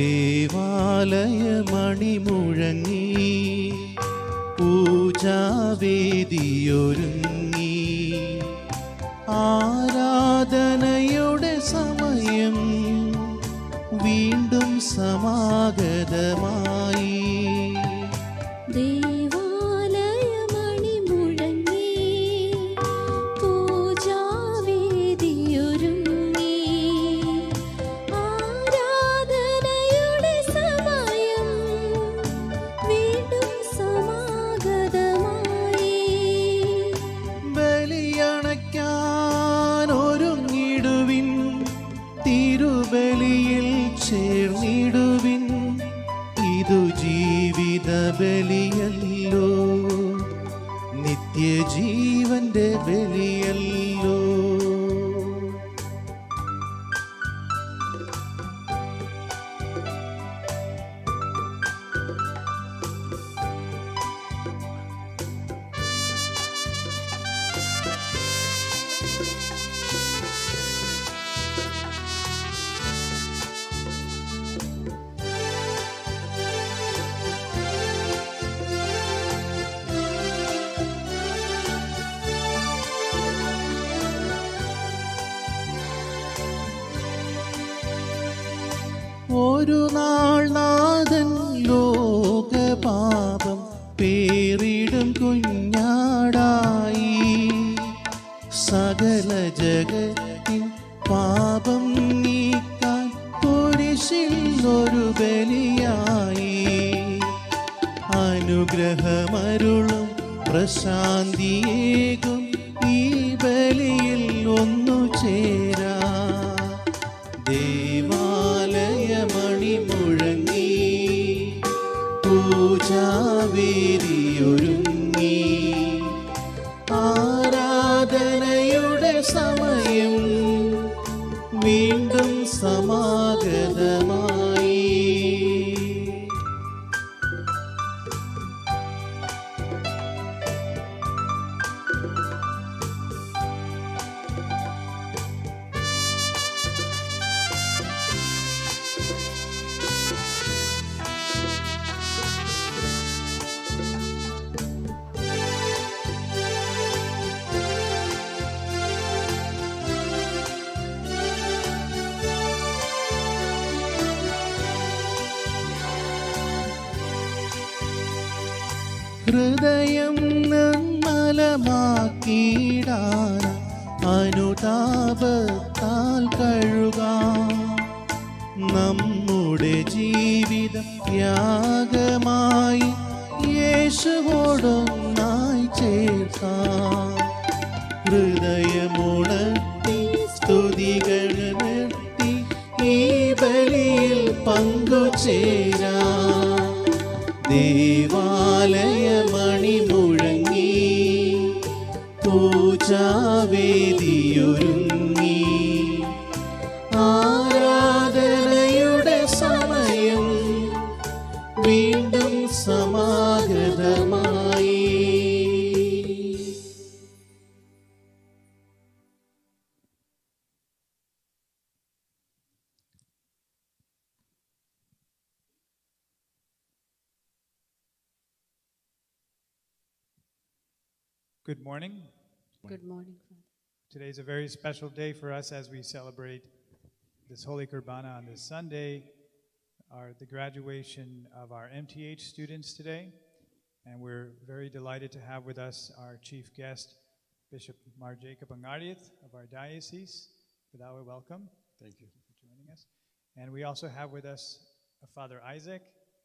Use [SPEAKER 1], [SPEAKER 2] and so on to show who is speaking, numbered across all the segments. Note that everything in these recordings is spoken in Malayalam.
[SPEAKER 1] ദേവാലയമണി മുഴങ്ങി പൂജാവേദിയൊരുങ്ങി. ആരാധനയുടെ സമയം വീണ്ടും സമാഗതമായി.
[SPEAKER 2] Good morning.
[SPEAKER 3] Good morning, Father.
[SPEAKER 2] Today is a very special day for us as we celebrate this Holy Kurbana on this Sunday, our, the graduation of our MTH students today. And we're very delighted to have with us our chief guest, Bishop Mar Jacob Angariath of our diocese. Padawa, welcome. Thank you for joining us. And we also have with us Father Isaac,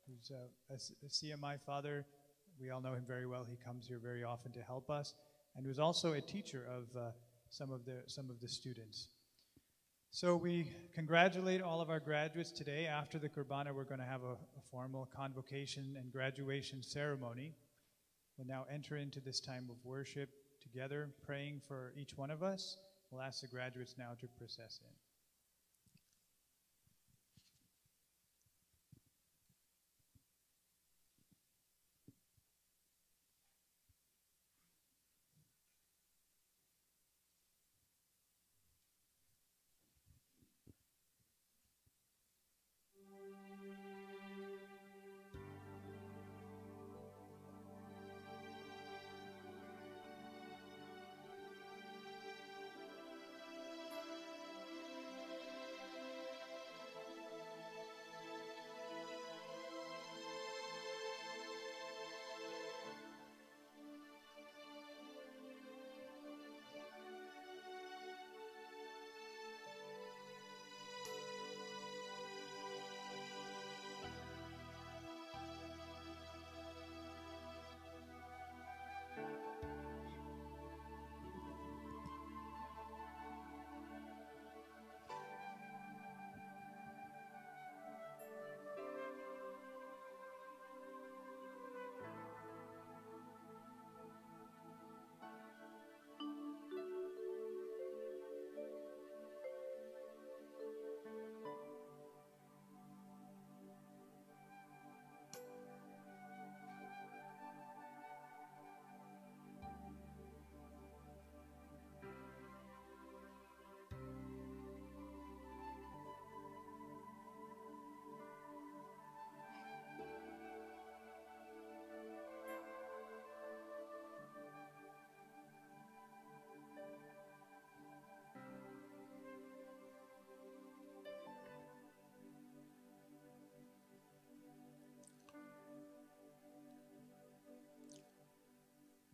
[SPEAKER 2] who's a CMI father. We all know him very well. He comes here very often to help us, and was also a teacher of uh, some of the some of the students. So we congratulate all of our graduates today. After the Kurbana, we're going to have a, a formal convocation and graduation ceremony. We'll now enter into this time of worship together, praying for each one of us. We'll ask the graduates now to process in.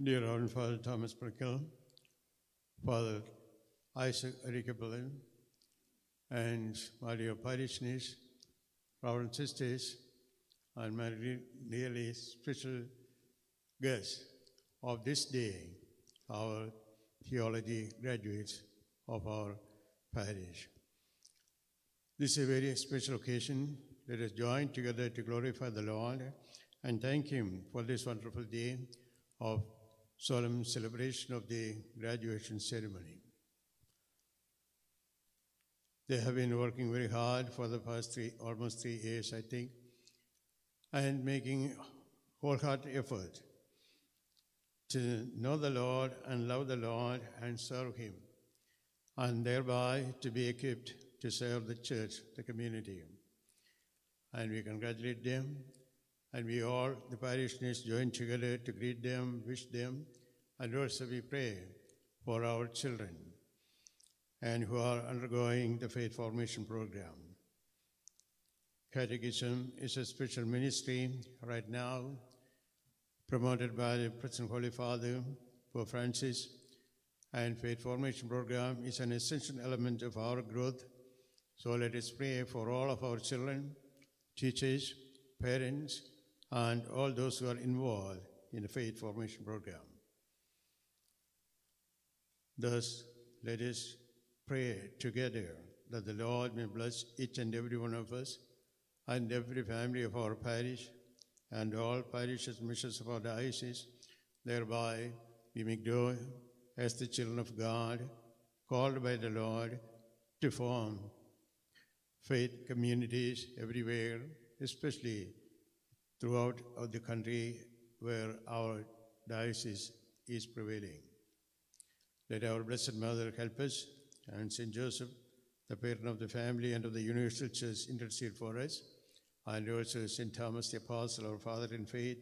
[SPEAKER 4] Dear Reverend Father Thomas Brickell, Father Isaac Ericabellin, and my dear parishioners, Reverend sisters, and my re- really special guests of this day, our theology graduates of our parish. This is a very special occasion. Let us join together to glorify the Lord and thank Him for this wonderful day of solemn celebration of the graduation ceremony. They have been working very hard for the past three, almost three years, I think, and making wholehearted effort to know the Lord and love the Lord and serve Him, and thereby to be equipped to serve the church, the community. And we congratulate them, and we all, the parishioners, join together to greet them, wish them, and also we pray for our children and who are undergoing the faith formation program. Catechism is a special ministry right now promoted by the Present Holy Father, Pope Francis, and faith formation program is an essential element of our growth. So let us pray for all of our children, teachers, parents, and all those who are involved in the faith formation program. Thus, let us pray together that the Lord may bless each and every one of us and every family of our parish and all parishes and missions of our diocese. Thereby, we may grow as the children of God, called by the Lord to form faith communities everywhere, especially throughout the country where our diocese is prevailing. Let our Blessed Mother help us, and Saint Joseph, the patron of the family and of the Universal Church, intercede for us, and also Saint Thomas the Apostle, our Father in faith,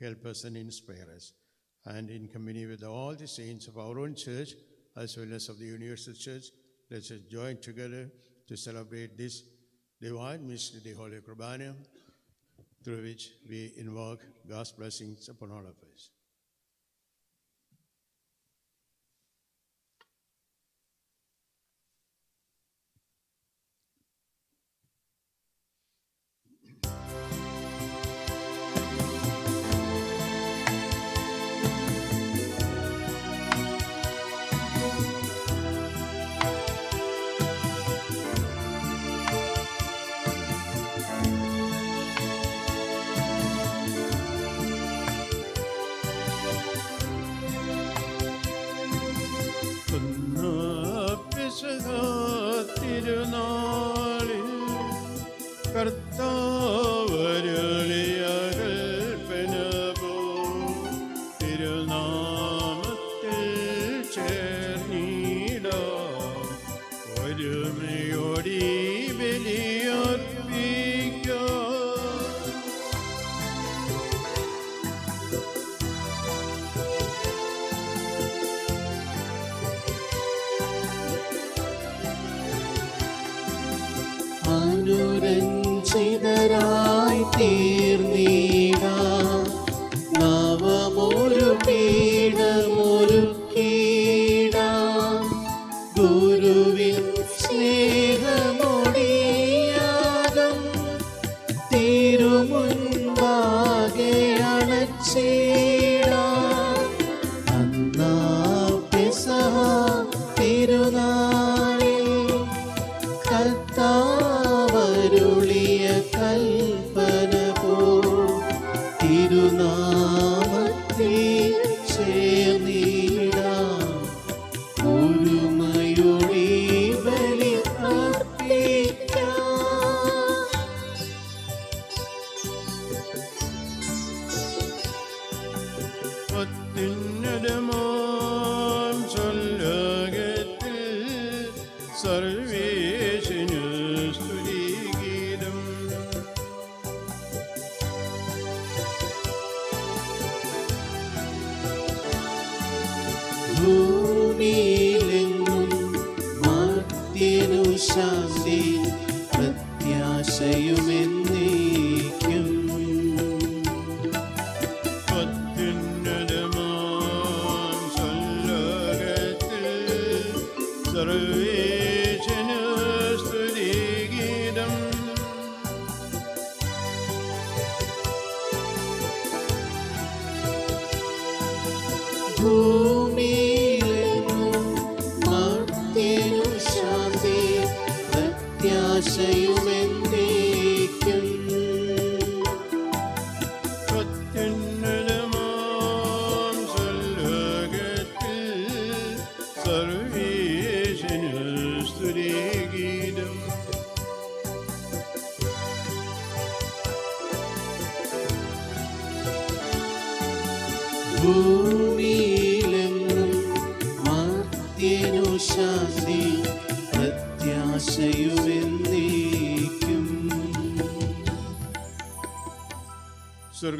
[SPEAKER 4] help us and inspire us. And in communion with all the saints of our own church, as well as of the Universal Church, let us join together to celebrate this divine mystery, the Holy Qurbana, through which we invoke God's blessings upon all of us.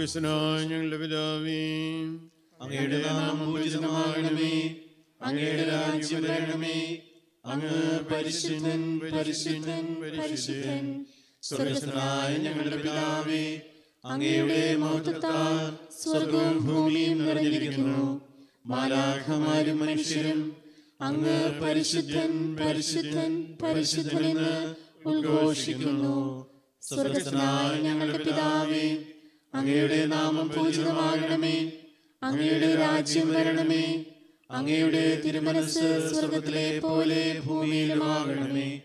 [SPEAKER 4] സ്വർഗസ്വനായ ഞങ്ങളുടെ പിതാവേ
[SPEAKER 1] അങ്ങയുടെ നാമം പൂജിതമാകണമേ അങ്ങയുടെ രാജ്യം വരണമേ. അങ്ങ് പരിശുദ്ധൻ പരിശുദ്ധൻ പരിശുദ്ധൻ സ്വർഗസ്വനായ ഞങ്ങളുടെ പിതാവേ അങ്ങയുടെ മഹത്വത്താൽ സ്വർഗവും ഭൂമിയും നിറഞ്ഞിരിക്കുന്നു. മാലാഖമാരും മനുഷ്യരും അങ്ങ് പരിശുദ്ധൻ പരിശുദ്ധൻ പരിശുദ്ധനെന്ന് ഉദ്ഘോഷിക്കുന്നു. സ്വർഗസ്വനായ ഞങ്ങളുടെ പിതാവേ അങ്ങയുടെ നാമം പൂജിതമാകണമേ. അങ്ങയുടെ രാജ്യം വരണമേ. അങ്ങയുടെ തിരുമനസ് സ്വർഗത്തിലെ പോലെ ഭൂമിയിലുമാകണമേ.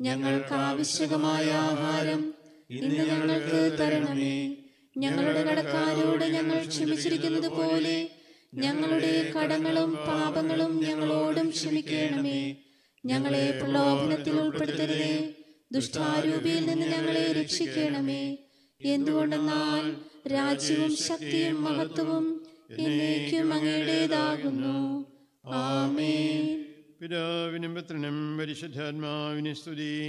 [SPEAKER 1] ഞങ്ങൾക്ക് ആവശ്യകമായ ആഹാരം ഇന്ന് ഞങ്ങൾക്ക് തരണമേ. ഞങ്ങളുടെ കടക്കാരോട് ഞങ്ങൾ ക്ഷമിച്ചിരിക്കുന്നത് പോലെ ഞങ്ങളുടെ കടങ്ങളും പാപങ്ങളും ഞങ്ങളോടും ക്ഷമിക്കണമേ. ഞങ്ങളെ പ്രലോഭനത്തിൽ ഉൾപ്പെടുത്തരുതേ. ദുഷ്ടാരൂപിയിൽ നിന്ന് ഞങ്ങളെ രക്ഷിക്കണമേ. എന്തുകൊണ്ടെന്നാൽ രാജ്യവും ശക്തിയും മഹത്വവും എന്നേക്കും അങ്ങയുടേതാകുന്നു. ആമേൻ.
[SPEAKER 4] പിതാവിനും പുത്രനും പരിശുദ്ധാത്മാവിനെ സ്തുതി.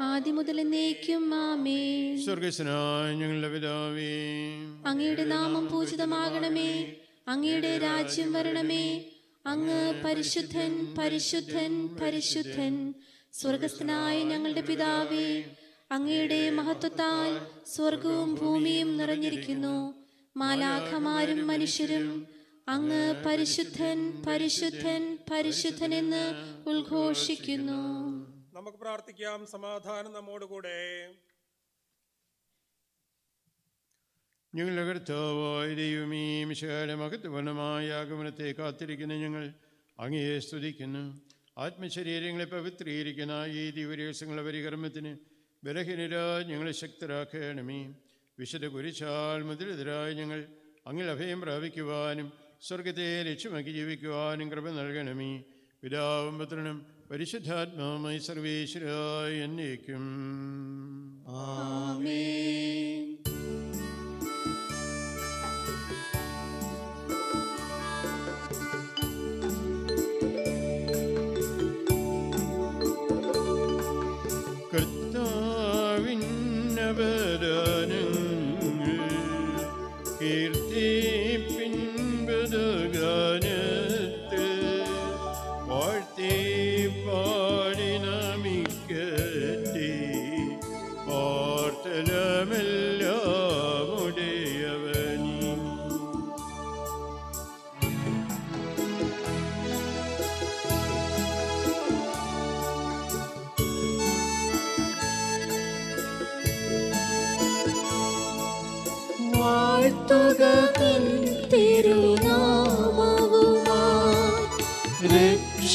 [SPEAKER 3] ആദ്യം മുതൽ എന്നേക്കും ആമേൻ.
[SPEAKER 4] സ്വർഗസ്വനായ ഞങ്ങളുടെ പിതാവേ
[SPEAKER 3] അങ്ങയുടെ നാമം പൂജിതമാകണമേ. അങ്ങയുടെ രാജ്യം വരണമേ. അങ്ങ് പരിശുദ്ധൻ പരിശുദ്ധൻ പരിശുദ്ധൻ. സ്വർഗസ്ഥനായ ഞങ്ങളുടെ പിതാവേ അങ്ങയുടെ മഹത്വത്താൽ സ്വർഗവും ഭൂമിയും നിറഞ്ഞിരിക്കുന്നു. മാലാഖമാരും മനുഷ്യരും അങ്ങ് പരിശുദ്ധൻ പരിശുദ്ധൻ പരിശുദ്ധൻ എന്ന് ഉദ്ഘോഷിക്കുന്നു.
[SPEAKER 5] നമുക്ക് പ്രാർത്ഥിക്കാം. സമാധാനം നമ്മോടുകൂടെ
[SPEAKER 4] ഞങ്ങളുടെ കർത്താവായ ദൈവമേ മിശകാല മഹത്വപൂർണമായ ആഗമനത്തെ കാത്തിരിക്കുന്ന ഞങ്ങൾ അങ്ങയെ സ്തുതിക്കുന്നു. ആത്മശരീരങ്ങളെ പവിത്രീകരിക്കുന്ന ഈ ദിവസങ്ങളുടെ പരികർമ്മത്തിന് ബലഹീനരായ ഞങ്ങളെ ശക്തരാക്കണമേ. വിശുദ്ധ കുരിശാൽ മുതലെതിരായി ഞങ്ങൾ അങ്ങിൽ അഭയം പ്രാപിക്കുവാനും സ്വർഗത്തെ ലക്ഷ്യമാക്കി ജീവിക്കുവാനും കൃപ നൽകണമേ. പിതാവും പുത്രനും പരിശുദ്ധാത്മാവുമായി സർവേശ്വരായി എന്നേക്കും.
[SPEAKER 1] ആമേൻ.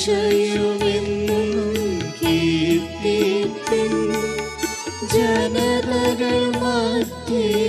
[SPEAKER 1] രക്ഷയുമെന്നും കീർത്തിപ്പിൻ. ജനതകൾ മധ്യേ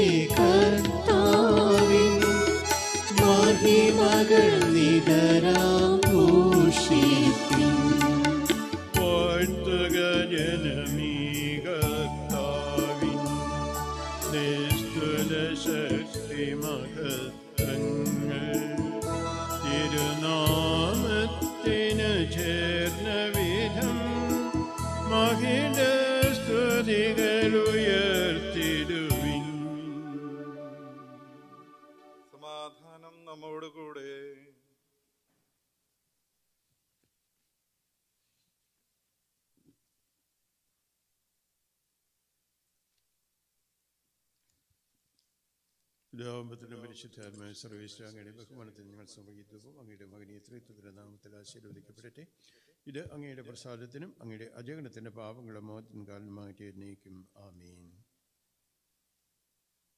[SPEAKER 4] അങ്ങയുടെ ബഹുമാനത്തിൽ ഞങ്ങൾ സമർപ്പിക്കുന്നു. അങ്ങയുടെ മകനീയ ത്രിത്വത്തിന്റെ നാമത്തിൽ ആശീർവദിക്കപ്പെടട്ടെ. ഇത് അങ്ങയുടെ പ്രസാദത്തിനും അങ്ങയുടെ അജഗണത്തിന്റെ പാപങ്ങളും മോഹത്തിനും കാരണമായിട്ട് നീക്കും. ആമീൻ.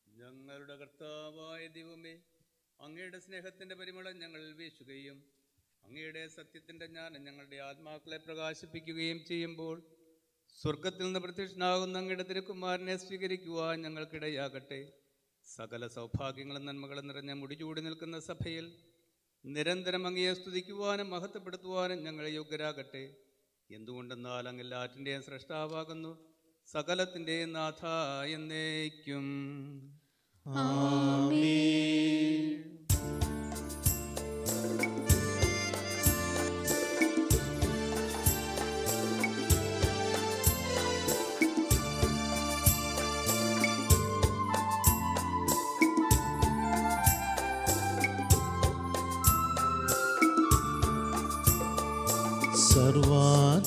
[SPEAKER 6] ഞങ്ങളുടെ കർത്താവായ ദൈവമേ അങ്ങയുടെ സ്നേഹത്തിന്റെ പരിമളം ഞങ്ങൾ വീശുകയും അങ്ങയുടെ സത്യത്തിന്റെ ജ്ഞാനം ഞങ്ങളുടെ ആത്മാക്കളെ പ്രകാശിപ്പിക്കുകയും ചെയ്യുമ്പോൾ സ്വർഗത്തിൽ നിന്ന് പ്രത്യക്ഷനാകുന്ന അങ്ങയുടെ തിരുക്കുമാരനെ സ്വീകരിക്കുവാൻ ഞങ്ങൾക്കിടയാകട്ടെ. സകല സൗഭാഗ്യങ്ങളും നന്മകളും നിറഞ്ഞ മുടിചൂടി നിൽക്കുന്ന സഭയിൽ നിരന്തരം അങ്ങയെ സ്തുതിക്കുവാനും മഹത്വപ്പെടുത്തുവാനും ഞങ്ങളെ യോഗ്യരാകട്ടെ. എന്തുകൊണ്ടെന്നാൽ അങ്ങ് എല്ലാറ്റിന്റെയും സൃഷ്ടാവാകുന്നു സകലത്തിന്റെയും നാഥ എന്നേക്കും.
[SPEAKER 1] സർവാധിപനാം
[SPEAKER 4] सर्वाधिपनाम्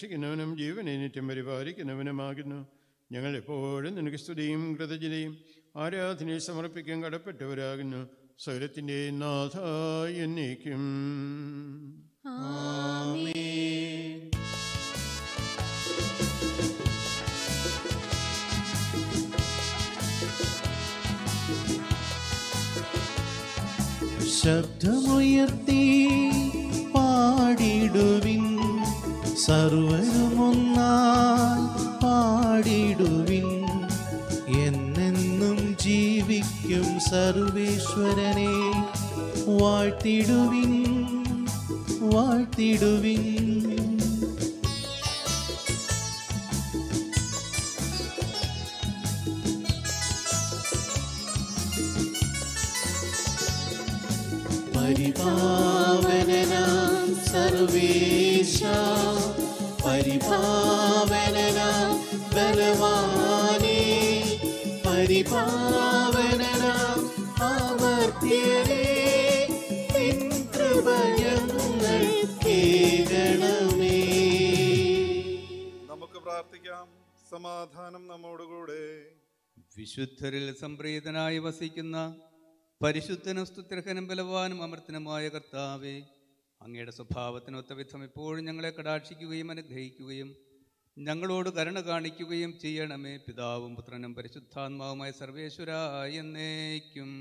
[SPEAKER 4] രക്ഷിക്കുന്നവനും ജീവനെ നിത്യം പരിപാലിക്കുന്നവനുമാകുന്നു ഞങ്ങൾ എപ്പോഴും നിനക്ക് സ്തുതിയും കൃതജ്ഞതയും ആരാധനയെ സമർപ്പിക്കാൻ കടപ്പെട്ടവരാകുന്നു. സകലത്തിന്റെ നാഥ എന്നേക്കും.
[SPEAKER 1] ശബ്ദമുയർത്തി പാടിടുവിൻ. സർവരുമൊന്നായി പാടിടുവിൻ. എന്നെന്നും ജീവിക്കും സർവേശ്വരനെ. വാഴ്ത്തിടുവിൻ വാഴ്ത്തിടുവിൻ. പരിപാവനാം സർവേശ പരിപാവനാം ബലവാനേ. പരിപാവനാം അമർത്യനേ നിൻ കൃപ ഞങ്ങൾ കേൾക്കണമേ.
[SPEAKER 5] നമുക്ക് പ്രാർത്ഥിക്കാം. സമാധാനം നമ്മോടുകൂടെ.
[SPEAKER 6] വിശുദ്ധരിൽ സംപ്രീതനായി വസിക്കുന്ന പരിശുദ്ധനും സ്തുത്യർഹനും ബലവാനും അമർത്തനുമായ കർത്താവെ അങ്ങയുടെ സ്വഭാവത്തിനൊത്ത വിധം എപ്പോഴും ഞങ്ങളെ കടാക്ഷിക്കുകയും അനുഗ്രഹിക്കുകയും ഞങ്ങളോട് കരുണ കാണിക്കുകയും ചെയ്യണമേ. പിതാവും പുത്രനും പരിശുദ്ധാത്മാവുമായ സർവേശ്വര എന്നേക്കും.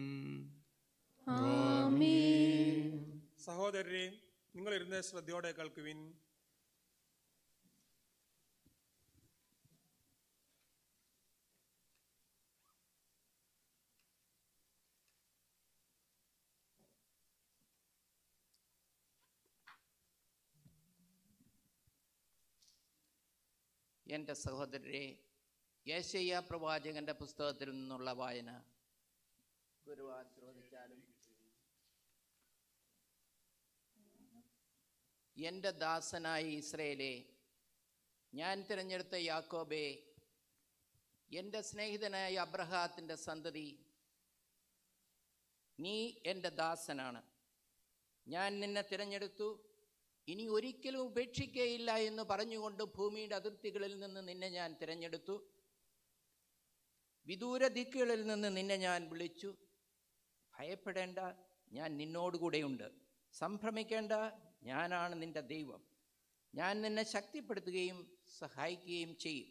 [SPEAKER 5] സഹോദരരെ നിങ്ങൾ ഇരുന്ന് ശ്രദ്ധയോടെ കേൾക്കുവിൻ.
[SPEAKER 7] എന്റെ സഹോദരരെ യേശയ്യ പ്രവാചകന്റെ പുസ്തകത്തിൽ നിന്നുള്ള വായന. ചോദിച്ചാലും. എന്റെ ദാസനായ ഇസ്രയേലെ ഞാൻ തിരഞ്ഞെടുത്ത യാക്കോബെ എന്റെ സ്നേഹിതനായ അബ്രഹാത്തിന്റെ സന്തതി നീ എന്റെ ദാസനാണ്. ഞാൻ നിന്നെ തിരഞ്ഞെടുത്തു ഇനി ഒരിക്കലും ഉപേക്ഷിക്കുകയില്ല എന്ന് പറഞ്ഞുകൊണ്ട് ഭൂമിയുടെ അതിർത്തികളിൽ നിന്ന് നിന്നെ ഞാൻ തിരഞ്ഞെടുത്തു. വിദൂര ദിക്കുകളിൽ നിന്ന് നിന്നെ ഞാൻ വിളിച്ചു. ഭയപ്പെടേണ്ട ഞാൻ നിന്നോടുകൂടെയുണ്ട്. സംഭ്രമിക്കേണ്ട ഞാനാണ് നിന്റെ ദൈവം. ഞാൻ നിന്നെ ശക്തിപ്പെടുത്തുകയും സഹായിക്കുകയും ചെയ്യും.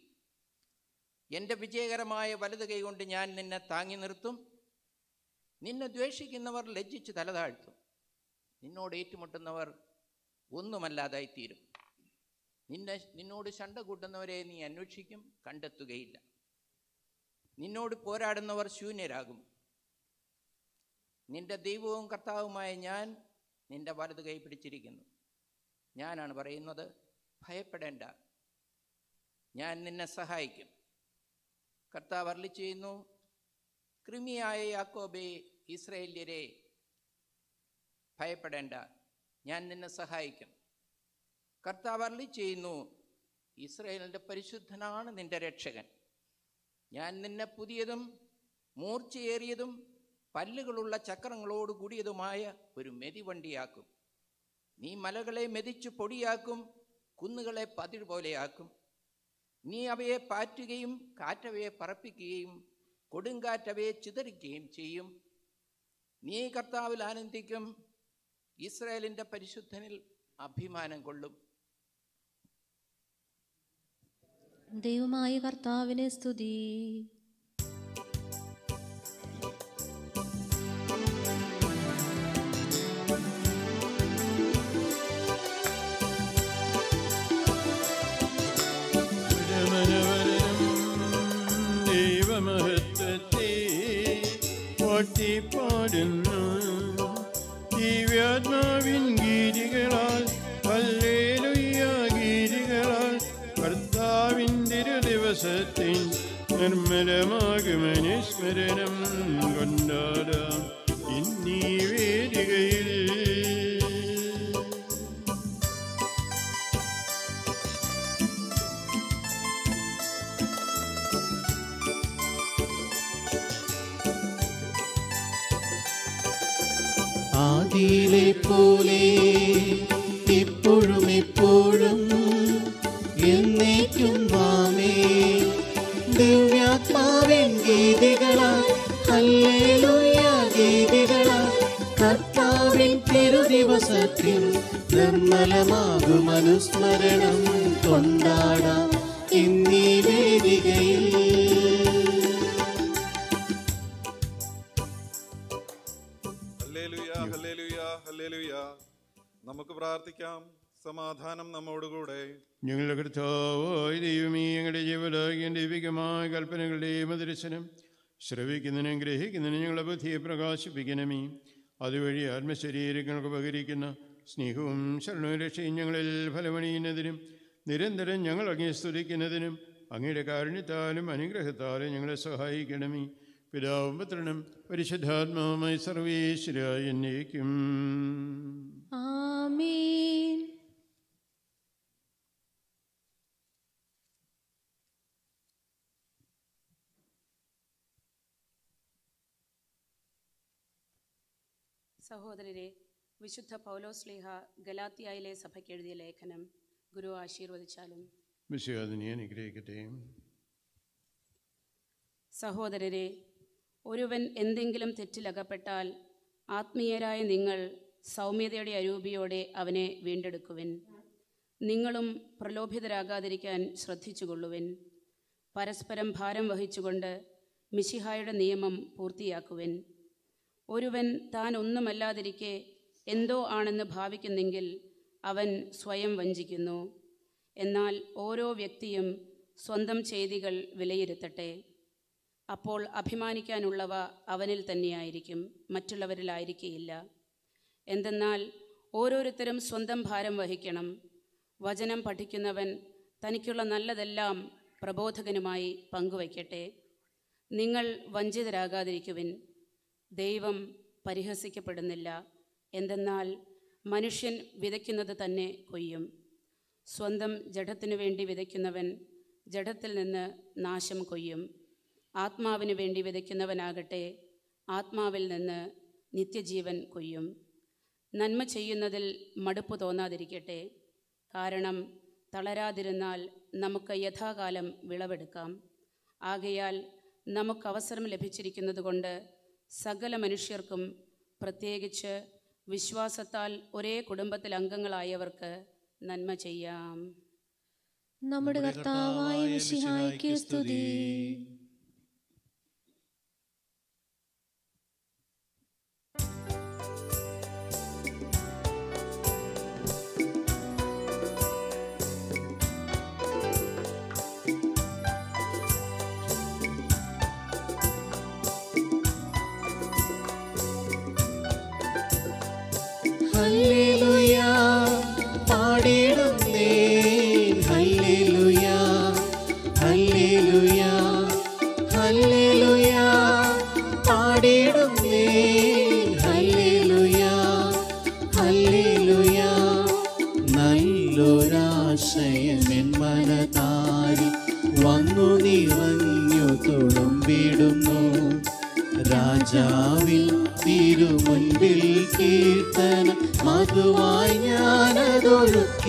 [SPEAKER 7] എന്റെ വിജയകരമായ വലത് കൈകൊണ്ട് ഞാൻ നിന്നെ താങ്ങി നിർത്തും. നിന്നെ ദ്വേഷിക്കുന്നവർ ലജ്ജിച്ച് തലതാഴ്ത്തും. നിന്നോട് ഏറ്റുമുട്ടുന്നവർ ഒന്നുമല്ലാതായിത്തീരും. നിന്നെ നിന്നോട് ശണ്ട കൂട്ടുന്നവരെ നീ അന്വേഷിക്കും കണ്ടെത്തുകയില്ല. നിന്നോട് പോരാടുന്നവർ ശൂന്യരാകും. നിന്റെ ദൈവവും കർത്താവുമായ ഞാൻ നിന്റെ വലത് കൈ പിടിച്ചിരിക്കുന്നു. ഞാനാണ് പറയുന്നത് ഭയപ്പെടേണ്ട. ഞാൻ നിന്നെ സഹായിക്കും. കർത്താവ് അരളി ചെയ്യുന്നു കൃമിയായ യാക്കോബെ ഇസ്രയേല്യരെ ഭയപ്പെടേണ്ട. ഞാൻ നിന്നെ സഹായിക്കും. കർത്താവ് അരുളി ചെയ്യുന്നു ഇസ്രയേലിന്റെ പരിശുദ്ധനാണ് നിന്റെ രക്ഷകൻ. ഞാൻ നിന്നെ പുതിയതും മൂർച്ചയേറിയതും പല്ലുകളുള്ള ചക്രങ്ങളോട് കൂടിയതുമായ ഒരു മെതിവണ്ടിയാക്കും. നീ മലകളെ മെതിച്ചു പൊടിയാക്കും കുന്നുകളെ പതിർ പോലെയാക്കും. നീ അവയെ പാറ്റുകയും കാറ്റവയെ പറപ്പിക്കുകയും കൊടുങ്കാറ്റവയെ ചിതറിക്കുകയും ചെയ്യും. നീ കർത്താവിൽ ആനന്ദിക്കും ഇസ്രായേലിന്റെ പരിശുദ്ധനിൽ അഭിമാനം കൊള്ളും.
[SPEAKER 3] ദൈവമായ കർത്താവിനെ സ്തുതി.
[SPEAKER 4] ദൈവമഹത്വത്തെ പാടുന്നു ദിവ്യാത്മാവിൻ ഗീതികളാൽ ഹല്ലേലൂയ ഗീതികളാൽ കർത്താവിൻ തിരുദിവസത്തിൻ നിർമ്മലമാകുമനുസ്മരണം കൊണ്ടാടാം. ഇന്നീ വേദികയിൽ
[SPEAKER 1] പോലെ ഇപ്പോഴും എപ്പോഴും എന്നേക്കും നിർമ്മലമാകും അനുസ്മരണം കൊണ്ടാടാം.
[SPEAKER 5] പ്രാർത്ഥിക്കാം. സമാധാനം നമ്മോടുകൂടെ.
[SPEAKER 4] ഞങ്ങളുടെ കർത്താവായ ദൈവമേ ഞങ്ങളുടെ ജീവനാകിയ ദൈവികമായ കൽപ്പനകളുടെയും ദർശനം ശ്രവിക്കുന്നതിനും ഗ്രഹിക്കുന്നതിനും ഞങ്ങളുടെ ബുദ്ധിയെ പ്രകാശിപ്പിക്കണമേ. അതുവഴി ആത്മശരീരങ്ങൾക്ക് ഉപകരിക്കുന്ന സ്നേഹവും ശരണവും രക്ഷയും ഞങ്ങളിൽ ഫലമണിയുന്നതിനും നിരന്തരം ഞങ്ങൾ അങ്ങേ സ്തുതിക്കുന്നതിനും അങ്ങയുടെ കാരുണ്യത്താലും അനുഗ്രഹത്താലും ഞങ്ങളെ സഹായിക്കണമേ. പിതാവും പുത്രനും പരിശുദ്ധാത്മാവുമായി സർവേശ്വരായ എന്നേക്കും.
[SPEAKER 3] ആമേൻ
[SPEAKER 8] സഹോദരരെ വിശുദ്ധ പൗലോസ്ലീഹ ഗലാത്തിയായിലെ സഭയ്ക്ക് എഴുതിയ ലേഖനം ഗുരു ആശീർവദിച്ചാലും.
[SPEAKER 4] അനുഗ്രഹിക്കട്ടെ.
[SPEAKER 8] സഹോദരരെ ഒരുവൻ എന്തെങ്കിലും തെറ്റിലകപ്പെട്ടാൽ ആത്മീയരായ നിങ്ങൾ സൗമ്യതയുടെ അരൂപിയോടെ അവനെ വീണ്ടെടുക്കുവിൻ. നിങ്ങളും പ്രലോഭിതരാകാതിരിക്കാൻ ശ്രദ്ധിച്ചുകൊള്ളുവിൻ. പരസ്പരം ഭാരം വഹിച്ചുകൊണ്ട് മിശിഹായുടെ നിയമം പൂർത്തിയാക്കുവിൻ. ഒരുവൻ താൻ ഒന്നുമല്ലാതിരിക്കെ എന്തോ ആണെന്ന് ഭാവിക്കുന്നെങ്കിൽ അവൻ സ്വയം വഞ്ചിക്കുന്നു. എന്നാൽ ഓരോ വ്യക്തിയും സ്വന്തം ചെയ്തികൾ വിലയിരുത്തട്ടെ. അപ്പോൾ അഭിമാനിക്കാനുള്ളവ അവനിൽ തന്നെയായിരിക്കും മറ്റുള്ളവരിലായിരിക്കുകയില്ല എന്തെന്നാൽ ഓരോരുത്തരും സ്വന്തം ഭാരം വഹിക്കണം. വചനം പഠിക്കുന്നവൻ തനിക്കുള്ള നല്ലതെല്ലാം പ്രബോധകനുമായി പങ്കുവയ്ക്കട്ടെ. നിങ്ങൾ വഞ്ചിതരാകാതിരിക്കുവിൻ. ദൈവം പരിഹസിക്കപ്പെടുന്നില്ല. എന്തെന്നാൽ മനുഷ്യൻ വിതയ്ക്കുന്നത് തന്നെ കൊയ്യും. സ്വന്തം ജഡത്തിനു വേണ്ടി വിതയ്ക്കുന്നവൻ ജഡത്തിൽ നിന്ന് നാശം കൊയ്യും. ആത്മാവിന് വേണ്ടി വിതയ്ക്കുന്നവനാകട്ടെ ആത്മാവിൽ നിന്ന് നിത്യജീവൻ കൊയ്യും. നന്മ ചെയ്യുന്നതിൽ മടുപ്പ് തോന്നാതിരിക്കട്ടെ. കാരണം തളരാതിരുന്നാൽ നമുക്ക് യഥാകാലം വിളവെടുക്കാം. ആകയാൽ നമുക്ക് അവസരം ലഭിച്ചിരിക്കുന്നതുകൊണ്ട് സകല മനുഷ്യർക്കും പ്രത്യേകിച്ച് വിശ്വാസത്താൽ ഒരേ കുടുംബത്തിൽ അംഗങ്ങളായവർക്ക് നന്മ ചെയ്യാം.
[SPEAKER 3] നമ്മുടെ കർത്താവായ മിശിഹായ്ക്ക് സ്തുതി.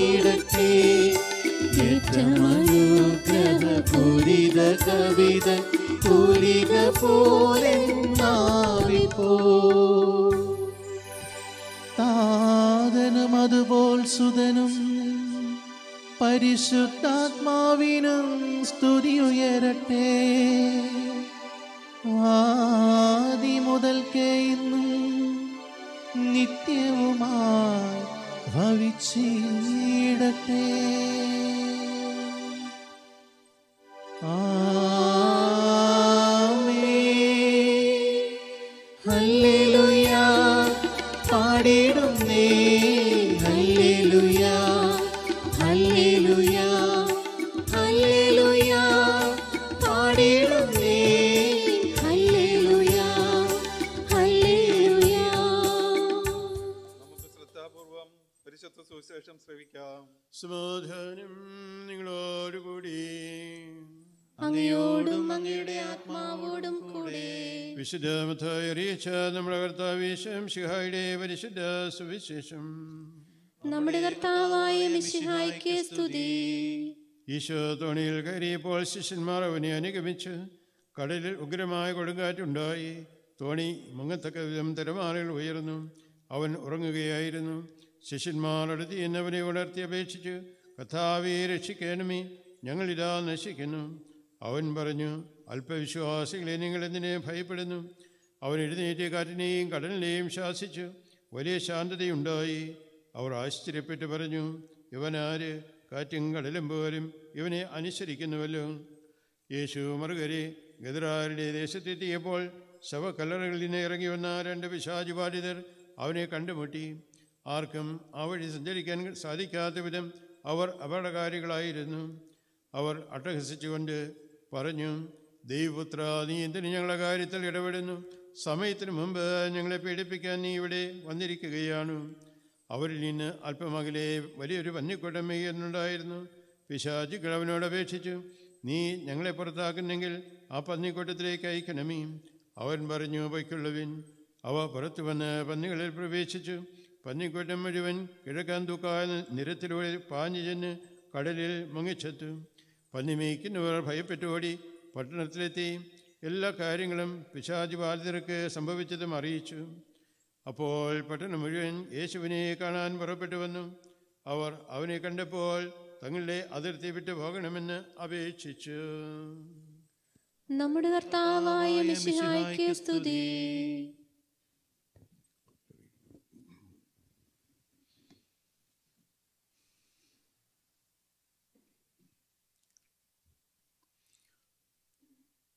[SPEAKER 1] ഞാനതൊഴുക്കിടട്ടെ ഏറ്റമനുഗ്രഹപൂരിത കവിത തൂലിക പോലെ മാറിപ്പോ. താതനും അതുപോൽ സുതനും പരിശുദ്ധാത്മാവിനും സ്തുതി ഉയരട്ടെ ആദി മുതൽക്കേ ഇന്നും നിത്യവുമായി ഭവിച്ചിടട്ടെ
[SPEAKER 4] വിശുദ്ധമത്തായി അറിയിച്ച നമ്മുടെ കർത്താവിശം ശിഹായുടെ പരിശുദ്ധ സുവിശേഷം.
[SPEAKER 3] നമ്മുടെ കർത്താവായ മിശിഹായ്ക്ക് സ്തുതി.
[SPEAKER 4] ഈശോ തോണിയിൽ കയറിയപ്പോൾ ശിഷ്യന്മാർ അവനെ അനുഗമിച്ച് കടലിൽ ഉഗ്രമായ കൊടുങ്കാറ്റുണ്ടായി. തോണി മുങ്ങത്തക്ക വിധം തിരമാലകൾ ഉയർന്നു. അവൻ ഉറങ്ങുകയായിരുന്നു. ശിഷ്യന്മാർ അടുത്ത് എന്നവനെ ഉണർത്തി അപേക്ഷിച്ചു കഥാവെ രക്ഷിക്കണമേ ഞങ്ങളിതാ നശിക്കുന്നു. അവൻ പറഞ്ഞു അല്പവിശ്വാസികളെ നിങ്ങൾ എന്തിനെ ഭയപ്പെടുന്നു? അവൻ എഴുന്നേറ്റ് കാറ്റിനെയും കടലിനെയും ശാസിച്ചു വലിയ ശാന്തതയുണ്ടായി. അവർ ആശ്ചര്യപ്പെട്ട് പറഞ്ഞു ഇവനാര്? കാറ്റും കടലും പോലും ഇവനെ അനുസരിക്കുന്നുവല്ലോ. യേശു മറുകരെ ഗദറാരുടെ ദേശത്തെത്തിയപ്പോൾ ശവക്കല്ലറകളിൽ നിന്ന് ഇറങ്ങി വന്ന രണ്ട് പിശാചുബാധിതർ അവനെ കണ്ടുമുട്ടി. ആർക്കും ആ വഴി സഞ്ചരിക്കാൻ സാധിക്കാത്ത വിധം അവർ അപകടകാരികളായിരുന്നു. അവർ അട്ടഹസിച്ചുകൊണ്ട് പറഞ്ഞു ദൈവപുത്ര നീ എന്തിന് ഞങ്ങളുടെ കാര്യത്തിൽ ഇടപെടുന്നു? സമയത്തിന് മുമ്പ് ഞങ്ങളെ പീഡിപ്പിക്കാൻ നീ ഇവിടെ വന്നിരിക്കുകയാണ്. അവരിൽ നിന്ന് അല്പമകലെ വലിയൊരു പന്നിക്കൂട്ടം മെയ്യുന്നുണ്ടായിരുന്നു പിശാചുക്കൾ അവനോട് അപേക്ഷിച്ചു നീ ഞങ്ങളെ പുറത്താക്കുന്നെങ്കിൽ ആ പന്നിക്കൂട്ടത്തിലേക്ക് അയക്കണമേ. അവൻ പറഞ്ഞു പൊയ്ക്കുള്ളവിൻ. അവ പുറത്തു വന്ന് പന്നികളിൽ പ്രവേശിച്ചു. പന്നിക്കൂട്ടം മുഴുവൻ കിഴക്കാൻ തൂക്കാൻ നിരത്തിലൂടെ പാഞ്ഞു ചെന്ന് കടലിൽ മുങ്ങിച്ചെത്തു. പന്നി മേയ്ക്കുന്നവർ ഭയപ്പെട്ടോടി പട്ടണത്തിലെത്തി. എല്ലാ കാര്യങ്ങളും പിശാചി ബാധിതർക്ക് സംഭവിച്ചതും അറിയിച്ചു. അപ്പോൾ പട്ടണം മുഴുവൻ യേശുവിനെ കാണാൻ പുറപ്പെട്ടു വന്നു. അവർ അവനെ കണ്ടപ്പോൾ തങ്ങളുടെ അതിർത്തി വിട്ടു പോകണമെന്ന് അപേക്ഷിച്ചു.
[SPEAKER 3] നമ്മുടെ കർത്താവായ മിശിഹായ്ക്ക് സ്തുതി.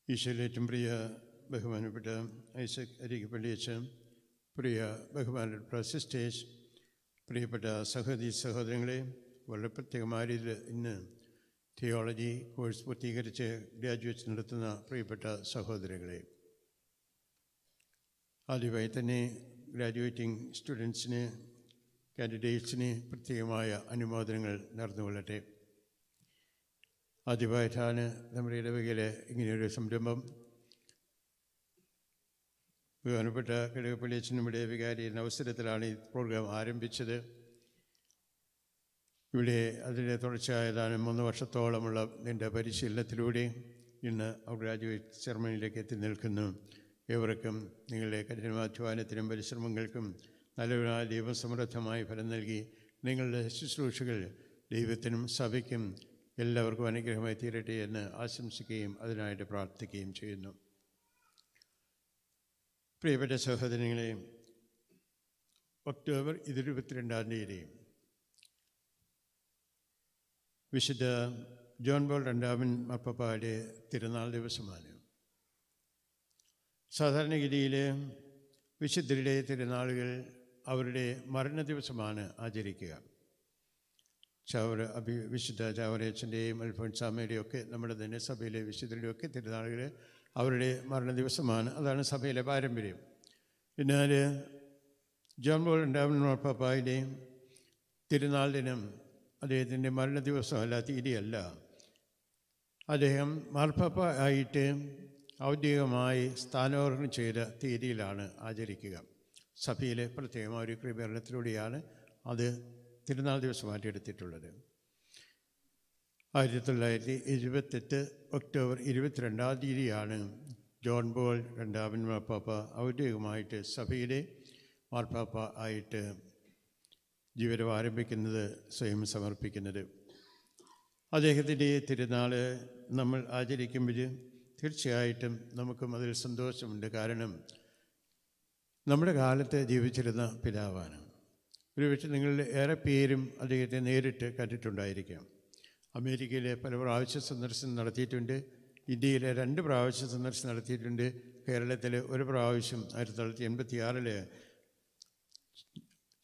[SPEAKER 4] ഈശോയിലേറ്റവും പ്രിയ ബഹുമാനപ്പെട്ട ഐസക് അരികപ്പള്ളിയച്ച് പ്രിയ ബഹുമാനപ്പെട്ട പ്രസിസ്റ്റേജ് പ്രിയപ്പെട്ട സഹോദരി സഹോദരങ്ങളെ വളരെ പ്രത്യേകമായ രീതിയിൽ ഇന്ന് തിയോളജി കോഴ്സ് പൂർത്തീകരിച്ച് ഗ്രാജുവേഷൻ നടത്തുന്ന പ്രിയപ്പെട്ട സഹോദരങ്ങളെ. ആദ്യമായി തന്നെ ഗ്രാജുവേറ്റിംഗ് സ്റ്റുഡൻസിന് കാൻഡിഡേറ്റ്സിന് പ്രത്യേകമായ അനുമോദനങ്ങൾ നടന്നുകൊള്ളട്ടെ. ആദ്യമായിട്ടാണ് നമ്മുടെ ഇടവകയിൽ ഇങ്ങനെയൊരു സംരംഭം. ബഹുമാനപ്പെട്ട കിഴക്കപ്പള്ളി നമ്മുടെ വികാരി എന്ന അവസരത്തിലാണ് ഈ പ്രോഗ്രാം ആരംഭിച്ചത്. ഇവിടെ അതിന്റെ തുടർച്ചയായതാണ് മൂന്ന് വർഷത്തോളമുള്ള നിന്റെ പരിശീലനത്തിലൂടെ ഇന്ന് ഗ്രാജുവേറ്റ് സെറമണിയിലേക്ക് എത്തി നിൽക്കുന്നു. ഏവർക്കും നിങ്ങളുടെ കഠിനാധ്വാനത്തിനും പരിശ്രമങ്ങൾക്കും നല്ലൊരു ദൈവസമൃദ്ധമായി ഫലം നൽകി നിങ്ങളുടെ ശുശ്രൂഷകൾ ദൈവത്തിനും സഭയ്ക്കും എല്ലാവർക്കും അനുഗ്രഹമായി തീരട്ടെ എന്ന് ആശംസിക്കുകയും അതിനായിട്ട് പ്രാർത്ഥിക്കുകയും ചെയ്യുന്നു. പ്രിയപ്പെട്ട സഹോദരങ്ങളെ ഒക്ടോബർ ഇരുപത്തിരണ്ടാം തീയതി വിശുദ്ധ ജോൺ ബോൾ രണ്ടാമൻ മപ്പപ്പായുടെ തിരുനാൾ ദിവസമാണ്. സാധാരണഗതിയിൽ വിശുദ്ധരുടെ തിരുനാളുകൾ അവരുടെ മരണ ദിവസമാണ് ആചരിക്കുക. ചാവറ അഭി വിശുദ്ധ ചാവറയച്ചന്റെയും അൽഫോൻസാമയുടെയും ഒക്കെ നമ്മുടെ തന്നെ സഭയിലെ വിശുദ്ധരുടെയും ഒക്കെ തിരുനാളുകൾ അവരുടെ മരണ ദിവസമാണ് അതാണ് സഭയിലെ പാരമ്പര്യം. എന്നാൽ ജോൺ ബോൾ മാർപ്പാപ്പായുടെ തിരുനാൾ ദിനം അദ്ദേഹത്തിന്റെ മരണ ദിവസമല്ല തീയതിയല്ല. അദ്ദേഹം മാർപ്പാപ്പ ആയിട്ട് ഔദ്യോഗികമായി സ്ഥാനാരോഹണം ചെയ്ത തീയതിയിലാണ് ആചരിക്കുക. സഭയിലെ പ്രത്യേകമായ ഒരു ക്രമീകരണത്തിലൂടെയാണ് അത് തിരുനാൾ ദിവസം മാറ്റിയെടുത്തിട്ടുള്ളത് ആയിരത്തി തൊള്ളായിരത്തി എഴുപത്തെട്ട് ഒക്ടോബർ ഇരുപത്തിരണ്ടാം തീയതിയാണ് ജോൺ ബോൾ രണ്ടാമൻ മാർപ്പാപ്പ ഔദ്യോഗികമായിട്ട് സഭയിലെ മാർപ്പാപ്പ ആയിട്ട് ജീവിതം ആരംഭിക്കുന്നത് സ്വയം സമർപ്പിക്കുന്നത്. അദ്ദേഹത്തിന്റെ തിരുനാൾ നമ്മൾ ആചരിക്കുമ്പോൾ തീർച്ചയായിട്ടും നമുക്കും അതിൽ സന്തോഷമുണ്ട്. കാരണം നമ്മുടെ കാലത്ത് ജീവിച്ചിരുന്ന പിതാവാണ്. ഒരുപക്ഷെ നിങ്ങളിൽ ഏറെ പേരും അദ്ദേഹത്തെ നേരിട്ട് കണ്ടിട്ടുണ്ടായിരിക്കാം. അമേരിക്കയിലെ പല പ്രാവശ്യം സന്ദർശനം നടത്തിയിട്ടുണ്ട്. ഇന്ത്യയിലെ രണ്ട് പ്രാവശ്യം സന്ദർശനം നടത്തിയിട്ടുണ്ട്. കേരളത്തിലെ ഒരു പ്രാവശ്യം ആയിരത്തി തൊള്ളായിരത്തി എൺപത്തി ആറിൽ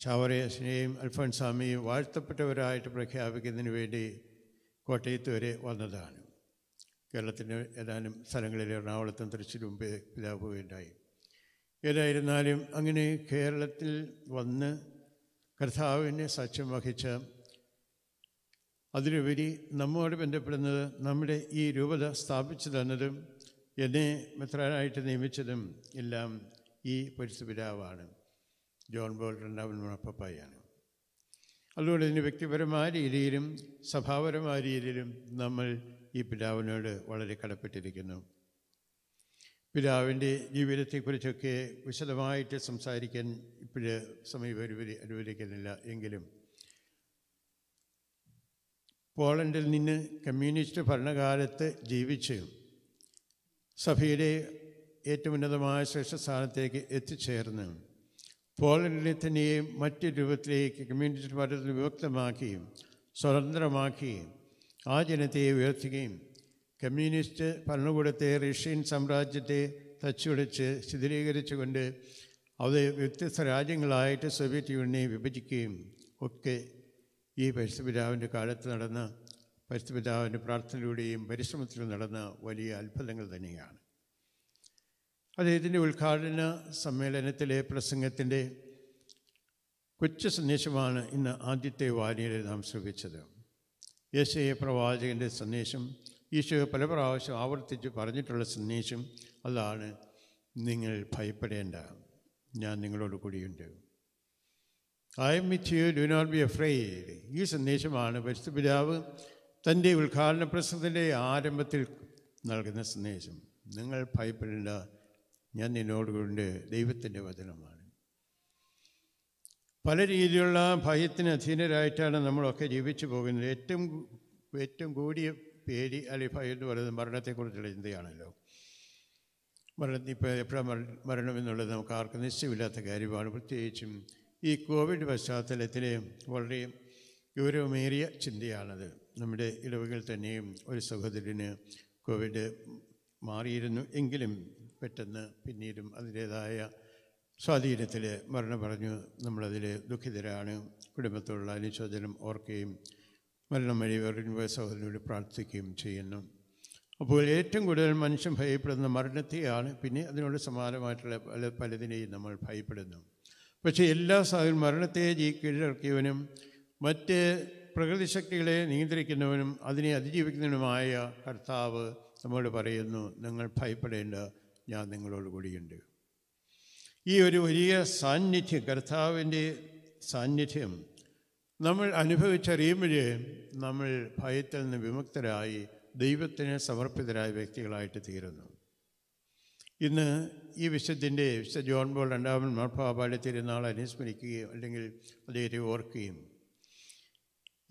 [SPEAKER 4] ചാവറയസിനെയും അൽഫോൻസാമിയും വാഴ്ത്തപ്പെട്ടവരായിട്ട് പ്രഖ്യാപിക്കുന്നതിന് വേണ്ടി കോട്ടയത്ത് വരെ വന്നതാണ്. കേരളത്തിന്റെ ഏതാനും സ്ഥലങ്ങളിൽ എറണാകുളത്തും തൃശ്ശൂരും പിതാവ് പോവുകയുണ്ടായി ഏതായിരുന്നാലും അങ്ങനെ കേരളത്തിൽ വന്ന് കർത്താവിനെ സാക്ഷ്യം വഹിച്ച അതിലുപരി നമ്മോട് ബന്ധപ്പെടുന്നത് നമ്മുടെ ഈ രൂപത സ്ഥാപിച്ചു തന്നതും എന്നെ മെത്രാനായിട്ട് നിയമിച്ചതും എല്ലാം ഈ പരിസ്ഥിതി പിതാവാണ്. ജോൺ ബോൾ രണ്ടാമൻ മുണപ്പപ്പായാണ് അതുകൊണ്ട് ഇതിന് വ്യക്തിപരമായ രീതിയിലും സഭാപരമായ രീതിയിലും നമ്മൾ ഈ പിതാവിനോട് വളരെ കടപ്പെട്ടിരിക്കുന്നു. പിതാവിന്റെ ജീവിതത്തെക്കുറിച്ചൊക്കെ വിശദമായിട്ട് സംസാരിക്കാൻ ഇപ്പോഴ് അനുവദി അനുവദിക്കുന്നില്ല. എങ്കിലും പോളണ്ടിൽ നിന്ന് കമ്മ്യൂണിസ്റ്റ് ഭരണകാലത്ത് ജീവിച്ച് സഭയുടെ ഏറ്റവും ഉന്നതമായ ശ്രേഷ്ഠസ്ഥാനത്തേക്ക് എത്തിച്ചേർന്ന് പോളണ്ടിനെ തന്നെയും മറ്റ് രൂപത്തിലേക്ക് കമ്മ്യൂണിസ്റ്റ് പാർട്ടി വിഭക്തമാക്കുകയും സ്വതന്ത്രമാക്കുകയും ആ ജനതയെ ഉയർത്തുകയും കമ്മ്യൂണിസ്റ്റ് ഭരണകൂടത്തെ റഷ്യൻ സാമ്രാജ്യത്തെ തച്ചുടച്ച് ശിഥിലീകരിച്ചുകൊണ്ട് അത് വ്യത്യസ്ത രാജ്യങ്ങളായിട്ട് സോവിയറ്റ് യൂണിയനെ വിഭജിക്കുകയും ഒക്കെ ഈ പരിസ്ഥിതിപിതാവിന്റെ കാലത്ത് നടന്ന പരിസ്ഥിതിപിതാവിന്റെ പ്രാർത്ഥനയിലൂടെയും പരിശ്രമത്തിലും നടന്ന വലിയ അത്ഭുതങ്ങൾ തന്നെയാണ്. അദ്ദേഹത്തിന്റെ ഉദ്ഘാടന സമ്മേളനത്തിലെ പ്രസംഗത്തിന്റെ കൊച്ചു സന്ദേശമാണ് ഇന്ന് ആദ്യത്തെ വാരിയിൽ നാം ശ്രമിച്ചത് യേശയ പ്രവാചകന്റെ സന്ദേശം ഈശോ പല പ്രാവശ്യം ആവർത്തിച്ച് പറഞ്ഞിട്ടുള്ള സന്ദേശം അതാണ് നിങ്ങൾ ഭയപ്പെടേണ്ട. ഞാൻ നിങ്ങളോട് കൂടിയുണ്ട്. I am with you do not be afraid ഈ സന്ദേശമാണ് പരിസ്ഥിതി പിതാവ് തന്റെ ഉദ്ഘാടന പ്രസംഗത്തിന്റെ ആരംഭത്തിൽ നൽകുന്ന സന്ദേശം. നിങ്ങൾ ഭയപ്പെടേണ്ട ഞാൻ നിന്നോടുകൊണ്ട് ദൈവത്തിന്റെ വചനമാണ്. പല രീതിയിലുള്ള ഭയത്തിന് അധീനരായിട്ടാണ് നമ്മളൊക്കെ ജീവിച്ചു പോകുന്നത്. ഏറ്റവും ഏറ്റവും കൂടിയ പേടി അല്ലെങ്കിൽ ഭയം എന്ന് പറയുന്നത് മരണത്തെക്കുറിച്ചുള്ള ചിന്തയാണല്ലോ. മരണം ഇപ്പോൾ എപ്പോഴാണ് മരണം എന്നുള്ളത് നമുക്ക് ആർക്കും നിശ്ചയമില്ലാത്ത കാര്യമാണ്. പ്രത്യേകിച്ചും ഈ കോവിഡ് പശ്ചാത്തലത്തിൽ വളരെ ഗൗരവമേറിയ ചിന്തയാണത്. നമ്മുടെ ഇടവുകൾ തന്നെയും ഒരു സഹോദരന് കോവിഡ് മാറിയിരുന്നു എങ്കിലും പെട്ടെന്ന് പിന്നീടും അതിന്റേതായ സ്വാധീനത്തിൽ മരണം പറഞ്ഞു. നമ്മളതിൽ ദുഃഖിതരാണ്. കുടുംബത്തോടുള്ള അനുശോചനം ഓർക്കുകയും മരണം വഴി വേറെ സഹോദരനോട് പ്രാർത്ഥിക്കുകയും ചെയ്യുന്നു. അപ്പോൾ ഏറ്റവും കൂടുതൽ മനുഷ്യൻ ഭയപ്പെടുന്ന മരണത്തെയാണ് പിന്നെ അതിനോട് സമാനമായിട്ടുള്ള പല പലതിനെയും നമ്മൾ ഭയപ്പെടുന്നു. പക്ഷേ എല്ലാ സാഹചര്യം മരണത്തെ ജീ കീഴടക്കിയവനും മറ്റ് പ്രകൃതി ശക്തികളെ നിയന്ത്രിക്കുന്നവനും അതിനെ അതിജീവിക്കുന്നവനുമായ കർത്താവ് നമ്മോട് പറയുന്നു നിങ്ങൾ ഭയപ്പെടേണ്ട ഞാൻ നിങ്ങളോട് കൂടിയുണ്ട്. ഈ ഒരു വലിയ സാന്നിധ്യം കർത്താവിന്റെ സാന്നിധ്യം നമ്മൾ അനുഭവിച്ചറിയുമ്പോൾ നമ്മൾ ഭയത്തിൽ നിന്ന് വിമുക്തരായി ദൈവത്തിന് സമർപ്പിതരായ വ്യക്തികളായിട്ട് തീരുന്നു. ഇന്ന് ഈ വിശുദ്ധിന്റെ വിശുദ്ധ ജോൺ ബോൾ രണ്ടാമൻ മാർപ്പാപാടെ തിരുനാൾ അനുസ്മരിക്കുകയും അല്ലെങ്കിൽ അദ്ദേഹത്തെ ഓർക്കുകയും.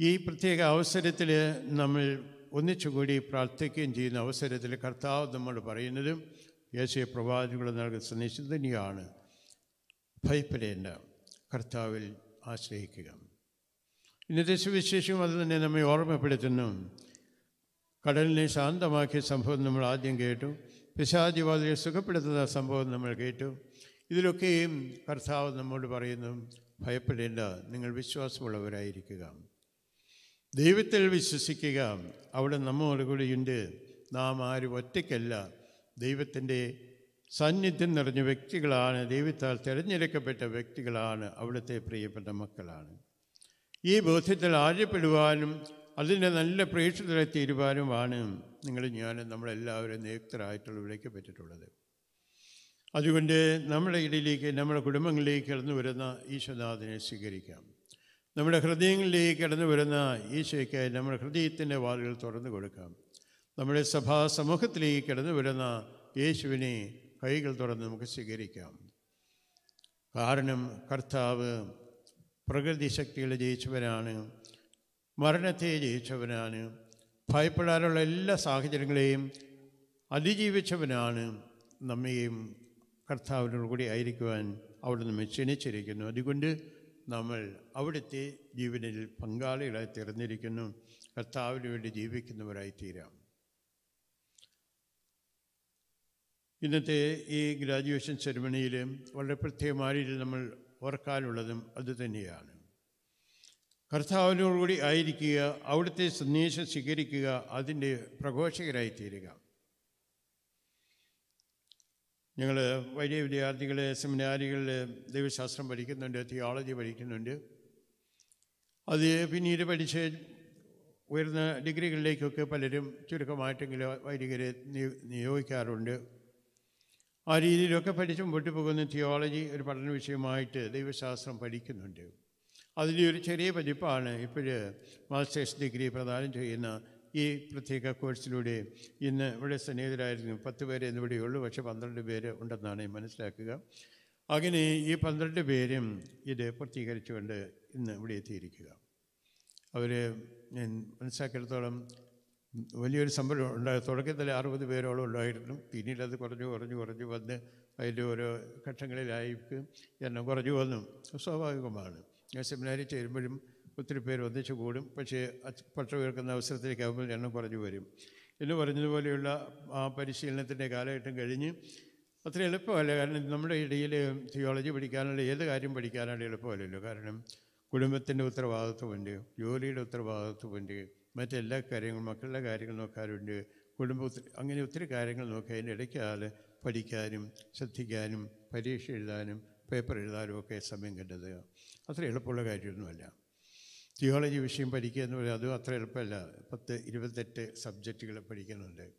[SPEAKER 4] ഈ പ്രത്യേക അവസരത്തിൽ നമ്മൾ ഒന്നിച്ചുകൂടി പ്രാർത്ഥിക്കുകയും ചെയ്യുന്ന അവസരത്തിൽ കർത്താവ് നമ്മൾ പറയുന്നതും യേശയ പ്രവാചകൾ നൽകുന്ന സന്ദേശം ഭയപ്പെടേണ്ട കർത്താവിൽ ആശ്രയിക്കുക. ഇന്നത്തെ സുവിശേഷം അത് തന്നെ നമ്മെ ഓർമ്മപ്പെടുത്തുന്നു. കടലിനെ ശാന്തമാക്കിയ സംഭവം നമ്മൾ ആദ്യം കേട്ടു. പിശാചിവാദിയെ സുഖപ്പെടുത്തുന്ന സംഭവം നമ്മൾ കേട്ടു. ഇതിലൊക്കെയും കർത്താവ് നമ്മോട് പറയുന്നു ഭയപ്പെടേണ്ട നിങ്ങൾ വിശ്വാസമുള്ളവരായിരിക്കുക. ദൈവത്തിൽ വിശ്വസിക്കുക. അവിടെ നമ്മോട് കൂടിയുണ്ട്. നാം ആരും ഒറ്റയ്ക്കല്ല. ദൈവത്തിന്റെ സാന്നിധ്യം നിറഞ്ഞ വ്യക്തികളാണ്. ദൈവത്താൽ തിരഞ്ഞെടുക്കപ്പെട്ട വ്യക്തികളാണ് അവിടുത്തെ പ്രിയപ്പെട്ട മക്കളാണ്. ഈ ബോധ്യത്തിൽ ആര്യപ്പെടുവാനും അതിന്റെ നല്ല പ്രേക്ഷിതരെ തീരുമാനമാണ് നിങ്ങൾ ഞാൻ നമ്മളെല്ലാവരും നിയുക്തരായിട്ടുള്ളവരേക്ക് പറ്റിയിട്ടുള്ളത് അതുകൊണ്ട് നമ്മുടെ ഇടയിലേക്ക് നമ്മുടെ കുടുംബങ്ങളിലേക്ക് കടന്നു വരുന്ന ഈശ്വനാഥനെ സ്വീകരിക്കാം. നമ്മുടെ ഹൃദയങ്ങളിലേക്ക് കടന്നു വരുന്ന ഈശോയ്ക്കായി നമ്മുടെ ഹൃദയത്തിന്റെ വാതിലുകൾ തുറന്നു കൊടുക്കാം. നമ്മുടെ സഭാ സമൂഹത്തിലേക്ക് കടന്നു വരുന്ന യേശുവിനെ കൈകൾ തുറന്ന് നമുക്ക് സ്വീകരിക്കാം. കാരണം കർത്താവ് പ്രകൃതി ശക്തികളെ ജയിച്ചവനാണ് മരണത്തെ ജയിച്ചവനാണ്. ഭയപ്പെടാനുള്ള എല്ലാ സാഹചര്യങ്ങളെയും അതിജീവിച്ചവനാണ്. നമ്മയും കർത്താവിനോട് കൂടി ആയിരിക്കുവാൻ അവിടെ നമ്മെ ക്ഷണിച്ചിരിക്കുന്നു. അതുകൊണ്ട് നമ്മൾ അവിടുത്തെ ജീവനിൽ പങ്കാളികളായി തീർന്നിരിക്കുന്നു. കർത്താവിന് വേണ്ടി ജീവിക്കുന്നവരായി തീരാം ഇന്നത്തെ ഈ ഗ്രാജുവേഷൻ സെറിമണിയിൽ വളരെ പ്രത്യേകമായ രീതിയിൽ നമ്മൾ ഓർക്കാനുള്ളതും അതുതന്നെയാണ്. കർത്താവിനോടുകൂടി ആയിരിക്കുക അവിടുത്തെ സന്ദേശം സ്വീകരിക്കുക അതിന്റെ പ്രഘോഷകരായി തീരുക ഞങ്ങൾ വലിയ വിദ്യാർത്ഥികളെ സെമിനാരികളിൽ ദൈവശാസ്ത്രം പഠിക്കുന്നുണ്ട് തിയോളജി പഠിക്കുന്നുണ്ട്. അത് പിന്നീട് പഠിച്ച് ഉയർന്ന ഡിഗ്രികളിലേക്കൊക്കെ പലരും ചുരുക്കമായിട്ടെങ്കിലും വൈദികരെ നിയോഗിക്കാറുണ്ട്. ആ രീതിയിലൊക്കെ പഠിച്ച് മുമ്പോട്ട് പോകുന്ന തിയോളജി ഒരു പഠന വിഷയമായിട്ട് ദൈവശാസ്ത്രം പഠിക്കുന്നുണ്ട്. അതിന്റെ ഒരു ചെറിയ പതിപ്പാണ് ഇപ്പോൾ മാസ്റ്റേഴ്സ് ഡിഗ്രി പ്രദാനം ചെയ്യുന്ന ഈ പ്രത്യേക കോഴ്സിലൂടെ ഇന്ന് ഇവിടെ സന്നിഹിതരായിരുന്നു. പത്ത് പേരെ ഇന്നിവിടെയുള്ളൂ പക്ഷേ പന്ത്രണ്ട് പേര് ഉണ്ടെന്നാണ് മനസ്സിലാക്കുക. അങ്ങനെ ഈ പന്ത്രണ്ട് പേരും ഇത് പൂർത്തീകരിച്ചുകൊണ്ട് ഇന്ന് ഇവിടെ എത്തിയിരിക്കുക. അവർ മനസ്സിലാക്കിയിടത്തോളം വലിയൊരു സംഭവം ഉണ്ടായി തുടക്കത്തിൽ അറുപത് പേരോളം ഉണ്ടായിരുന്നു. പിന്നീട് അത് കുറഞ്ഞു കുറഞ്ഞു കുറഞ്ഞു വന്ന് അതിന്റെ ഓരോ ഘട്ടങ്ങളിലായിരിക്കും എണ്ണം കുറഞ്ഞു വന്നു. സ്വാഭാവികമാണ്. ഞാൻ സെമിനാരിൽ ചേരുമ്പോഴും ഒത്തിരി പേര് ഒന്നിച്ചു കൂടും. പക്ഷേ പക്ഷ ഉയർക്കുന്ന അവസരത്തിലേക്ക് ആകുമ്പോൾ എണ്ണം കുറഞ്ഞു വരും. എന്ന് പറഞ്ഞതുപോലെയുള്ള ആ പരിശീലനത്തിന്റെ കാലഘട്ടം കഴിഞ്ഞ് അത്ര എളുപ്പമല്ല. കാരണം നമ്മുടെ ഇടയിൽ തിയോളജി പഠിക്കാനുള്ള ഏത് കാര്യം പഠിക്കാനാണ് എളുപ്പമല്ലല്ലോ. കാരണം കുടുംബത്തിന്റെ ഉത്തരവാദിത്വമുണ്ട് ജോലിയുടെ ഉത്തരവാദിത്വമുണ്ട് മറ്റെല്ലാ കാര്യങ്ങളും മക്കളുടെ കാര്യങ്ങൾ നോക്കാറുണ്ട് കുടുംബ അങ്ങനെ ഒത്തിരി കാര്യങ്ങൾ നോക്കി അതിന്റെ ഇടയ്ക്കാൽ പഠിക്കാനും ശ്രദ്ധിക്കാനും പരീക്ഷ എഴുതാനും പേപ്പർ എഴുതാനും ഒക്കെ സമയം കണ്ടത് അത്ര എളുപ്പമുള്ള കാര്യമൊന്നുമല്ല. തിയോളജി വിഷയം പഠിക്കുക എന്ന് പറയുന്നത് അതും അത്ര എളുപ്പമല്ല. പത്ത് ഇരുപത്തെട്ട് സബ്ജക്റ്റുകൾ പഠിക്കുന്നുണ്ട്.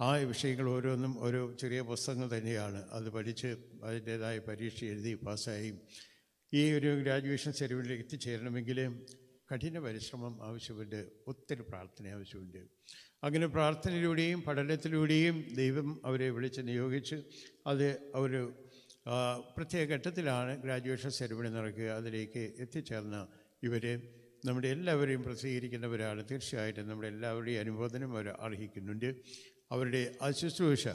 [SPEAKER 4] ആ വിഷയങ്ങൾ ഓരോന്നും ഓരോ ചെറിയ പുസ്തകങ്ങൾ തന്നെയാണ്. അത് പഠിച്ച് അതിന്റേതായ പരീക്ഷ എഴുതി പാസ്സായി ഈ ഒരു ഗ്രാജുവേഷൻ സെറിമണിയിലേക്ക് എത്തിച്ചേരണമെങ്കിൽ കഠിന പരിശ്രമം ആവശ്യമുണ്ട്. ഒത്തിരി പ്രാർത്ഥന ആവശ്യമുണ്ട്. അങ്ങനെ പ്രാർത്ഥനയിലൂടെയും പഠനത്തിലൂടെയും ദൈവം അവരെ വിളിച്ച് നിയോഗിച്ച് അത് ഒരു പ്രത്യേക ഘട്ടത്തിലാണ് ഗ്രാജുവേഷൻ സെറിമണി നടക്കുക. അതിലേക്ക് എത്തിച്ചേർന്ന ഇവർ നമ്മുടെ എല്ലാവരെയും പ്രസിദ്ധീകരിക്കുന്നവരാണ്. തീർച്ചയായിട്ടും നമ്മുടെ എല്ലാവരുടെയും അനുമോദനം അവർ അർഹിക്കുന്നുണ്ട്. അവരുടെ അശുശ്രൂഷ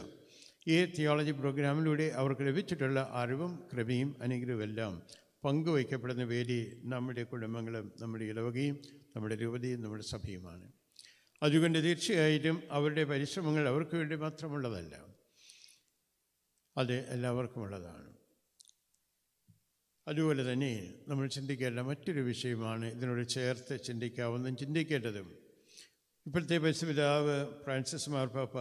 [SPEAKER 4] ഈ തിയോളജി പ്രോഗ്രാമിലൂടെ അവർക്ക് ലഭിച്ചിട്ടുള്ള അറിവും ക്രമയും അനുഗ്രഹമെല്ലാം പങ്കുവയ്ക്കപ്പെടുന്ന വേദി നമ്മുടെ കുടുംബങ്ങളും നമ്മുടെ ഇളവകയും നമ്മുടെ രൂപതയും നമ്മുടെ സഭയുമാണ്. അതുകൊണ്ട് തീർച്ചയായിട്ടും അവരുടെ പരിശ്രമങ്ങൾ അവർക്ക് വേണ്ടി മാത്രമുള്ളതല്ല. അത് എല്ലാവർക്കുമുള്ളതാണ് അതുപോലെ തന്നെ നമ്മൾ ചിന്തിക്കേണ്ട മറ്റൊരു വിഷയമാണ് ഇതിനോട് ചേർത്ത് ചിന്തിക്കാവുന്നതും ചിന്തിക്കേണ്ടതും. ഇപ്പോഴത്തെ പരിസ്ഥിതിപിതാവ് ഫ്രാൻസിസ് മാർപ്പാപ്പ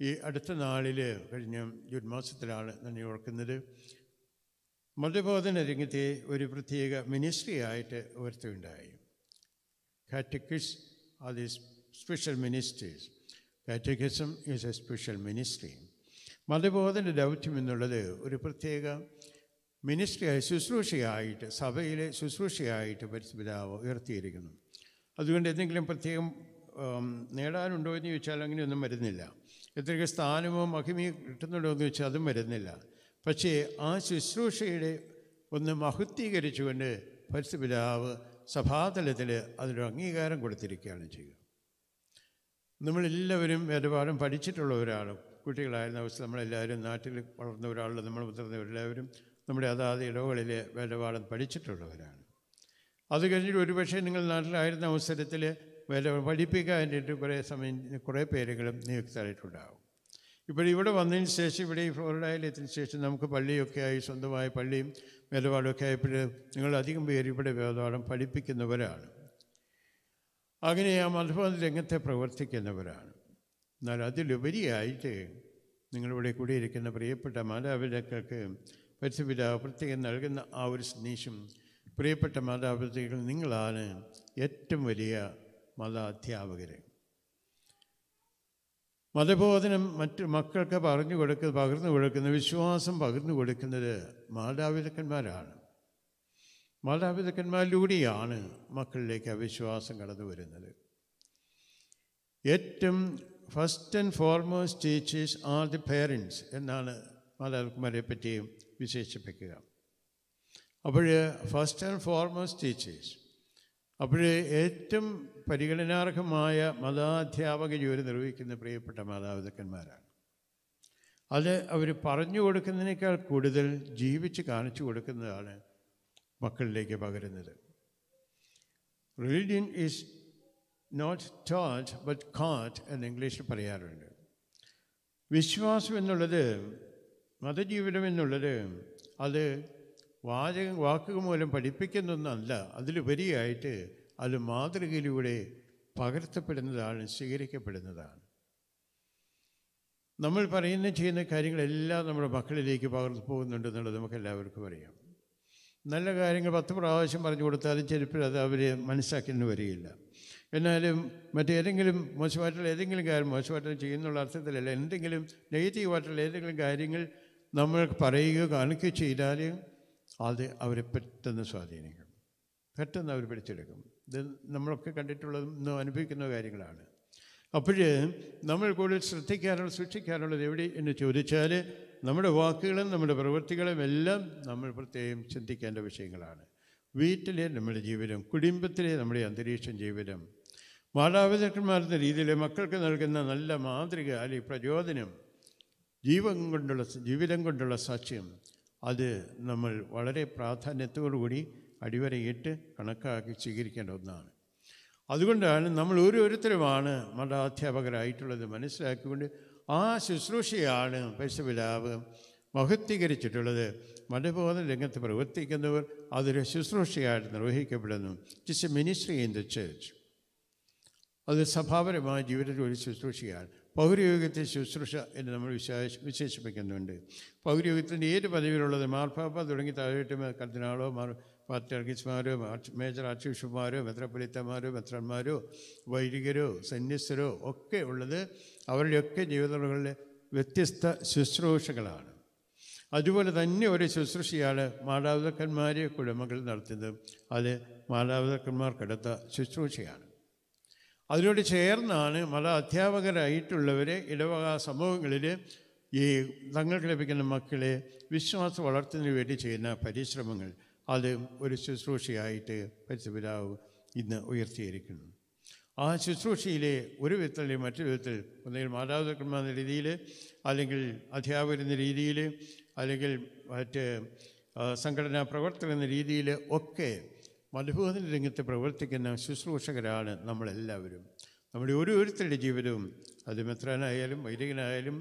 [SPEAKER 4] ഈ അടുത്ത നാളിൽ കഴിഞ്ഞ ജൂൺ മാസത്തിലാണ് നന്ദി ഓർക്കുന്നത്. മതബോധന രംഗത്തെ ഒരു പ്രത്യേക മിനിസ്ട്രി ആയിട്ട് ഉയർത്തുകയുണ്ടായി catechists are the special ministries catechism is a special ministry മതബോധന ദൗത്യം എന്നുള്ളത് ഒരു പ്രത്യേക മിനിസ്ട്രിയായി ശുശ്രൂഷയായിട്ട് സഭയിലെ ശുശ്രൂഷയായിട്ട് പരിസ്ഥിതാവ് ഉയർത്തിയിരിക്കുന്നു. അതുകൊണ്ട് എന്തെങ്കിലും പ്രത്യേകം നേടാനുണ്ടോ എന്ന് ചോദിച്ചാൽ അങ്ങനെയൊന്നും വരുന്നില്ല. എത്രയൊക്കെ സ്ഥാനമോ മഹിമയോ കിട്ടുന്നുണ്ടോ എന്ന് ചോദിച്ചാൽ അതും വരുന്നില്ല. പക്ഷേ ആ ശുശ്രൂഷയുടെ ഒന്ന് മഹത്വീകരിച്ചുകൊണ്ട് പരിസ്ഥിതാവ് സഭാതലത്തിൽ അതിനൊരു അംഗീകാരം കൊടുത്തിരിക്കുകയാണ് ചെയ്യുക. നമ്മളെല്ലാവരും വേദപാഠം പഠിച്ചിട്ടുള്ളവരാണ് കുട്ടികളായിരുന്ന അവസ്ഥ നമ്മളെല്ലാവരും നാട്ടിൽ വളർന്നവരാളുള്ള നമ്മൾ മുതിർന്നവരെല്ലാവരും നമ്മുടെ അതാത് ഇടവുകളിൽ വേദപാഠം പഠിച്ചിട്ടുള്ളവരാണ്. അത് കഴിഞ്ഞിട്ട് ഒരുപക്ഷെ നിങ്ങൾ നാട്ടിലായിരുന്ന അവസരത്തിൽ വേല വേണ്ടിയിട്ട് കുറേ സമയം കുറേ പേരുകളും നിയുക്തരായിട്ടുണ്ടാകും ഇപ്പോൾ ഇവിടെ വന്നതിന് ശേഷം ഇവിടെ ഈ ഫ്ലോറിഡയിൽ എത്തിയതിന് ശേഷം നമുക്ക് പള്ളിയൊക്കെ ആയി സ്വന്തമായ പള്ളിയും വേദപാഠമൊക്കെ ആയപ്പോൾ നിങ്ങൾ അധികം പേര് ഇവിടെ വേദപാഠം പഠിപ്പിക്കുന്നവരാണ്. അങ്ങനെ ആ മധുബോധ രംഗത്തെ പ്രവർത്തിക്കുന്നവരാണ്? എന്നാൽ അതിലുപരിയായിട്ട് നിങ്ങളിവിടെ കൂടിയിരിക്കുന്ന പ്രിയപ്പെട്ട മാതാപിതാക്കൾക്ക് പരിസ്ഥിതിപിതാവ് പ്രത്യേകം നൽകുന്ന ആ ഒരു സന്ദേശം പ്രിയപ്പെട്ട മാതാപിതാക്കൾ നിങ്ങളാണ് ഏറ്റവും വലിയ മത അധ്യാപകർ മതബോധനം മറ്റ് മക്കൾക്ക് പറഞ്ഞു കൊടുക്കുന്ന പകർന്നു കൊടുക്കുന്ന വിശ്വാസം പകർന്നു കൊടുക്കുന്നത് മാതാപിതാക്കന്മാരാണ്. മാതാപിതാക്കന്മാരിലൂടെയാണ് മക്കളിലേക്ക് അവിശ്വാസം കടന്നു വരുന്നത് ഏറ്റവും first and foremost teachers are the parents എന്നാണ് മാതാപിതാക്കന്മാരെ പറ്റിയും വിശേഷിപ്പിക്കുക. അപ്പോൾ ഫസ്റ്റ് ആൻഡ് ഫോർമോസ്റ്റ് ടീച്ചേഴ്സ് അപ്പോൾ ഏറ്റവും പരിഗണനാർഹമായ മതാധ്യാപക ജോലി നിർവഹിക്കുന്ന പ്രിയപ്പെട്ട മാതാപിതാക്കന്മാരാണ്. അത് അവർ പറഞ്ഞു കൊടുക്കുന്നതിനേക്കാൾ കൂടുതൽ ജീവിച്ച് കാണിച്ചു കൊടുക്കുന്നതാണ് മക്കളിലേക്ക് പകരുന്നത്. Religion is not taught but caught എന്ന് ഇംഗ്ലീഷിൽ പറയാറുണ്ട്. വിശ്വാസം എന്നുള്ളത് മതജീവിതം എന്നുള്ളത് അത് വാചക വാക്കുകൾ മൂലം പഠിപ്പിക്കുന്നൊന്നല്ല. അതിലുപരിയായിട്ട് അത് മാതൃകയിലൂടെ പകർത്തപ്പെടുന്നതാണ് സ്വീകരിക്കപ്പെടുന്നതാണ്. നമ്മൾ പറയുന്ന ചെയ്യുന്ന കാര്യങ്ങളെല്ലാം നമ്മുടെ മക്കളിലേക്ക് പകർന്നു പോകുന്നുണ്ട് എന്നുള്ളത് നമുക്ക് എല്ലാവർക്കും അറിയാം. നല്ല കാര്യങ്ങൾ പത്ത് പ്രാവശ്യം പറഞ്ഞു കൊടുത്താലും ചിലപ്പോൾ അത് അവർ മനസ്സാക്കിയെന്ന് വരികയില്ല. എന്നാലും മറ്റേതെങ്കിലും മോശമായിട്ടുള്ള ഏതെങ്കിലും കാര്യം മോശമായിട്ട് ചെയ്യുന്നുള്ള അർത്ഥത്തിലല്ല. എന്തെങ്കിലും നെഗറ്റീവായിട്ടുള്ള ഏതെങ്കിലും കാര്യങ്ങൾ നമ്മൾ പറയുകയോ കാണിക്കുകയോ ചെയ്താൽ അത് അവരെ പെട്ടെന്ന് സ്വാധീനിക്കും. പെട്ടെന്ന് അവർ പിടിച്ചെടുക്കും. ഇത് നമ്മളൊക്കെ കണ്ടിട്ടുള്ളതും അനുഭവിക്കുന്ന കാര്യങ്ങളാണ്. അപ്പോൾ നമ്മൾ കൂടുതൽ ശ്രദ്ധിക്കാനുള്ള സൂക്ഷിക്കാനുള്ളത് എവിടെ എന്ന് ചോദിച്ചാൽ നമ്മുടെ വാക്കുകളും നമ്മുടെ പ്രവൃത്തികളും എല്ലാം നമ്മൾ പ്രത്യേകം ചിന്തിക്കേണ്ട വിഷയങ്ങളാണ്. വീട്ടിലെ നമ്മുടെ ജീവിതം കുടുംബത്തിലെ നമ്മുടെ അന്തരീക്ഷം ജീവിതം മാതാപിതാക്കന്മാരുടെ രീതിയിലെ മക്കൾക്ക് നൽകുന്ന നല്ല മാതൃക അല്ലെങ്കിൽ പ്രചോദനം ജീവൻ കൊണ്ടുള്ള ജീവിതം കൊണ്ടുള്ള സാക്ഷ്യം അത് നമ്മൾ വളരെ പ്രാധാന്യത്തോടുകൂടി അടിവരയിട്ട് കണക്കാക്കി സ്വീകരിക്കേണ്ട ഒന്നാണ്. അതുകൊണ്ടാണ് നമ്മൾ ഓരോരുത്തരുമാണ് മതാധ്യാപകരായിട്ടുള്ളത് മനസ്സിലാക്കിക്കൊണ്ട് ആ ശുശ്രൂഷയാണ് പരിശുപിതാവ് മഹത്വീകരിച്ചിട്ടുള്ളത്. മതബോധ രംഗത്ത് പ്രവർത്തിക്കുന്നവർ അതൊരു ശുശ്രൂഷയായിട്ട് നിർവഹിക്കപ്പെടുന്നു. It's a ministry in the church അത് സഭാപരമായ ജീവിതത്തിൽ ഒരു ശുശ്രൂഷയാണ്. പൗരയോഗത്തെ ശുശ്രൂഷ എന്ന് നമ്മൾ വിശേഷ വിശേഷിപ്പിക്കുന്നുണ്ട്. പൗരയോഗത്തിന്റെ ഏത് പദവിയിലുള്ളത്? മാർപ്പാപ്പ തുടങ്ങി താഴോട്ട് കർദിനാളോ മാർ പാത്രിയർഗീസ്മാരോ മേജർ ആർച്ച് ബിഷപ്പുമാരോ മെത്രപ്പൊലിത്തമാരോ മെത്രന്മാരോ വൈദികരോ സന്യസ്തരോ ഒക്കെ ഉള്ളത് അവരുടെയൊക്കെ ജീവിതങ്ങളിലെ വ്യത്യസ്ത ശുശ്രൂഷകളാണ്. അതുപോലെ തന്നെ ഒരു ശുശ്രൂഷയാണ് മാതാപിതാക്കന്മാരെ കുടുംബങ്ങൾ നടത്തുന്നത്. അത് മാതാപിതാക്കന്മാർക്കെടുത്ത ശുശ്രൂഷയാണ്. അതിനോട് ചേർന്നാണ് മത അധ്യാപകരായിട്ടുള്ളവരെ ഇടവക സമൂഹങ്ങളിൽ ഈ തങ്ങൾക്ക് ലഭിക്കുന്ന മക്കളെ വിശ്വാസം വളർത്തുന്നതിന് വേണ്ടി ചെയ്യുന്ന പരിശ്രമങ്ങൾ. അത് ഒരു ശുശ്രൂഷയായിട്ട് പരിശുപിതാവ് ഇന്ന് ഉയർത്തിയിരിക്കുന്നു. ആ ശുശ്രൂഷയിലെ ഒരു വിധത്തിൽ മറ്റു വിധത്തിൽ ഒന്നുകിൽ മാതാപിതാക്കന്മാർ രീതിയിൽ അല്ലെങ്കിൽ അധ്യാപകരെന്ന രീതിയിൽ അല്ലെങ്കിൽ മറ്റ് സംഘടനാ പ്രവർത്തകർ എന്ന രീതിയിൽ ഒക്കെ മധുബോധന രംഗത്ത് പ്രവർത്തിക്കുന്ന ശുശ്രൂഷകരാണ് നമ്മളെല്ലാവരും. നമ്മുടെ ഓരോരുത്തരുടെ ജീവിതവും അത് മെത്രാനായാലും വൈദികനായാലും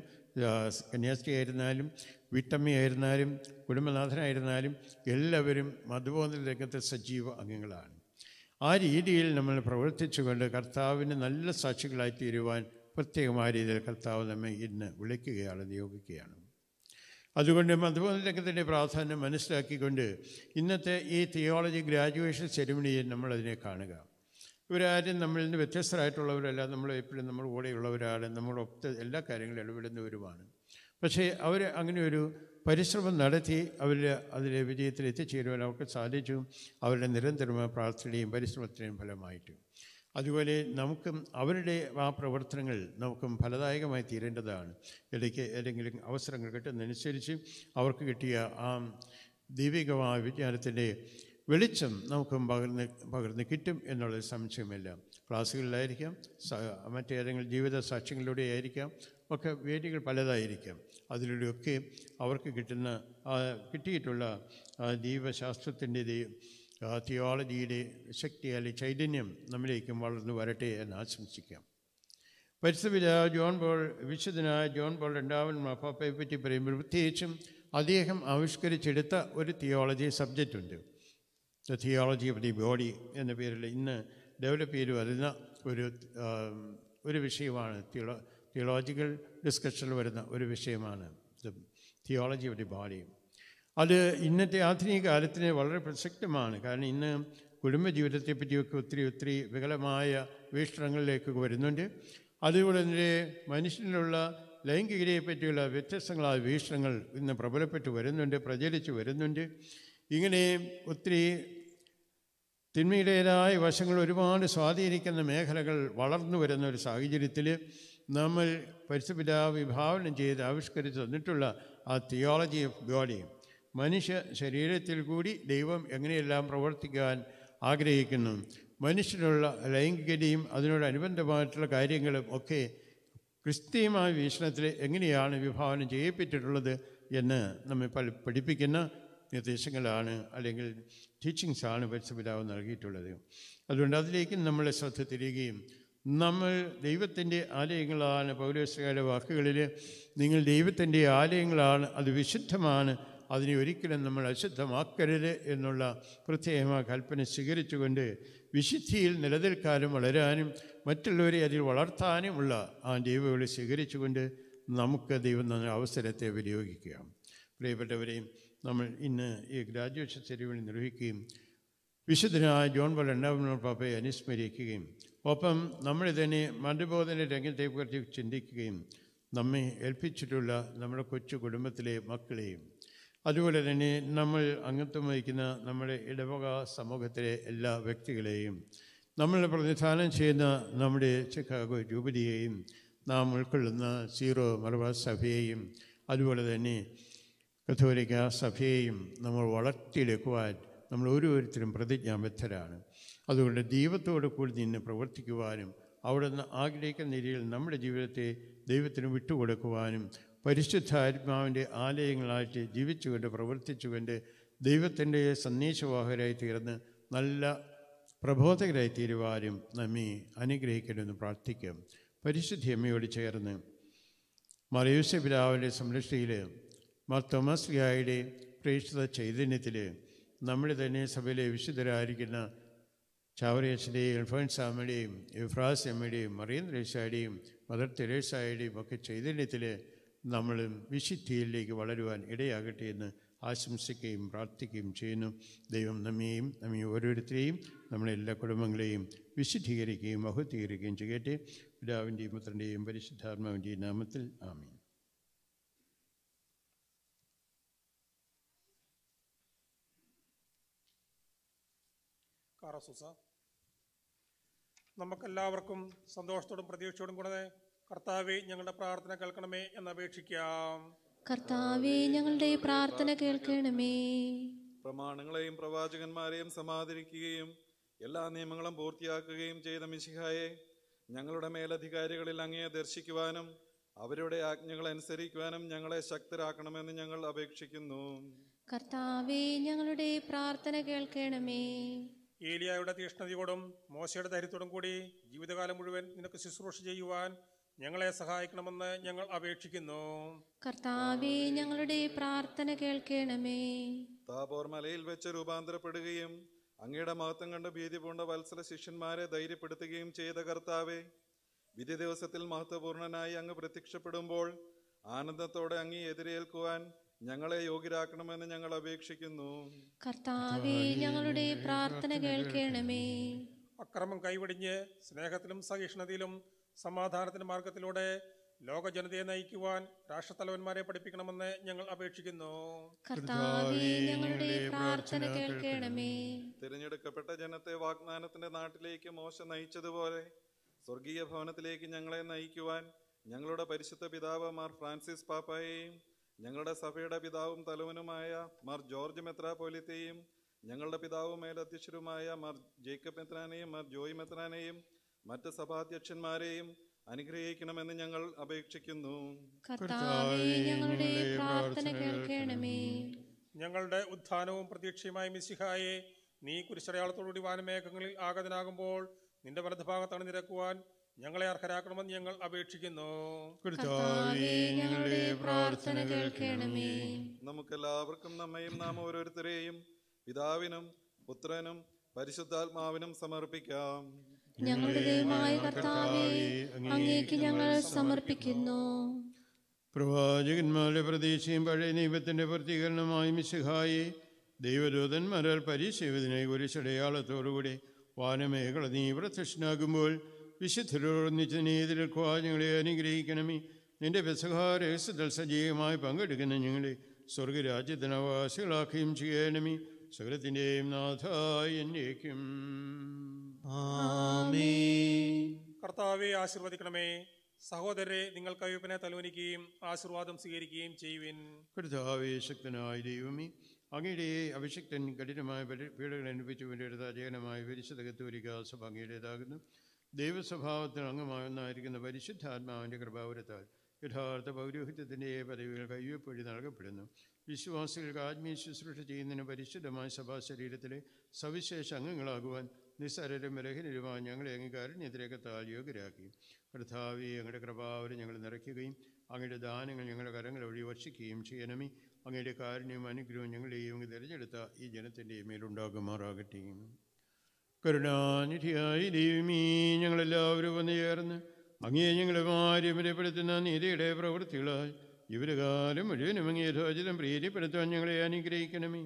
[SPEAKER 4] കന്യാസ്ത്രീയായിരുന്നാലും വീട്ടമ്മയായിരുന്നാലും കുടുംബനാഥനായിരുന്നാലും എല്ലാവരും മധുബോധന രംഗത്തെ സജീവ അംഗങ്ങളാണ്. ആ രീതിയിൽ നമ്മൾ പ്രവർത്തിച്ചുകൊണ്ട് കർത്താവിന് നല്ല സാക്ഷികളായി തീരുവാൻ പ്രത്യേകമായ രീതിയിൽ കർത്താവ് നമ്മെ ഇന്ന് വിളിക്കുകയാണ് നിയോഗിക്കുകയാണ്. അതുകൊണ്ട് മധുബോധ രംഗത്തിന്റെ പ്രാധാന്യം മനസ്സിലാക്കിക്കൊണ്ട് ഇന്നത്തെ ഈ തിയോളജി ഗ്രാജുവേഷൻ സെറിമണിയിൽ നമ്മളതിനെ കാണുക. ഇവരാരും നമ്മളിൽ നിന്ന് വ്യത്യസ്തരായിട്ടുള്ളവരല്ല നമ്മൾ എപ്പോഴും നമ്മൾ കൂടെയുള്ളവരാണ് നമ്മളൊത്ത എല്ലാ കാര്യങ്ങളും ഇടപെടുന്നവരുമാണ്. പക്ഷേ അവർ അങ്ങനെ ഒരു പരിശ്രമം നടത്തി അവർ അതിലെ വിജയത്തിൽ എത്തിച്ചേരുവാൻ അവർക്ക് സാധിച്ചു. അവരുടെ നിരന്തരമായ പ്രാർത്ഥനയും പരിശ്രമത്തിന്റെയും ഫലമായിട്ട്. അതുപോലെ നമുക്കും അവരുടെ ആ പ്രവർത്തനങ്ങൾ നമുക്കും ഫലദായകമായി തീരേണ്ടതാണ്. ഇടയ്ക്ക് ഏതെങ്കിലും അവസരങ്ങൾ കിട്ടുന്നതനുസരിച്ച് അവർക്ക് കിട്ടിയ ആ ദൈവികമായ വിജ്ഞാനത്തിന്റെ വെളിച്ചം നമുക്കും പകർന്ന് പകർന്ന് കിട്ടും എന്നുള്ള സംശയമില്ല. ക്ലാസ്സുകളിലായിരിക്കാം മറ്റേതെങ്കിലും ജീവിത സാക്ഷ്യങ്ങളിലൂടെ ആയിരിക്കാം ഒക്കെ വേദികൾ പലതായിരിക്കാം. അതിലൂടെയൊക്കെ അവർക്ക് കിട്ടുന്ന കിട്ടിയിട്ടുള്ള ദൈവശാസ്ത്രത്തിന്റെ തിയോളജിയുടെ ശക്തി അല്ലെങ്കിൽ ചൈതന്യം നമ്മിലേക്കും വളർന്നു വരട്ടെ എന്ന് ആശംസിക്കാം. പരിസ്ഥിത ജോൺ ബോൾ വിശുദ്ധനായ ജോൺ ബോൾ രണ്ടാമൻ മാപ്പാപ്പയെ പറ്റി പറയുമ്പോൾ പ്രത്യേകിച്ചും അദ്ദേഹം ആവിഷ്കരിച്ചെടുത്ത ഒരു തിയോളജി സബ്ജക്റ്റ് ഉണ്ട്. The theology of the body എന്ന പേരിൽ ഇന്ന് ഡെവലപ്പ് ചെയ്ത് വരുന്ന ഒരു ഒരു വിഷയമാണ്. തിയോ തിയോളജിക്കൽ ഡിസ്കഷനിൽ വരുന്ന ഒരു വിഷയമാണ്. Theology of the body. അത് ഇന്നത്തെ ആധുനിക കാലത്തിന് വളരെ പ്രസക്തമാണ്. കാരണം ഇന്ന് കുടുംബജീവിതത്തെ പറ്റിയൊക്കെ ഒത്തിരി ഒത്തിരി വികലമായ വീക്ഷണങ്ങളിലേക്ക് വരുന്നുണ്ട്. അതുപോലെ തന്നെ മനുഷ്യനിലുള്ള ലൈംഗികതയെ പറ്റിയുള്ള വ്യത്യസ്തങ്ങളായ വീക്ഷണങ്ങൾ ഇന്ന് പ്രബലപ്പെട്ടു വരുന്നുണ്ട് പ്രചരിച്ച് വരുന്നുണ്ട്. ഇങ്ങനെ ഒത്തിരി തിന്മയുടേതായ വശങ്ങൾ ഒരുപാട് സ്വാധീനിക്കുന്ന മേഖലകൾ വളർന്നു വരുന്ന ഒരു സാഹചര്യത്തിൽ നമ്മൾ പരിശുപിതാവ് വിഭാവനം ചെയ്ത് ആവിഷ്കരിച്ച് തന്നിട്ടുള്ള ആ തിയോളജി ഓഫ് ഗോഡി മനുഷ്യ ശരീരത്തിൽ കൂടി ദൈവം എങ്ങനെയെല്ലാം പ്രവർത്തിക്കാൻ ആഗ്രഹിക്കുന്നു? മനുഷ്യനുള്ള ലൈംഗികതയും അതിനോടനുബന്ധമായിട്ടുള്ള കാര്യങ്ങളും ഒക്കെ ക്രിസ്തീയമായ വീക്ഷണത്തിൽ എങ്ങനെയാണ് വിഭാവനം ചെയ്യപ്പെട്ടിട്ടുള്ളത് എന്ന് നമ്മെ പല പഠിപ്പിക്കുന്ന നിർദ്ദേശങ്ങളാണ് അല്ലെങ്കിൽ ടീച്ചിങ്സാണ് പരിശുപിതാവ് നൽകിയിട്ടുള്ളത്. അതുകൊണ്ട് അതിലേക്ക് നമ്മളെ ശ്രദ്ധ തിരികുകയും നമ്മൾ ദൈവത്തിന്റെ ആലയങ്ങളാണ് പൗരസ്കാരുടെ വാക്കുകളിൽ നിങ്ങൾ ദൈവത്തിന്റെ ആലയങ്ങളാണ് അത് വിശുദ്ധമാണ് അതിനെ ഒരിക്കലും നമ്മൾ അശുദ്ധമാക്കരുത് എന്നുള്ള പ്രത്യേകമായ കൽപ്പന സ്വീകരിച്ചുകൊണ്ട് വിശുദ്ധിയിൽ നിലനിൽക്കാനും വളരാനും മറ്റുള്ളവരെ അതിൽ വളർത്താനുമുള്ള ആ ദൈവവിളി സ്വീകരിച്ചുകൊണ്ട് നമുക്ക് ദൈവം തന്ന അവസരത്തെ വിനിയോഗിക്കുക പ്രിയപ്പെട്ടവരെയും നമ്മൾ ഇന്ന് ഈ ഗ്രാജുവേഷൻ സെറിമണി നിർവഹിക്കുകയും വിശുദ്ധനായ ജോൺ പോൾ രണ്ടാമൻ പാപ്പയെ അനുസ്മരിക്കുകയും ഒപ്പം നമ്മൾ തന്നെ മതബോധന രംഗത്തെക്കുറിച്ച് ചിന്തിക്കുകയും നമ്മെ ഏൽപ്പിച്ചിട്ടുള്ള നമ്മുടെ കൊച്ചു കുടുംബത്തിലെ മക്കളെയും അതുപോലെ തന്നെ നമ്മൾ അംഗത്വം വഹിക്കുന്ന നമ്മുടെ ഇടവക സമൂഹത്തിലെ എല്ലാ വ്യക്തികളെയും നമ്മൾ പ്രതിനിധാനം ചെയ്യുന്ന നമ്മുടെ ചിക്കാഗോ രൂപതയെയും നാം ഉൾക്കൊള്ളുന്ന സീറോ മലബാർ സഭയെയും അതുപോലെ തന്നെ കത്തോലിക്ക സഭയെയും നമ്മൾ വളർത്തിയെടുക്കുവാൻ നമ്മൾ ഓരോരുത്തരും പ്രതിജ്ഞാബദ്ധരാണ്. അതുകൊണ്ട് ദൈവത്തോട് കൂടി നിന്ന് പ്രവർത്തിക്കുവാനും അവിടെ നിന്ന് ആഗ്രഹിക്കുന്ന രീതിയിൽ നമ്മുടെ ജീവിതത്തെ ദൈവത്തിന് വിട്ടുകൊടുക്കുവാനും പരിശുദ്ധാത്മാവിന്റെ ആലയങ്ങളായിട്ട് ജീവിച്ചുകൊണ്ട് പ്രവർത്തിച്ചുകൊണ്ട് ദൈവത്തിന്റെ സന്ദേശവാഹകരായി തീർന്ന് നല്ല പ്രബോധകരായി തീരുവാനും നമ്മെ അനുഗ്രഹിക്കണമെന്ന് പ്രാർത്ഥിക്കാം. പരിശുദ്ധി അമ്മയോട് ചേർന്ന് മറിയൂസ പിതാവിന്റെ സംരക്ഷയിൽ മാർ തോമസ് ഗായുടെ പ്രേക്ഷിത ചൈതന്യത്തിൽ നമ്മൾ തന്നെ സഭയിലെ വിശുദ്ധരായിരിക്കുന്ന ചാവറേശന്റെയും എൽഫോൻസാമ്മയുടെയും യുഫ്രാസ് അമ്മയുടെയും മറിയൻ മറിയന്ദ്രേശായുടെയും മദർ തെരേസായുടെയും ഒക്കെ ചൈതന്യത്തിൽ നമ്മൾ വിശുദ്ധിയിലേക്ക് വളരുവാൻ ഇടയാകട്ടെ എന്ന് ആശംസിക്കുകയും പ്രാർത്ഥിക്കുകയും ചെയ്യുന്നു. ദൈവം നമ്മെയും നമ്മെ ഓരോരുത്തരെയും നമ്മുടെ എല്ലാ കുടുംബങ്ങളെയും വിശുദ്ധീകരിക്കുകയും മഹത്വീകരിക്കുകയും ചെയ്യട്ടെ. പിതാവിന്റെയും പുത്രന്റെയും പരിശുദ്ധാത്മാവിന്റെയും നാമത്തിൽ ആമീൻ.
[SPEAKER 9] നമുക്കെല്ലാവർക്കും സന്തോഷത്തോടും പ്രതീക്ഷയോടും കൂടെ കർത്താവെ ഞങ്ങളുടെ പ്രാർത്ഥന കേൾക്കണമേ എന്ന് അപേക്ഷിക്കാം
[SPEAKER 3] കർത്താവെ ഞങ്ങളുടെ പ്രാർത്ഥന കേൾക്കണമേ.
[SPEAKER 5] പ്രമാണങ്ങളെയും പ്രവാചകന്മാരെയും സമാദരിക്കുകയും എല്ലാ നിയമങ്ങളും പൂർത്തിയാക്കുകയും ചെയ്ത മിശിഹായെ ഞങ്ങളുടെ മേലധികാരികളിൽ അങ്ങയെ ദർശിക്കുവാനും അവരുടെ ആജ്ഞകൾ അനുസരിക്കുവാനും ഞങ്ങളെ ശക്തരാക്കണമെന്ന് ഞങ്ങൾ അപേക്ഷിക്കുന്നു.
[SPEAKER 3] കർത്താവെ ഞങ്ങളുടെ പ്രാർത്ഥന കേൾക്കണമേ.
[SPEAKER 9] ഏലിയായുടെ തീഷ്ണതയോടും മോശയുടെ ധൈര്യത്തോടും കൂടി ജീവിതകാലം മുഴുവൻ നിനക്ക് ശുശ്രൂഷ ചെയ്യുവാൻ ഞങ്ങളെ സഹായിക്കണമെന്ന് ഞങ്ങൾ അപേക്ഷിക്കുന്നു.
[SPEAKER 3] കർത്താവെ ഞങ്ങളുടെ പ്രാർത്ഥന കേൾക്കണമേ.
[SPEAKER 5] താപോർ മലയിൽ വെച്ച് രൂപാന്തരപ്പെടുകയും അങ്ങയുടെ മഹത്വം കണ്ട് ഭീതി പൂണ്ട വത്സര ശിഷ്യന്മാരെ ധൈര്യപ്പെടുത്തുകയും ചെയ്ത കർത്താവെ വിധി ദിവസത്തിൽ മഹത്വപൂർണനായി അങ്ങ് പ്രത്യക്ഷപ്പെടുമ്പോൾ ആനന്ദത്തോടെ അങ്ങ് എതിരേൽക്കുവാൻ ഞങ്ങളെ യോഗ്യരാക്കണമെന്ന് ഞങ്ങൾ അപേക്ഷിക്കുന്നു.
[SPEAKER 3] കർത്താവേ ഞങ്ങളുടെ പ്രാർത്ഥന കേൾക്കണമേ.
[SPEAKER 9] അക്രമം കൈവടിഞ്ഞ് സ്നേഹത്തിലും സഹിഷ്ണുതയിലും സമാധാനത്തിന്റെ മാർഗത്തിലൂടെ ലോക ജനതയെ നയിക്കുവാൻ രാഷ്ട്രത്തലവന്മാരെ പഠിപ്പിക്കണമെന്ന് ഞങ്ങൾ അപേക്ഷിക്കുന്നു.
[SPEAKER 3] കർത്താവെ ഞങ്ങളുടെ പ്രാർത്ഥന കേൾക്കണമേ.
[SPEAKER 5] തിരഞ്ഞെടുക്കപ്പെട്ട ജനത്തെ വാഗ്ദാനത്തിന്റെ നാട്ടിലേക്ക് മോശ നയിച്ചതുപോലെ സ്വർഗീയ ഭവനത്തിലേക്ക് ഞങ്ങളെ നയിക്കുവാൻ ഞങ്ങളുടെ പരിശുദ്ധ പിതാവ് മാർ ഫ്രാൻസിസ് പാപ്പായെയും ഞങ്ങളുടെ സഭയുടെ പിതാവും തലവനുമായ മാർ ജോർജ് മെത്രാപോലിത്തെയും ഞങ്ങളുടെ പിതാവും മേലധ്യക്ഷരുമായ മാർ ജേക്കബ് മെത്രാനെയും മാർ ജോയ് മെത്രാനെയും മറ്റ് സഭാധ്യക്ഷന്മാരെയും അനുഗ്രഹിക്കണമെന്ന് ഞങ്ങൾ അപേക്ഷിക്കുന്നു.
[SPEAKER 3] കർത്താവെ ഞങ്ങളുടെ പ്രാർത്ഥന കേൾക്കണമേ.
[SPEAKER 9] ഞങ്ങളുടെ ഉത്ഥാനവും പ്രതീക്ഷയുമായ മിശിഹായെ നീ കുരിശടയാളത്തോടുകൂടി വാനമേഘങ്ങളിൽ ആഗതനാകുമ്പോൾ നിന്റെ വലതുഭാഗത്താണ് നിരക്കുവാൻ ഞങ്ങളെ അർഹരാക്കണമെന്ന് ഞങ്ങൾ അപേക്ഷിക്കുന്നു.
[SPEAKER 3] കർത്താവെ ഞങ്ങളുടെ പ്രാർത്ഥന കേൾക്കണമേ.
[SPEAKER 5] നമുക്കെല്ലാവർക്കും നമ്മയും നാം ഓരോരുത്തരെയും പിതാവിനും പുത്രനും പരിശുദ്ധാത്മാവിനും സമർപ്പിക്കാം.
[SPEAKER 3] ഞങ്ങളുടെ ദൈവമായ കർത്താവെ അങ്ങേക്ക് ഞങ്ങൾ സമർപ്പിക്കുന്നു.
[SPEAKER 4] പ്രവാചകന്മാരുടെ പ്രതീക്ഷയും പഴയ നിയമത്തിന്റെ പൂർത്തീകരണമായി മിശിഹായി ദൈവദൂതന്മാരാൽ പരീക്ഷയതിനെ കുരിശടയാളത്തോടുകൂടി വാനമേഖല നീ പ്രത്യക്ഷനാകുമ്പോൾ വിശുദ്ധരോടൊന്നിച്ച് നീ ഞങ്ങളെ അനുഗ്രഹിക്കണമേ. നിന്റെ വ്യസഹാരഹസ്യത്തിൽ സജീവമായി പങ്കെടുക്കുന്ന ഞങ്ങളെ സ്വർഗരാജ്യത്തിന് അവകാശികളാക്കുകയും ചെയ്യണമേ. സകലത്തിന്റെയും നാഥ എന്നേക്കും.
[SPEAKER 9] കർത്താവെ ആശീർവദിക്കണമേ. സഹോദരരെ നിങ്ങൾ കയ്യൊപ്പിനെ തലോനിക്കുകയും ആശീർവാദം സ്വീകരിക്കുകയും ചെയ്യുവിൻ.
[SPEAKER 4] കർത്താവേ ശക്തനായ ദൈവമേ അങ്ങയുടെ അഭിഷക്തൻ കഠിനമായ പീഡകൾ അനുഭവിച്ചു വേണ്ടിയെടുത്ത അജയനമായ പരിശുദ്ധ കത്തോലിക്ക സഭ അങ്ങയുടേതാകുന്നു. ദൈവസ്വഭാവത്തിൽ അംഗമാകുന്നതായിരിക്കുന്ന പരിശുദ്ധാത്മാവിന്റെ കൃപാവരത്താൽ യഥാർത്ഥ പൗരോഹിത്യത്തിന്റെ പദവികൾ കയ്യൊപ്പൊഴി നൽകപ്പെടുന്നു. വിശ്വാസികൾക്ക് ആത്മീയ ശുശ്രൂഷ ചെയ്യുന്നതിന് പരിശുദ്ധമായ സഭാ ശരീരത്തിലെ സവിശേഷ അംഗങ്ങളാകുവാൻ നിസ്സാരരും രഹിതരുമായ ഞങ്ങളെ അങ്ങ് കാരുണ്യത്തിലേക്കത്താൽ യോഗ്യരാക്കി. കർത്താവി അങ്ങയുടെ കൃപാവരം ഞങ്ങൾ നിറയ്ക്കുകയും അങ്ങയുടെ ദാനങ്ങൾ ഞങ്ങളുടെ കരങ്ങൾ വഴി വർഷിക്കുകയും ചെയ്യണമേ. അങ്ങയുടെ കാരുണ്യവും അനുഗ്രഹവും ഞങ്ങളെയും അങ്ങ് തിരഞ്ഞെടുത്ത ഈ ജനത്തിന്റെ മേലുണ്ടാകുമാറാകട്ടെ കരുണാനിധിയായി ദൈവമീ ഞങ്ങളെല്ലാവരും വന്നു ചേർന്ന് അങ്ങേ ഞങ്ങളെ മാര്യപരപ്പെടുത്തുന്ന നീതിയുടെ പ്രവൃത്തികളാൽ ഇവരുകാലം മുഴുവനും അങ്ങേ യഥോചിതം പ്രീതിപ്പെടുത്താൻ ഞങ്ങളെ അനുഗ്രഹിക്കണമേ.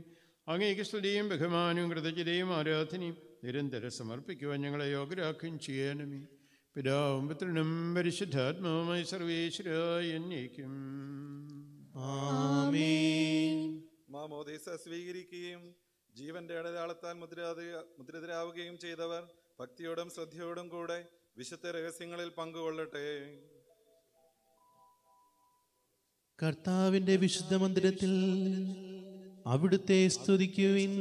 [SPEAKER 4] അങ്ങേക്ക് സ്തുതിയും ബഹുമാനവും കൃതജ്ഞതയും ആരാധനയും നിരന്തരം സമർപ്പിക്കുവാൻ ഞങ്ങളെ യോഗ്യരാക്കുകയും ചെയ്യണമേ. പിതാവും പുത്രനും പരിശുദ്ധാത്മാവുമായി സർവേശ്വരായ
[SPEAKER 5] മാമോദീസ സ്വീകരിക്കുകയും ജീവന്റെ അടയാളത്താൽ മുദ്രാത മുദ്രിതരാവുകയും ചെയ്തവർ ഭക്തിയോടും ശ്രദ്ധയോടും കൂടെ വിശുദ്ധ രഹസ്യങ്ങളിൽ പങ്കുകൊള്ളട്ടെ.
[SPEAKER 1] കർത്താവിന്റെ വിശുദ്ധ മന്ദിരത്തിൽ അവിടുത്തെ സ്തുതിക്കുവിൻ.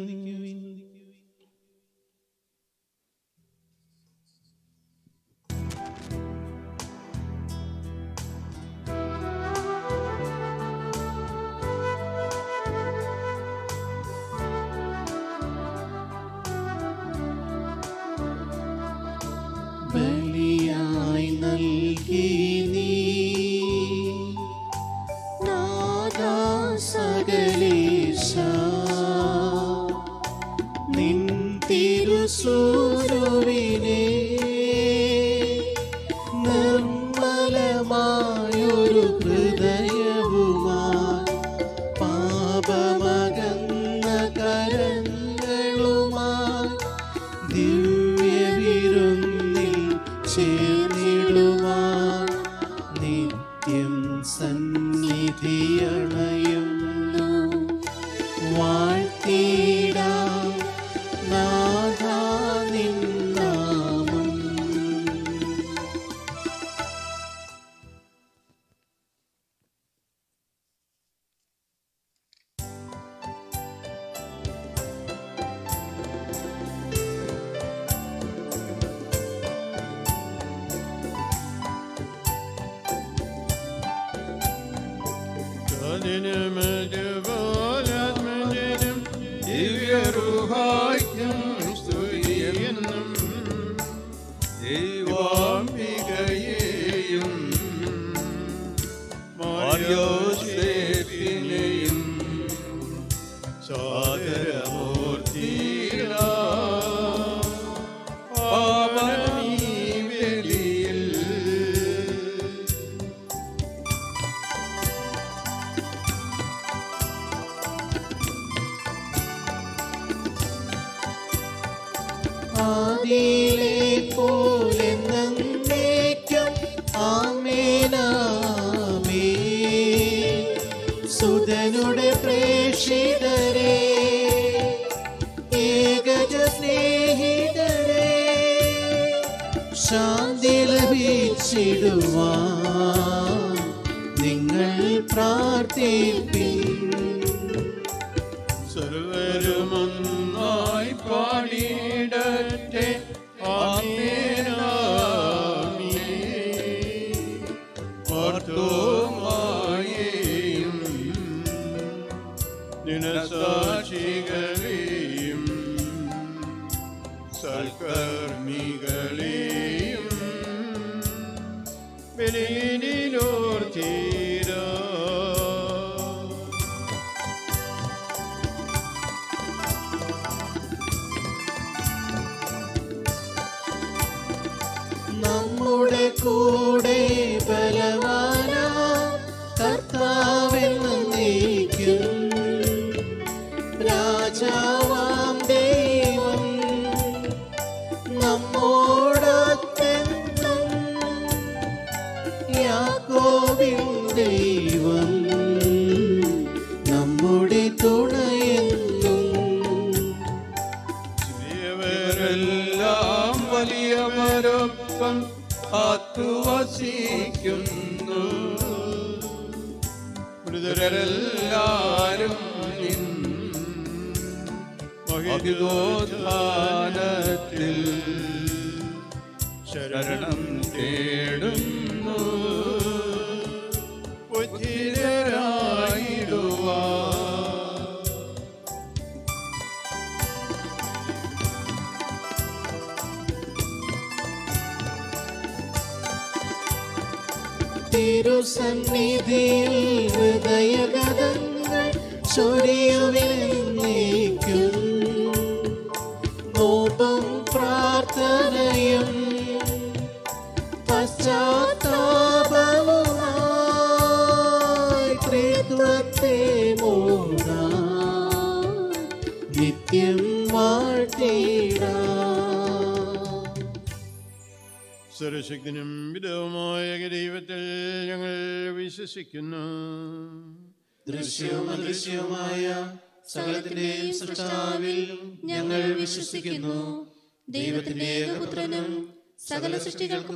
[SPEAKER 1] Menini Norti.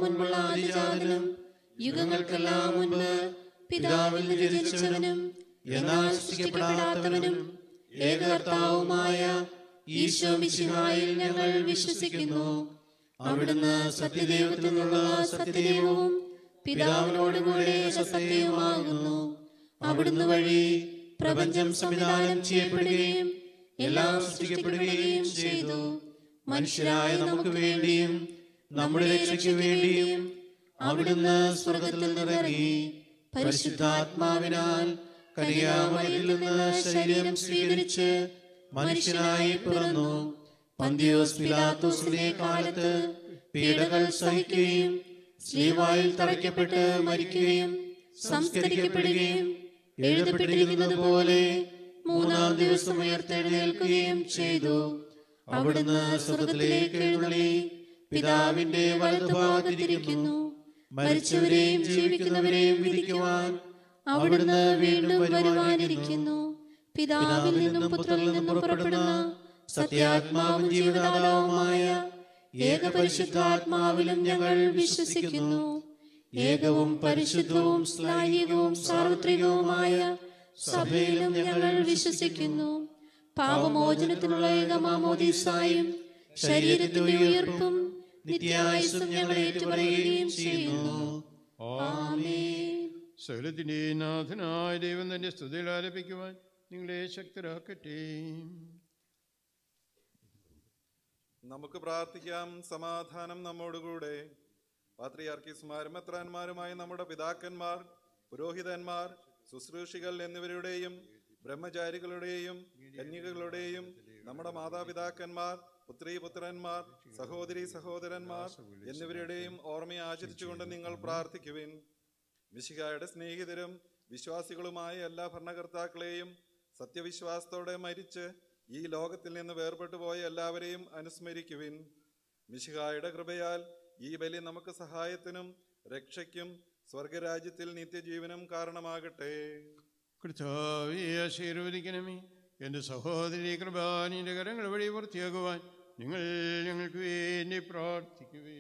[SPEAKER 1] മുൻപുള്ള ആദിജാതനും യുഗങ്ങൾക്കെല്ലാം മുൻപ് പിതാവിൽ ജനിച്ചവനും എന്നാൽ സൃഷ്ടിക്കപ്പെടാത്തവനും ഈശോ മിശിഹായിൽ ഞങ്ങൾ വിശ്വസിക്കുന്നു. അവിടുന്ന് സത്യദൈവത്തിൽ നിന്നുള്ള സത്യദൈവവും പിതാവിനോടുകൂടെ സത്യവുമാകുന്നു. അവിടുന്ന് വഴി പ്രപഞ്ചം സംവിധാനം ചെയ്യപ്പെടുകയും എല്ലാം സൃഷ്ടിക്കപ്പെടുകയും ചെയ്തു. മനുഷ്യരായ നമുക്ക് വേണ്ടിയും നമ്മുടെ രക്ഷയ്ക്ക് വേണ്ടിയും അവിടുന്ന് സ്വർഗത്തിൽ നിന്നിറങ്ങി പരിശുദ്ധാത്മാവിനാൽ കരിയാമയിൽ നിന്ന് ശരീരം സ്വീകരിച്ച് മനുഷ്യനായി പിറന്നു. പന്തിയോസ് പിലാത്തോസിന്റെ കാലത്ത് പീഡകൾ സഹിക്കുകയും ശ്രീവായിൽ തറയ്ക്കപ്പെട്ട് മരിക്കുകയും സംസ്കരിക്കപ്പെടുകയും എഴുതപ്പെട്ടിരിക്കുന്നത് പോലെ മൂന്നാം ദിവസം ഉയർത്തെഴുന്നേൽക്കുകയും ചെയ്തു. അവിടുന്ന് സ്വർഗത്തിലേക്ക് എഴുന്നള്ളി പിതാവിന്റെ വലതുഭാഗത്തിരിക്കുന്നു മരിച്ചവരെയും ജീവിക്കുന്നവരെയും വിധിക്കുവാൻ അവിടുന്ന് വീണ്ടും വരുവാനിരിക്കുന്നു. പിതാവിൽ നിന്നും പുത്രനിൽ നിന്നും പുറപ്പെടുന്ന സത്യാത്മാവും ജീവദാതാവുമായ ഏകപരിശുദ്ധാത്മാവിലും ഞങ്ങൾ വിശ്വസിക്കുന്നു. ഏകവും പരിശുദ്ധവും സ്ലാഹികവും സാർവത്രികവുമായ സഭയിലും ഞങ്ങൾ വിശ്വസിക്കുന്നു. പാപമോചനത്തിനുള്ള ഏകമാമോദീസായും ശരീരത്തിന്റെ ഉയർപ്പും നിത്യായുസും ഞങ്ങൾ ഏറ്റുപറയുകയും ചെയ്യുന്നു. ആമേൻ.
[SPEAKER 4] സകലത്തിന്റെ നാഥനായ ദൈവം തന്റെ സ്തുതിയിൽ ആലപിക്കുവാൻ നിങ്ങളെ ശക്തരാക്കട്ടെ.
[SPEAKER 5] നമുക്ക് പ്രാർത്ഥിക്കാം. സമാധാനം നമ്മോടുകൂടെ. പാത്രിയാർക്കീസുമാരും മരമത്രാന്മാരുമായ നമ്മുടെ പിതാക്കന്മാർ പുരോഹിതന്മാർ ശുശ്രൂഷികൾ എന്നിവരുടെയും ബ്രഹ്മചാരികളുടെയും കന്യകകളുടെയും നമ്മുടെ മാതാപിതാക്കന്മാർ പുത്രീ പുത്രന്മാർ സഹോദരി സഹോദരന്മാർ എന്നിവരുടെയും ഓർമ്മയെ ആചരിച്ചുകൊണ്ട് നിങ്ങൾ പ്രാർത്ഥിക്കുവിൻ. മിശിഹായുടെ സ്നേഹിതരും വിശ്വാസികളുമായ എല്ലാ ഭരണകർത്താക്കളെയും സത്യവിശ്വാസത്തോടെ മരിച്ച് ഈ ലോകത്തിൽ നിന്ന് വേർപെട്ടു പോയ എല്ലാവരെയും അനുസ്മരിക്കുവിൻ. മിശിഹായുടെ കൃപയാൽ ഈ ബലി നമുക്ക് സഹായത്തിനും രക്ഷയ്ക്കും സ്വർഗരാജ്യത്തിൽ നിത്യജീവനും കാരണമാകട്ടെ.
[SPEAKER 4] എന്റെ സഹോദരി കൃപാനിന്റെ കരങ്ങൾ വഴി പൂർത്തിയാകുവാൻ നിങ്ങൾ ഞങ്ങൾക്ക് വേണ്ടി പ്രാർത്ഥിക്കുവേ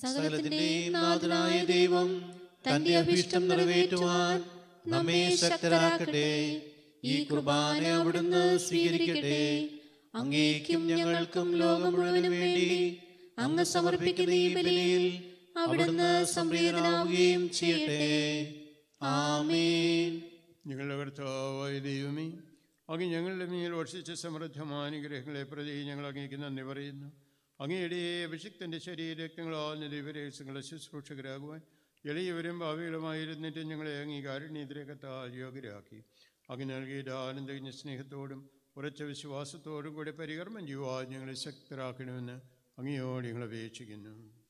[SPEAKER 1] സകലത്തിന്റെയും നാഥനായ ദൈവം തന്റെ അഭിഷ്ടം നിറവേറ്റുവാൻ നമ്മെ ശക്തരാക്കട്ടെ. ഈ കുർബാന അവിടുന്ന് സ്വീകരിക്കട്ടെ. അങ്ങേക്കും ഞങ്ങൾക്കും ലോകം മുഴുവനും വേണ്ടി അങ്ങ് സമർപ്പിക്കുന്ന ഈ ബലിയിൽ അവിടുന്ന് സംപ്രീതനാവുകയും ചെയ്യട്ടെ. ആമേൻ.
[SPEAKER 4] ഞങ്ങളുടെ കർത്താവായ ദൈവമേ അങ്ങ് ഞങ്ങളുടെ മേൽ വർഷിച്ച സമൃദ്ധമായ അനുഗ്രഹങ്ങളെ പ്രതി ഞങ്ങൾ അങ്ങേക്ക് നന്ദി പറയുന്നു. അങ്ങയുടെ അഭിഷിക്തന്റെ ശരീരരക്തങ്ങളാൽ ദൈവരഹസ്യങ്ങളുടെ ശുശ്രൂഷകരാകുവാൻ എളിയവരും ഭാവികളുമായിരുന്നിട്ട് ഞങ്ങളെ അംഗീകാരനീതിരകത്താൽ യോഗ്യരാക്കി. അങ്ങ് നൽകിയ ആനന്ദകഞ്ഞ സ്നേഹത്തോടും ഉറച്ച വിശ്വാസത്തോടും കൂടി പരികർമ്മം ചെയ്യുവാൻ ഞങ്ങളെ ശക്തരാക്കണമെന്ന് അങ്ങയോട് ഞങ്ങൾ അപേക്ഷിക്കുന്നു.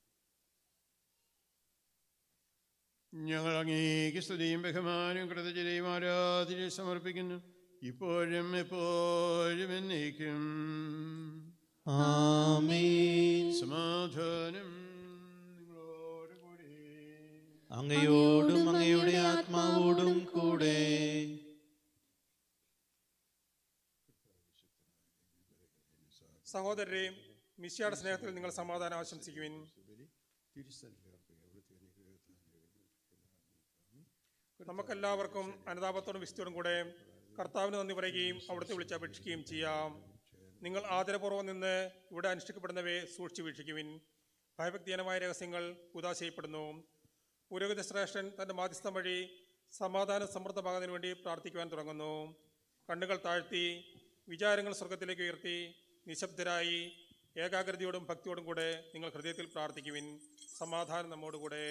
[SPEAKER 4] ഞങ്ങൾ അങ്ങേക്ക് സ്തുതിയും ബഹുമാനും കൃതജ്ഞതയും ആരാധനയും സമർപ്പിക്കുന്നു. ഇപ്പോഴും എപ്പോഴും എന്നേക്കും.
[SPEAKER 1] ആമേൻ.
[SPEAKER 4] സമാധാനം
[SPEAKER 1] അങ്ങയോടും അങ്ങയുടെ ആത്മാവോടും കൂടെ.
[SPEAKER 9] സഹോദരരെ മിശിയുടെ സ്നേഹത്തിൽ നിങ്ങൾ സമാധാനം ആശംസിക്കുവിൻ. നമുക്കെല്ലാവർക്കും അനുതാപത്തോടും വിശുദ്ധിയോടും കൂടെ കർത്താവിന് നന്ദി പറയുകയും അവിടുത്തെ വിളിച്ചപേക്ഷിക്കുകയും ചെയ്യാം. നിങ്ങൾ ആദരപൂർവം നിന്ന് ഇവിടെ അനുഷ്ഠിക്കപ്പെടുന്നവയെ സൂക്ഷിച്ചു വീക്ഷിക്കുവിൻ. ഭയഭക്തിയനമായ രഹസ്യങ്ങൾ ഉദാശയപ്പെടുന്നു പുരോഗതി ശ്രേഷ്ഠൻ തന്റെ മാധ്യസ്ഥം വഴി സമാധാന സമൃദ്ധമാകുന്നതിന് വേണ്ടി പ്രാർത്ഥിക്കുവാൻ തുടങ്ങുന്നു. കണ്ണുകൾ താഴ്ത്തി വിചാരങ്ങൾ സ്വർഗത്തിലേക്ക് ഉയർത്തി നിശബ്ദരായി ഏകാഗ്രതയോടും ഭക്തിയോടും കൂടെ നിങ്ങൾ ഹൃദയത്തിൽ പ്രാർത്ഥിക്കുവിൻ. സമാധാനം നമ്മോടുകൂടെ.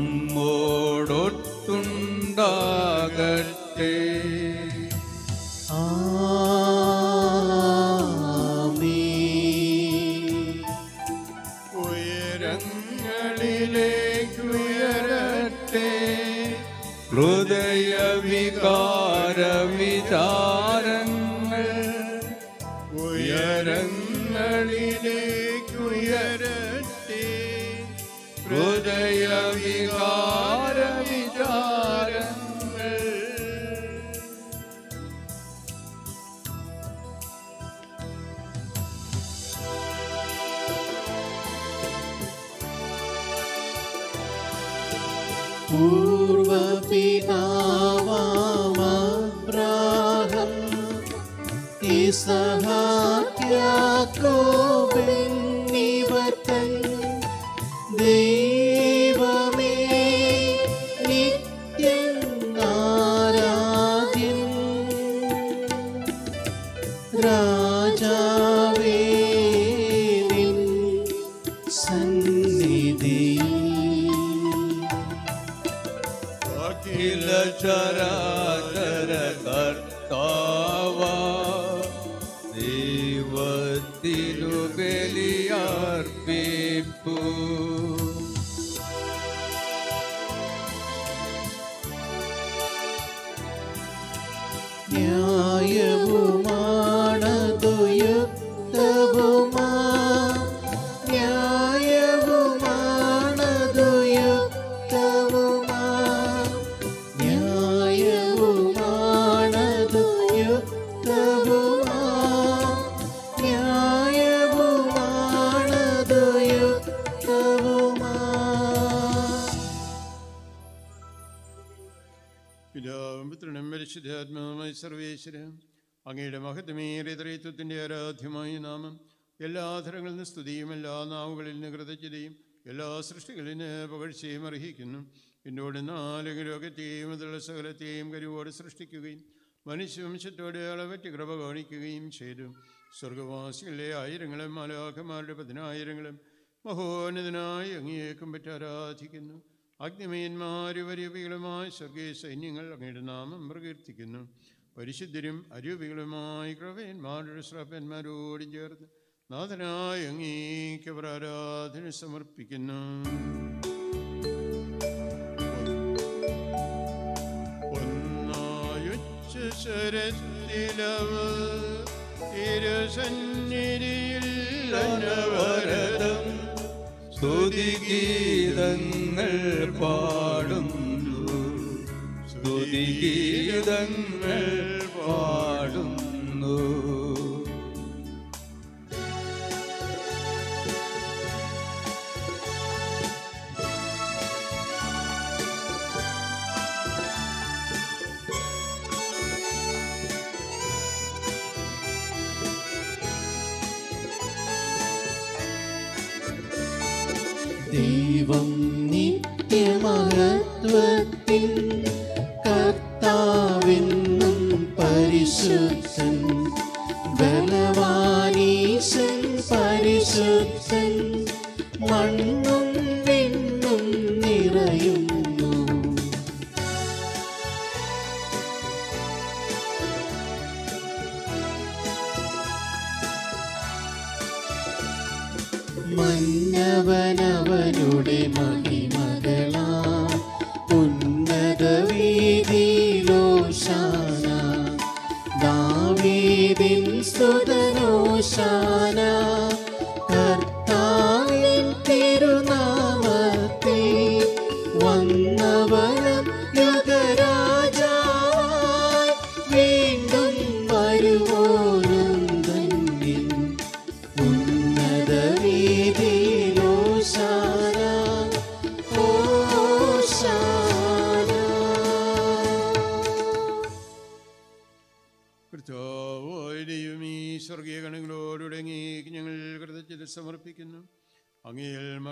[SPEAKER 4] come സർവേശ്വരം അങ്ങയുടെ മഹത്വമേറെ ത്രൈത്വത്തിന്റെ ആരാധ്യമായ നാമം എല്ലാ ആധാരങ്ങളിൽ നിന്ന് സ്തുതിയും എല്ലാ നാവുകളിൽ നിന്ന് കൃതജ്ഞതയും എല്ലാ സൃഷ്ടികളിന് പകഴ്ചയും അർഹിക്കുന്നു. എന്നോട് നാല് ലോകത്തെയും അതിലുള്ള സകലത്തെയും കരുവോട് സൃഷ്ടിക്കുകയും മനുഷ്യവംശത്തോട് അളവറ്റ് കൃപ കാണിക്കുകയും ചെയ്തു. സ്വർഗവാസികളിലെ ആയിരങ്ങളും മലാഖമാരുടെ പതിനായിരങ്ങളും മഹോന്നതനായി അങ്ങേക്കും പറ്റി ആരാധിക്കുന്നു. അഗ്നിമയന്മാരും അരൂപികളുമായ സ്വർഗീയ സൈന്യങ്ങൾ അങ്ങയുടെ നാമം പ്രകീർത്തിക്കുന്നു. പരിശുദ്ധരും അരൂപികളുമായി കൃപയന്മാരുടെ ശ്രഭന്മാരോട് ചേർന്ന് നാഥനായ അങ്ങേക്ക് പ്രാരാധന സമർപ്പിക്കുന്നു. ഒന്നായുച്ച ശരത്തിലവ് തിരുസന്നിധിയിൽ അനവരതം
[SPEAKER 10] സ്തുതിഗീതങ്ങൾ പാടുന്നു സ്തുതിഗീതങ്ങൾ പാടുന്നു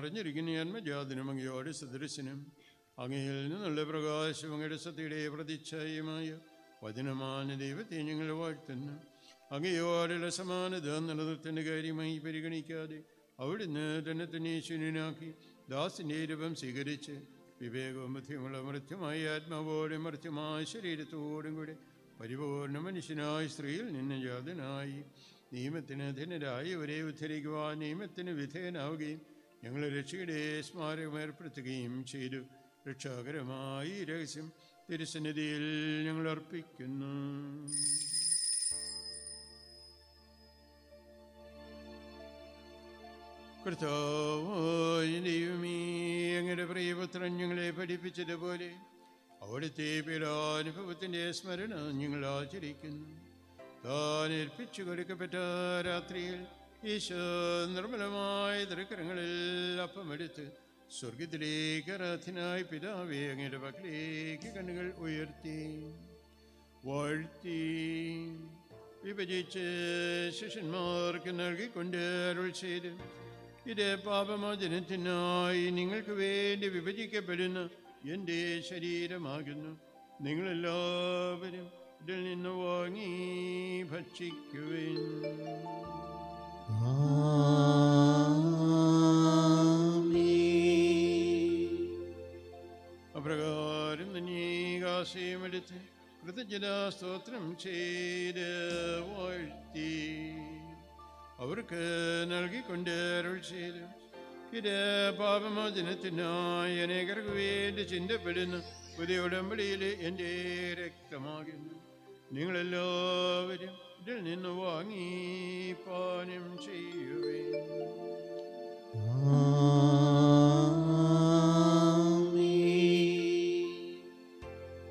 [SPEAKER 4] അങ്ങയിൽ മറിഞ്ഞിരിക്കുന്ന ജന്മജാതിനും അങ്ങയോട് സദൃശനും. അങ്ങയിൽ നിന്നുള്ള പ്രകാശം അങ്ങയുടെ സത്യയുടെ പ്രതിച്ഛായമായ വചനമാന ദൈവത്തെ ഞങ്ങൾ വാഴ്ത്തുന്നു. അങ്ങയോടുള്ള സമാനത നിലനിർത്തേണ്ട കാര്യമായി പരിഗണിക്കാതെ അവിടുന്ന് തന്നെ തന്നെ ശൂന്യനാക്കി ദാസിന്റെ രൂപം സ്വീകരിച്ച് വിവേകവും ബുദ്ധിയുമുള്ള മൃത്യമായ ആത്മാവോടും മൃത്യമായ ശരീരത്തോടും കൂടെ പരിപൂർണ മനുഷ്യനായ സ്ത്രീയിൽ നിന്ന് ജാതനായി നിയമത്തിന് ധനരായവരെ ഉദ്ധരിക്കുവാൻ നിയമത്തിന് വിധേയനാവുകയും ഞങ്ങളെ രക്ഷയുടെ സ്മാരകം ഏർപ്പെടുത്തുകയും ചെയ്തു. രക്ഷാകരമായി രഹസ്യം തിരുസന്നിധിയിൽ ഞങ്ങൾ അർപ്പിക്കുന്നു. അങ്ങയുടെ പ്രിയപുത്രൻ ഞങ്ങളെ പഠിപ്പിച്ചതുപോലെ അവിടുത്തെ പീഡാനുഭവത്തിന്റെ സ്മരണ ഞങ്ങൾ ആചരിക്കുന്നു. താൻ ഏൽപ്പിച്ചു കൊടുക്കപ്പെട്ട രാത്രിയിൽ ഈശോ നിർമ്മലമായ തൃക്കരങ്ങളിൽ അപ്പമെടുത്ത് സ്വർഗത്തിലേക്ക് ആരാധനായ പിതാവേ അങ്ങയുടെ പക്കലേക്ക് കണ്ണുകൾ ഉയർത്തി വാഴ്ത്തി. വിഭജിച്ച് ശിഷ്യന്മാർക്ക് നൽകിക്കൊണ്ട് അരുൾ ചെയ്ത് ഇത് പാപമോചനത്തിനായി നിങ്ങൾക്ക് വേണ്ടി വിഭജിക്കപ്പെടുന്ന എന്റെ ശരീരമാകുന്നു. നിങ്ങളെല്ലാവരും ഇതിൽ നിന്ന് വാങ്ങി ഭക്ഷിക്കുവിൻ. അപ്രകാരം ചെയ്ത് വാഴ്ത്തി. അവർക്ക് നൽകിക്കൊണ്ട് അരുൾ ചെയ്തു. ഇത് പാപമോചനത്തിനായി അനേകർക്ക് വേണ്ടി ചിന്തപ്പെടുന്ന. പുതിയ ഉടമ്പടിയിൽ എന്റെ രക്തമാകുന്നു. നിങ്ങളെല്ലാവരും ഇതിൽ നിന്ന് വാങ്ങി പാനം ചെയ്യുവേ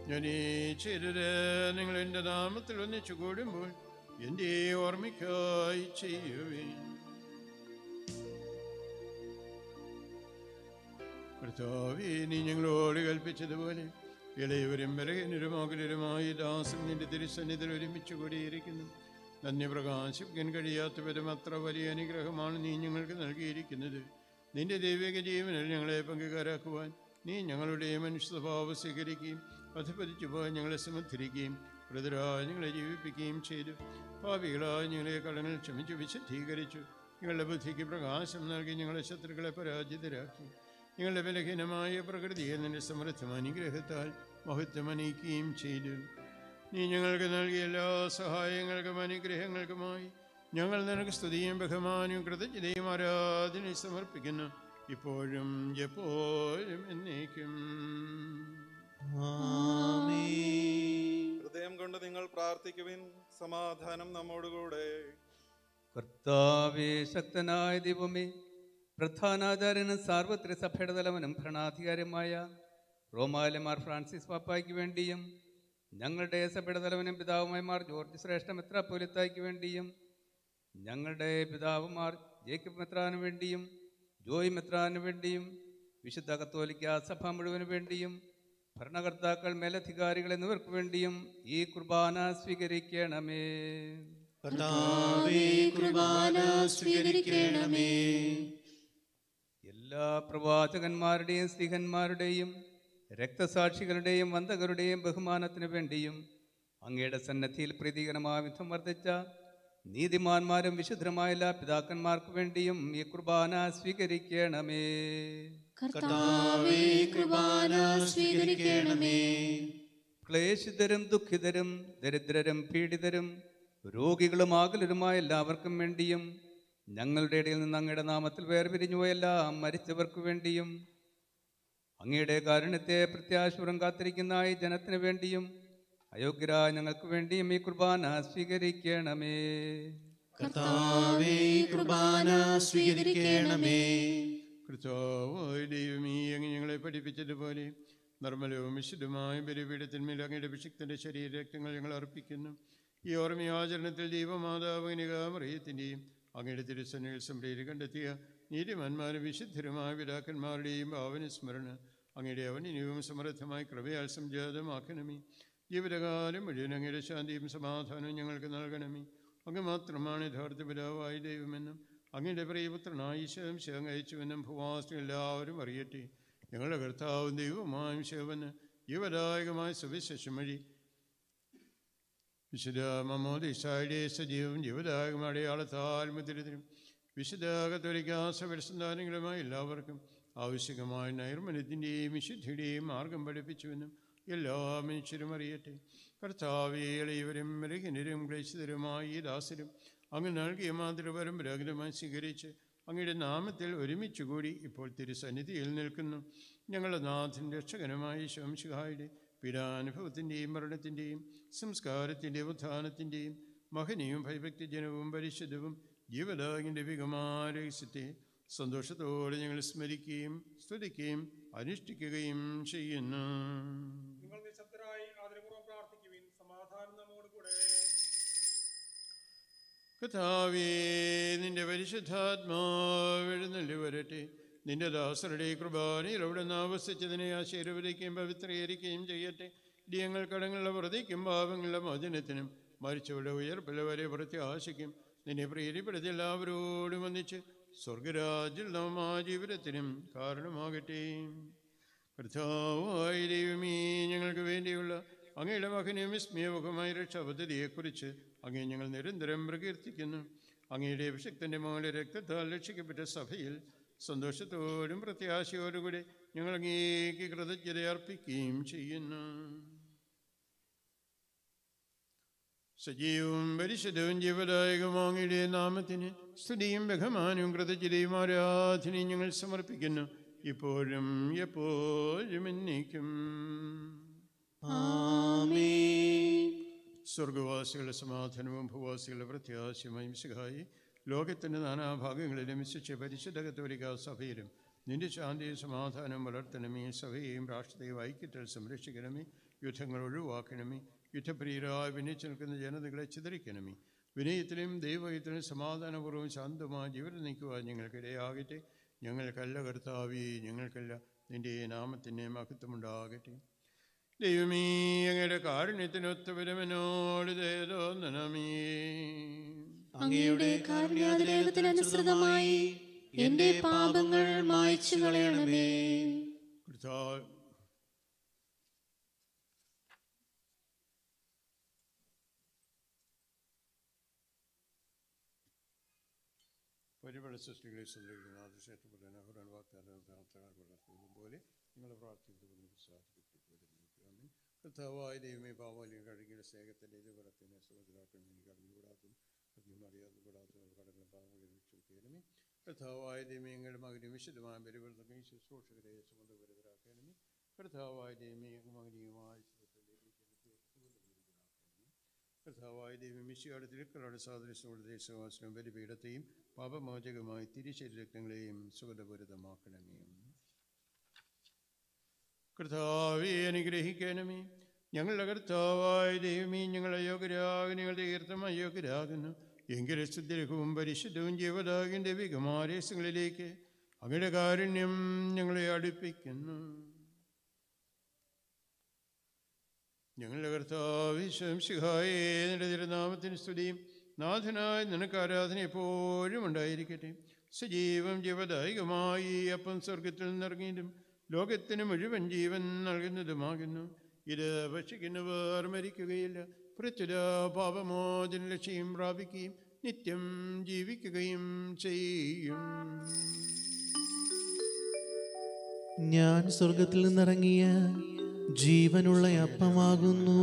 [SPEAKER 4] ഞാൻ ഈ ചെയ്തത് നിങ്ങൾ എന്റെ നാമത്തിൽ ഒന്നിച്ചു കൂടുമ്പോൾ എന്റെ ഓർമ്മയ്ക്കായി ചെയ്യുവേ കർത്താവേ നീ ഞങ്ങളോട് കൽപ്പിച്ചതുപോലെ ഇളയവരും അകലരുമായി ദാസൻ നിന്റെ തിരുസന്നിധിയിൽ ഒരുമിച്ച് കൂടിയിരിക്കുന്നു. നന്ദി പ്രകാശിക്കാൻ കഴിയാത്ത അത്ര വലിയ അനുഗ്രഹമാണ് നീ ഞങ്ങൾക്ക് നൽകിയിരിക്കുന്നത്. നിന്റെ ദൈവിക ജീവനിൽ ഞങ്ങളെ പങ്കുകാരാക്കുവാൻ നീ ഞങ്ങളുടെ മനുഷ്യ സ്വഭാവം സ്വീകരിക്കുകയും അധപതിച്ചു പോകാൻ ഞങ്ങളെ സമർത്ഥിക്കുകയും പ്രതിരായി ഞങ്ങളെ ജീവിപ്പിക്കുകയും ചെയ്തു. ഭാവികളായി ഞങ്ങളെ കടങ്ങൾ ക്ഷമിച്ച് വിശദീകരിച്ചു ഞങ്ങളുടെ ബുദ്ധിക്ക് പ്രകാശം നൽകി ഞങ്ങളെ ശത്രുക്കളെ പരാജിതരാക്കി. ഞങ്ങളുടെ ബലഹീനമായ പ്രകൃതിയെ നിന്റെ സമൃദ്ധം അനുഗ്രഹത്താൽ മഹത്വം അണിയിക്കുകയും ചെയ്തു. നീ ഞങ്ങൾക്ക് നൽകിയ എല്ലാ സഹായങ്ങൾക്കും അനുഗ്രഹങ്ങൾക്കുമായി ഞങ്ങൾ നിനക്ക് സ്തുതിയും ബഹുമാനവും കൃതജ്ഞതയും ആരാധന സമർപ്പിക്കുന്നു. ഇപ്പോഴും എപ്പോഴും എന്നേക്കും.
[SPEAKER 5] ഹൃദയം കൊണ്ട് നിങ്ങൾ പ്രാർത്ഥിക്കുവിൻ. സമാധാനം നമ്മോടുകൂടെ.
[SPEAKER 6] കർത്താവേ ശക്തനായ ദൈവമേ പ്രധാനാചാര്യനും സാർവത്രിക സഭയുടെ തലവനും ഭരണാധികാരിയുമായ റോമാലമാർ ഫ്രാൻസിസ് പാപ്പായ്ക്ക് വേണ്ടിയും ഞങ്ങളുടെ സഭയുടെ തലവനും പിതാവുമായ മാർ ജോർജ് ശ്രേഷ്ഠ മെത്രാപ്പൊലിത്തായ്ക്ക് വേണ്ടിയും ഞങ്ങളുടെ പിതാവുമാർ ജേക്കബ് മെത്രാന് വേണ്ടിയും ജോയ് മെത്രാന് വേണ്ടിയും വിശുദ്ധ കത്തോലിക്ക സഭ മുഴുവൻ വേണ്ടിയും ഭരണകർത്താക്കൾ മേലധികാരികൾ എന്നിവർക്ക് വേണ്ടിയും ഈ കുർബാന സ്വീകരിക്കണമേ.
[SPEAKER 1] കുർബാന സ്വീകരിക്കണമേ.
[SPEAKER 6] എല്ലാ പ്രവാചകന്മാരുടെയും സ്ത്രീഹന്മാരുടെയും രക്തസാക്ഷികളുടെയും വന്ദകരുടെയും ബഹുമാനത്തിന് വേണ്ടിയും അങ്ങയുടെ സന്നദ്ധിയിൽ പ്രീതികരമായ വിധം വർദ്ധിച്ച നീതിമാന്മാരും വിശുദ്ധമായ എല്ലാ പിതാക്കന്മാർക്ക് വേണ്ടിയും ഈ കുർബാന സ്വീകരിക്കണമേ. ക്ലേശിതരും ദുഃഖിതരും ദരിദ്രരും പീഡിതരും രോഗികളും ആകുലരുമായ എല്ലാവർക്കും വേണ്ടിയും ഞങ്ങളുടെ ഇടയിൽ നിന്ന് അങ്ങയുടെ നാമത്തിൽ വേർപിരിഞ്ഞുപോയെല്ലാം മരിച്ചവർക്ക് വേണ്ടിയും അങ്ങയുടെ കാരുണ്യത്തെ പ്രത്യാശപുരം കാത്തിരിക്കുന്ന ഈ ജനത്തിന് വേണ്ടിയും അയോഗ്യരായ ഞങ്ങൾക്ക് വേണ്ടിയും ഈ കുർബാന സ്വീകരിക്കണമേ.
[SPEAKER 1] കർത്താവേ ഈ കുർബാന സ്വീകരിക്കണമേ.
[SPEAKER 4] കർത്താവായ ദൈവമേ അങ്ങ് ഞങ്ങളെ പഠിപ്പിച്ചതുപോലെ നിർമ്മലവും വിശുദ്ധമായ ബലിപീഠത്തിന്മേൽ അങ്ങയുടെ വിശുദ്ധന്റെ ശരീര രക്തങ്ങൾ ഞങ്ങൾ അർപ്പിക്കുന്നു. ഈ ഓർമ്മയാചരണത്തിൽ ദൈവമാതാവ് നികാമറിയത്തിന്റെയും അങ്ങയുടെ തിരുസന്നിൽ സംപ്രീതി കണ്ടെത്തിയ നീതിമാന്മാരും വിശുദ്ധരുമായ പിതാക്കന്മാരുടെയും ഭാവന സ്മരണ അങ്ങയുടെ ഇനിയും സമൃദ്ധമായി കൃപയാൽ സംജാതമാക്കണമേ. ജീവിതകാലം മുഴുവൻ അങ്ങയുടെ ശാന്തിയും സമാധാനവും ഞങ്ങൾക്ക് നൽകണമേ. അങ്ങ് മാത്രമാണ് യഥാർത്ഥ പിതാവായ ദൈവമെന്നും അങ്ങയുടെ പ്രിയപുത്രനായി ശിവം ശിവം അയച്ചുവെന്നും ഭൂവാസികൾ എല്ലാവരും അറിയട്ടെ. ഞങ്ങളുടെ കർത്താവും ദൈവമായും ശിവന് ജീവദായകമായ സുവിശേഷം വഴി വിശുദ്ധ മമോദിസായുടെ സജീവം ജീവദായകമായ അടയാളത്താൽ മുദ്രിതരും വിശുദ്ധ കത്തോലിക്കാസപരിസന്ധാനങ്ങളുമായ എല്ലാവർക്കും ആവശ്യമായ നൈർമല്യത്തിന്റെയും വിശുദ്ധിയുടെയും മാർഗം പഠിപ്പിച്ചുവെന്നും എല്ലാ മനുഷ്യരും അറിയട്ടെ. കർത്താവേളയവരും രഹിനരും ക്ലേശിതരുമായി ദാസരും അങ്ങ് നൽകിയ മാതൃപരം പുരോഗതമായി സ്വീകരിച്ച് അങ്ങയുടെ നാമത്തിൽ ഒരുമിച്ച് കൂടി ഇപ്പോൾ തിരുസന്നിധിയിൽ നിൽക്കുന്നു. ഞങ്ങളുടെ നാഥൻ രക്ഷകനുമായ ശംശുഹായുടെ പിരാനുഭവത്തിന്റെയും മരണത്തിന്റെയും സംസ്കാരത്തിന്റെയും ഉത്ഥാനത്തിന്റെയും മഹനീയവും ഭയഭക്തിജനവും പരിശുദ്ധവും ജീവദാകിന്റെ വികമാരഹസ്യത്തെ സന്തോഷത്തോടെ ഞങ്ങൾ സ്മരിക്കുകയും സ്തുതിക്കുകയും അനുഷ്ഠിക്കുകയും ചെയ്യുന്നു.
[SPEAKER 9] നിങ്ങൾ നിശബ്ദരായി ആദരപൂർവം പ്രാർത്ഥിക്കുവിൻ. സമാധാനം നമ്മോട് കൂടെ.
[SPEAKER 4] കഥാവേ നിന്റെ പരിശുദ്ധാത്മാവ് എഴുന്നള്ളി വരട്ടെ. നിന്റെ ദാസരുടെ കൃപാനയിൽ അവിടെ നിന്ന് ആവസിച്ചതിനെ ആശീർവദിക്കുകയും പവിത്രീകരിക്കുകയും ചെയ്യട്ടെ. ഇടിയങ്ങൾ കടങ്ങളുടെ വ്രതിക്കും പാപങ്ങളുടെ മോചനത്തിനും മരിച്ചവരുടെ ഉയർപ്പിലെ വരെ പ്രത്യാശിക്കും. നിന്നെ പ്രീതിപ്പെടുത്തി എല്ലാവരോടും വന്നിച്ച് സ്വർഗരാജിൽ ജീവിതത്തിനും കാരണമാകട്ടെ. കർത്താവായ ദൈവമേ ഞങ്ങൾക്ക് വേണ്ടിയുള്ള അങ്ങയുടെ മകനും വിസ്മയമുഖമായ രക്ഷാപദ്ധതിയെക്കുറിച്ച് അങ്ങേ ഞങ്ങൾ നിരന്തരം പ്രകീർത്തിക്കുന്നു. അങ്ങയുടെ അഭിഷക്തന്റെ മകളെ രക്തത്താൽ രക്ഷിക്കപ്പെട്ട സഭയിൽ സന്തോഷത്തോടും പ്രത്യാശയോടുകൂടി ഞങ്ങൾ അങ്ങേക്ക് കൃതജ്ഞത അർപ്പിക്കുകയും ചെയ്യുന്നു. സജീവവും പരിശുദ്ധവും ജീവദായകമാങ്ങയുടെ നാമത്തിന് സ്തുതിയും ബഹുമാനവും കൃതജ്ഞതയും ആരാധനയും ഞങ്ങൾ സമർപ്പിക്കുന്നു. ഇപ്പോഴും എപ്പോഴും എന്നേക്കും. സ്വർഗവാസികളുടെ സമാധാനവും ഭൂവാസികളുടെ പ്രത്യാശയുമായും സിഹായി ലോകത്തിന്റെ നാനാഭാഗങ്ങളിലും വിശിച്ച് പരിശുദ്ധ കത്തോലിക്ക സഭയിലും നിന്റെ ശാന്തിയും സമാധാനവും വളർത്തണമേ. സഭയെയും രാഷ്ട്രത്തെയും ഐക്യത്തിൽ സംരക്ഷിക്കണമേ. യുദ്ധങ്ങൾ ഒഴിവാക്കണമേ. യുദ്ധപ്രിയരായി വിനയിച്ചു നിൽക്കുന്ന ജനതകളെ ചിതറിക്കണമേ. വിനയത്തിലും ദൈവത്തിലും സമാധാനപൂർവം ശാന്തമായി ജീവിതം നിൽക്കുവാൻ ഞങ്ങൾക്കിടയാകട്ടെ. ഞങ്ങൾക്കല്ല കർത്താവി ഞങ്ങൾക്കല്ല നിന്റെ നാമത്തിന്റെ മഹത്വമുണ്ടാകട്ടെ. ദൈവമീ അങ്ങയുടെ കാരുണ്യത്തിനൊത്തുവരവനോട് തോന്നണമേ
[SPEAKER 3] അങ്ങയുടെ അനുസൃതമായി എന്റെ പാപങ്ങൾ മായ്ച്ചു കളയണമേ.
[SPEAKER 4] കർത്താവ് പരിമള സൃഷ്ടികളെ സംരക്ഷിക്കുന്ന ആദർശപ്പെട്ട നഗരം വാഗ്ദാനം പോലെ നിങ്ങൾ പ്രാർത്ഥിക്കുന്നത് സാധിക്കപ്പെട്ടു കർത്താവായ ദൈവമേ പാവാലിയും കഴുകിയുടെ സ്നേഹത്തിന്റെ ഇതുപോലെ കടത്തിനെ സുഖത്തിലാക്കാൻ എനിക്ക് അറിഞ്ഞുകൂടാത്തും അധികം അറിയാതെ കൂടാത്ത കടകളും പാവങ്ങളെ രക്ഷിക്കണമേ കർത്താവായ ദൈവമേ ഞങ്ങളുടെ മകനും വിശുദ്ധമായ പരിവർത്തനം ശുശ്രൂഷകരെ സുമതപരിതരാക്കണമേ കർത്താവായ ദൈവമേ മകനീയമായ കർത്താവായ ദൈവം മിശിയുടെ തിരുക്കളുടെ സാദൃശ്യമുള്ള ദേശവാസനവും ബലിപീഠത്തെയും പാപമോചകമായി തിരിച്ചരി രക്തങ്ങളെയും സുഗതപൂരിതമാക്കണമേ. കർത്താവെ അനുഗ്രഹിക്കണമേ. ഞങ്ങളുടെ കർത്താവായ ദൈവമേ ഞങ്ങളെ യോഗരാഗിനികൾ ഞങ്ങളുടെ തീർത്ഥം അയോഗ്യരാകുന്നു എങ്കിലും ശുദ്ധരഹവും പരിശുദ്ധവും ജീവദാകിന്റെ വികമാരേശങ്ങളിലേക്ക് അങ്ങയുടെ കാരുണ്യം ഞങ്ങളെ അടുപ്പിക്കുന്നു. ഞങ്ങളുടെ കർത്താവ് ശംശിഹായേ നിരനാമത്തിന് സ്തുതിയും. നാഥനായ നിനക്ക് ആരാധന എപ്പോഴും ഉണ്ടായിരിക്കട്ടെ. സജീവം ജീവദായകമായി അപ്പം സ്വർഗത്തിൽ നിന്നിറങ്ങിയതും ലോകത്തിന് മുഴുവൻ ജീവൻ നൽകുന്നതുമാകുന്നു. ഇത് ഭക്ഷിക്കുന്നവർ മരിക്കുകയില്ല. പൃഥ്വിര പാപമോചന ലക്ഷ്യം പ്രാപിക്കുകയും നിത്യം ജീവിക്കുകയും ചെയ്യും.
[SPEAKER 1] ഞാൻ സ്വർഗത്തിൽ നിന്നിറങ്ങിയ ജീവനുള്ള അപ്പമാകുന്നു.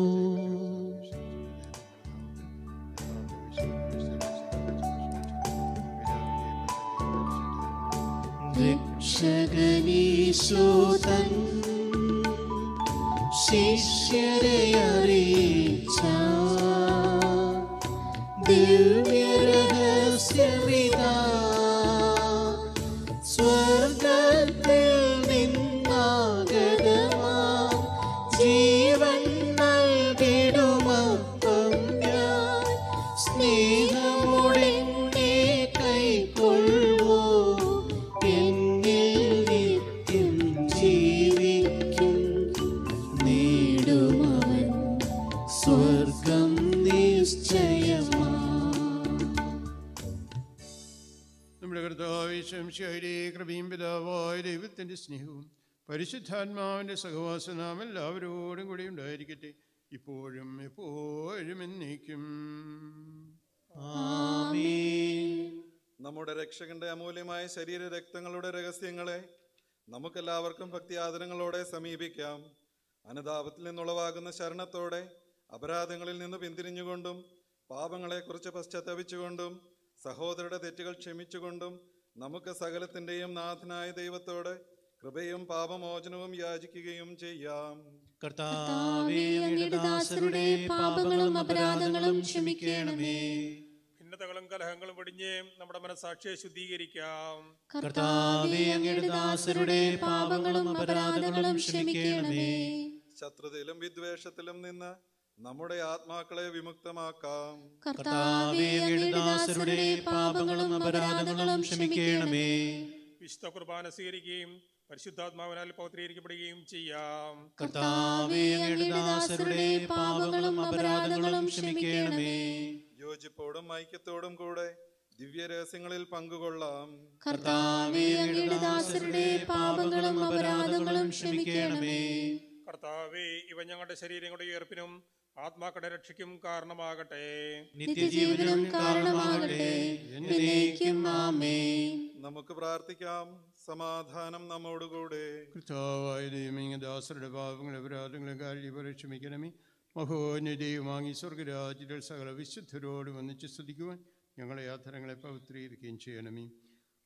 [SPEAKER 1] ഈശോ തൻ ശിഷ്യരെ അറിയിച്ച ദിവ്യരഹസ്യമിതാ
[SPEAKER 4] കർത്താവിശംശയുടെ കൃപയും പിതാവായ ദൈവത്തിന്റെ സ്നേഹവും പരിശുദ്ധാത്മാവിന്റെ സഹവാസം നാം എല്ലാവരോടും കൂടി ഉണ്ടായിരിക്കട്ടെ. ഇപ്പോഴും എപ്പോഴും എന്നേക്കും.
[SPEAKER 5] നമ്മുടെ രക്ഷകന്റെ അമൂല്യമായ ശരീര രക്തങ്ങളുടെ രഹസ്യങ്ങളെ നമുക്കെല്ലാവർക്കും ഭക്തി ആദരങ്ങളോടെ സമീപിക്കാം. അനുതാപത്തിൽ നിന്നുളവാകുന്ന ശരണത്തോടെ അപരാധങ്ങളിൽ നിന്ന് പിന്തിരിഞ്ഞുകൊണ്ടും പാപങ്ങളെക്കുറിച്ച് പശ്ചാത്തപിച്ചുകൊണ്ടും സഹോദരുടെ തെറ്റുകൾ ക്ഷമിച്ചുകൊണ്ടും നമുക്ക് സകലത്തിന്റെയും നാഥനായ ദൈവത്തോട് കൃപയും പാപമോചനവും യാചിക്കുകയും ചെയ്യാം.
[SPEAKER 1] കർത്താവേ അങ്ങയുടെ ദാസരുടെ പാപങ്ങളും അപരാധങ്ങളും ക്ഷമിക്കണമേ.
[SPEAKER 9] ഭിന്നതകളും കലഹങ്ങളും വെടിഞ്ഞ് നമ്മുടെ മനസാക്ഷിയെ ശുദ്ധീകരിക്കാം.
[SPEAKER 1] കർത്താവേ അങ്ങയുടെ ദാസരുടെ പാപങ്ങളും അപരാധങ്ങളും ക്ഷമിക്കണമേ.
[SPEAKER 5] ശത്രുതയിലും വിദ്വേഷത്തിലും നിന്ന് നമ്മുടെ ആത്മാക്കളെ വിമുക്തമാക്കാം.
[SPEAKER 1] കർത്താവേ അങ്ങയുടെ പാപങ്ങളും അപരാധങ്ങളും ക്ഷമിക്കണമേ.
[SPEAKER 9] വിശുദ്ധ കുർബാന സ്വീകരിക്കുകയും പരിശുദ്ധാത്മാവിനാൽ പൗത്രീകരിക്കപ്പെടുകയും ചെയ്യാം.
[SPEAKER 1] കർത്താവേ അങ്ങയുടെ ദാസരുടെ പാപങ്ങളും അപരാധങ്ങളും ക്ഷമിക്കണമേ.
[SPEAKER 5] യോജിപ്പോടും ഐക്യത്തോടും കൂടെ ദിവ്യരഹസ്യങ്ങളിൽ പങ്കുകൊള്ളാം.
[SPEAKER 1] കർത്താവേ അങ്ങയുടെ ദാസരുടെ പാപങ്ങളും അപരാധങ്ങളും ക്ഷമിക്കണമേ.
[SPEAKER 9] കർത്താവേ ഇവ ഞങ്ങളുടെ ശരീരങ്ങളുടെ ഉയർപ്പിനും ആത്മാക്കളുടെ രക്ഷയ്ക്കും കാരണമാകട്ടെ.
[SPEAKER 1] നിത്യജീവനും കാരണമാകട്ടെ.
[SPEAKER 5] നമുക്ക് പ്രാർത്ഥിക്കാം. സമാധാനം നമ്മോടുകൂടെ.
[SPEAKER 4] കർത്താവായ ദൈവമേ ദാസരുടെ പാപങ്ങളെ അപരാധങ്ങളെ കാര്യപോലെ ക്ഷമിക്കണമേ മഹോന്നതയുമാങ്ങി സ്വർഗരാജ്യത്തിൽ സകല വിശുദ്ധരോട് വന്നിച്ച് സ്തുതിക്കുവാൻ ഞങ്ങളെ യാത്രങ്ങളെ പവിത്രീകരിക്കുകയും ചെയ്യണമേ.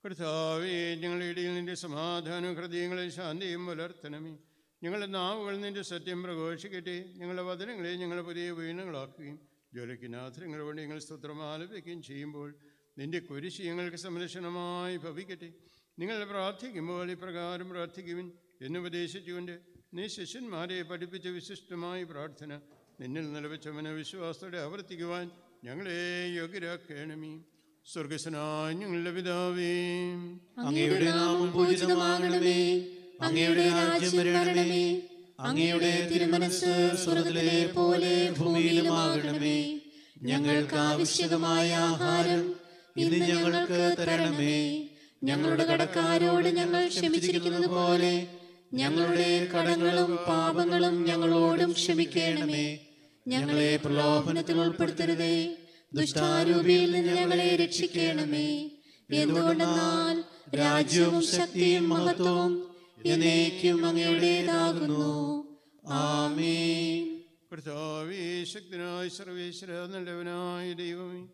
[SPEAKER 4] കർത്താവേ ഞങ്ങളുടെ ഇടയിൽ നിന്റെ സമാധാനവും ഹൃദയങ്ങളിൽ ശാന്തിയും പുലർത്തണമേ. ഞങ്ങളുടെ നാവുകൾ നിന്റെ സത്യം പ്രഘോഷിക്കട്ടെ. ഞങ്ങളുടെ വചനങ്ങളെ ഞങ്ങളുടെ പുതിയ വീണുകളാക്കുകയും ജ്വലക്കിനാഥരങ്ങൾ കൊണ്ട് ഞങ്ങൾ സ്തോത്രം ആലപിക്കുകയും ചെയ്യുമ്പോൾ നിന്റെ കുരിശ് ഞങ്ങൾക്ക് സംരക്ഷണമായി ഭവിക്കട്ടെ. നിങ്ങൾ പ്രാർത്ഥിക്കുമ്പോൾ ഇപ്രകാരം പ്രാർത്ഥിക്കുവിൻ. എന്നുപദേശിച്ചുകൊണ്ട് നീ ശിഷ്യന്മാരെ പഠിപ്പിച്ച വിശിഷ്ടമായ പ്രാർത്ഥന നിന്നിൽ നിലവിച്ചവനെ വിശ്വാസത്തോടെ ആവർത്തിക്കുവാൻ ഞങ്ങളെ യോഗ്യരാക്കണമേ. സ്വർഗസ്വനായ ഞങ്ങളുടെ പിതാവേ
[SPEAKER 1] അങ്ങയുടെ നാമം പൂജിതമാകണമേ. അങ്ങയുടെ രാജ്യം വരണമേ. അങ്ങയുടെ തിരുമനസ് സ്വർഗത്തിലെ പോലെ ഭൂമിയിലുമാകണമേ. ഞങ്ങൾക്ക് ആവശ്യകമായ ആഹാരം ഇന്ന് ഞങ്ങൾക്ക് തരണമേ. ഞങ്ങളുടെ കടക്കാരോട് ഞങ്ങൾ ക്ഷമിച്ചിരിക്കുന്നത് പോലെ ഞങ്ങളുടെ കടങ്ങളും പാപങ്ങളും ഞങ്ങളോടും ക്ഷമിക്കണമേ. ഞങ്ങളെ പ്രലോഭനത്തിൽ ഉൾപ്പെടുത്തരുതേ. ദുഷ്ടാരൂപിയിൽ നിന്ന് ഞങ്ങളെ രക്ഷിക്കണമേ. എന്തുകൊണ്ടെന്നാൽ രാജ്യവും ശക്തിയും മഹത്വവും എന്നേക്കും അങ്ങയുടേതാകുന്നു. ആമേൻ.
[SPEAKER 4] കർത്താവേ ശക്തനായ സർവേശ്വര നല്ലവനായ ദൈവമേ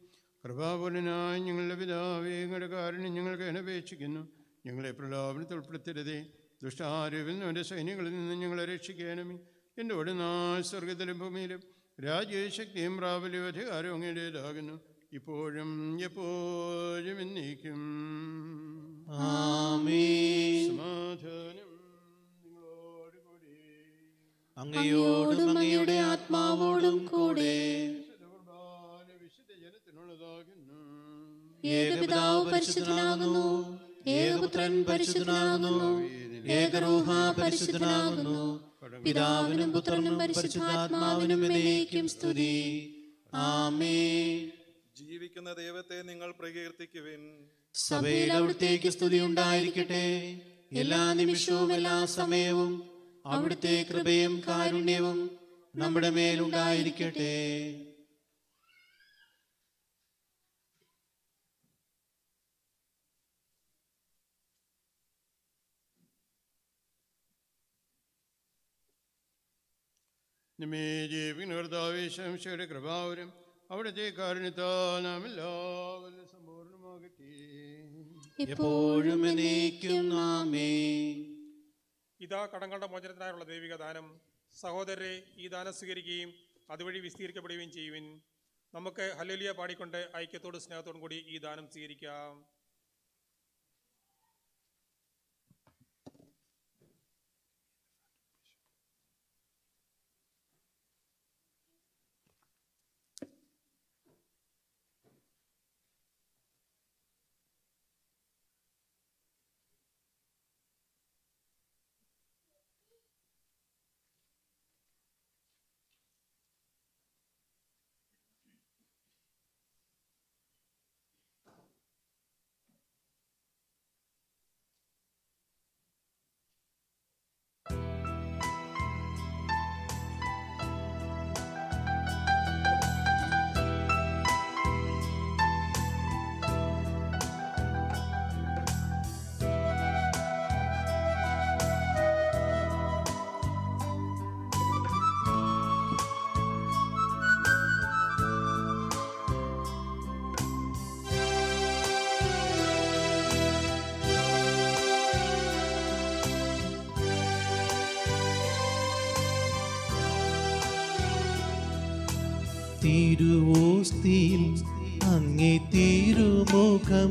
[SPEAKER 4] കൃപാപൂർണനായ ഞങ്ങളുടെ പിതാവേ ഞങ്ങളുടെ കാരണം ഞങ്ങൾക്ക് അനപേക്ഷിക്കുന്നു ഞങ്ങളെ പ്രലോഭനത്തിൽ ഉൾപ്പെടുത്തരുതേ. ദുഷ്ടാരൂപിൽ അവന്റെ സൈന്യങ്ങളിൽ നിന്ന് ഞങ്ങളെ രക്ഷിക്കണമേ. എന്റെ ഉടനായ സ്വർഗത്തിലും ഭൂമിയിലും രാജ്യശക്തിയും പ്രാബല്യവും അധികാരവും അങ്ങയുടേതാകുന്നു. ഇപ്പോഴും എപ്പോഴും എന്നേക്കും.
[SPEAKER 1] അങ്ങയോടും അങ്ങയുടെ ആത്മാവോടും കൂടെ ഏകപിതാവ് പരിശുദ്ധനാകുന്നു ഏകപുത്രൻ പരിശുദ്ധനാകുന്നു ഏകരൂഹ പരിശുദ്ധനാകുന്നു. പിതാവിനും പുത്രനും പരിശുദ്ധാത്മാവിനും എന്നേക്കും സ്തുതി. ആമേ
[SPEAKER 5] ജീവിക്കുന്ന ദൈവത്തെ നിങ്ങൾ പ്രകീർത്തിക്കുവിൻ.
[SPEAKER 1] സഭയിൽ അവിടുത്തേക്ക് സ്തുതി ഉണ്ടായിരിക്കട്ടെ. എല്ലാ നിമിഷവും എല്ലാ സമയവും അവിടുത്തെ കൃപയും കാരുണ്യവും നമ്മുടെ മേലുണ്ടായിരിക്കട്ടെ
[SPEAKER 4] നിമേ ജീവികർത്താവേശംശയുടെ കൃപാവരും അവിടുത്തെ കാരണത്താൽ നാം എല്ലാവരും
[SPEAKER 1] എപ്പോഴും
[SPEAKER 9] ഇതാ കടങ്ങളുടെ മോചനത്തിനായുള്ള ദൈവിക ദാനം. സഹോദരരെ ഈ ദാനം സ്വീകരിക്കുകയും അതുവഴി വിസ്തീകരിക്കപ്പെടുകയും ചെയ്യുവിൻ. നമുക്ക് ഹല്ലേലിയ പാടിക്കൊണ്ട് ഐക്യത്തോടും സ്നേഹത്തോടും കൂടി ഈ ദാനം സ്വീകരിക്കാം.
[SPEAKER 1] തിരുവോസ്തിയിൽ അങ്ങേ തിരുമുഖം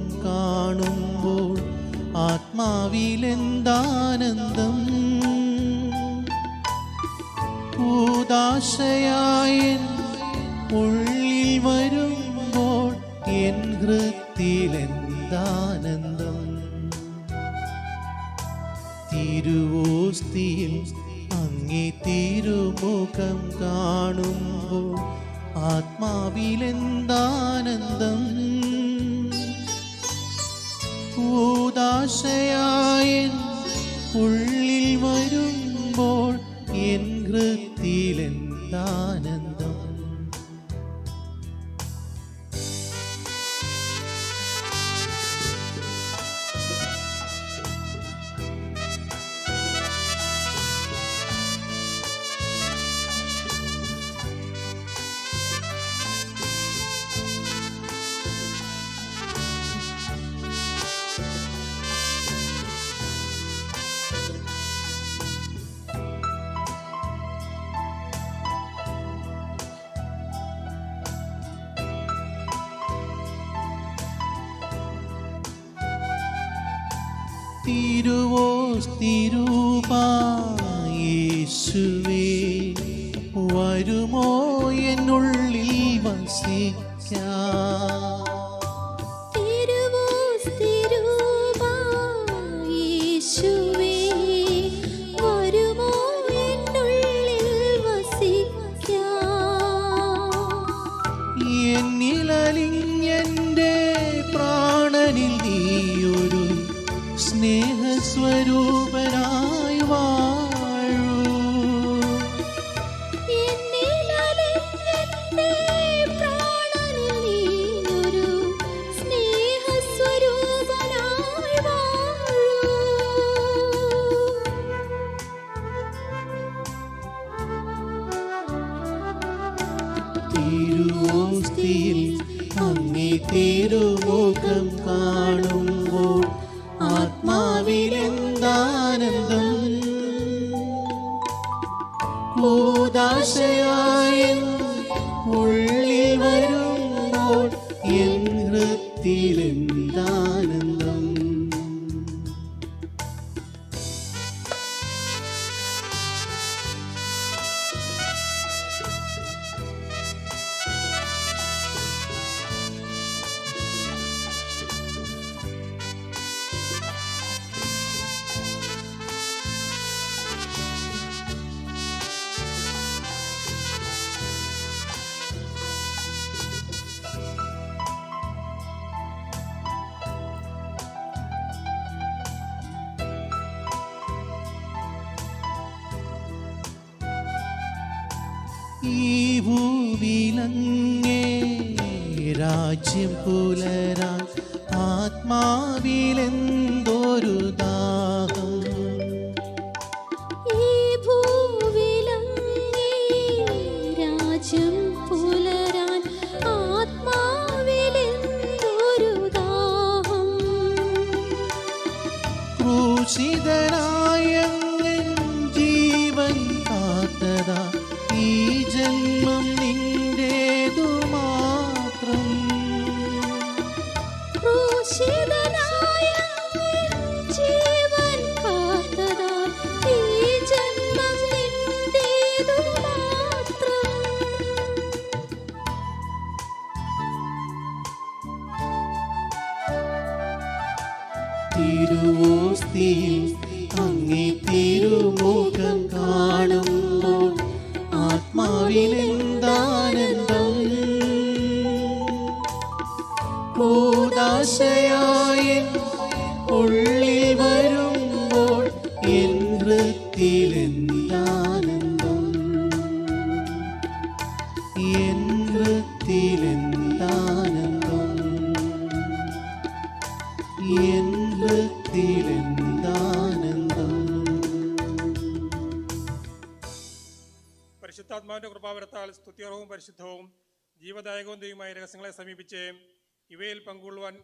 [SPEAKER 9] സമീപിച്ച് ഇവയിൽ പങ്കുകൊള്ളുവാൻ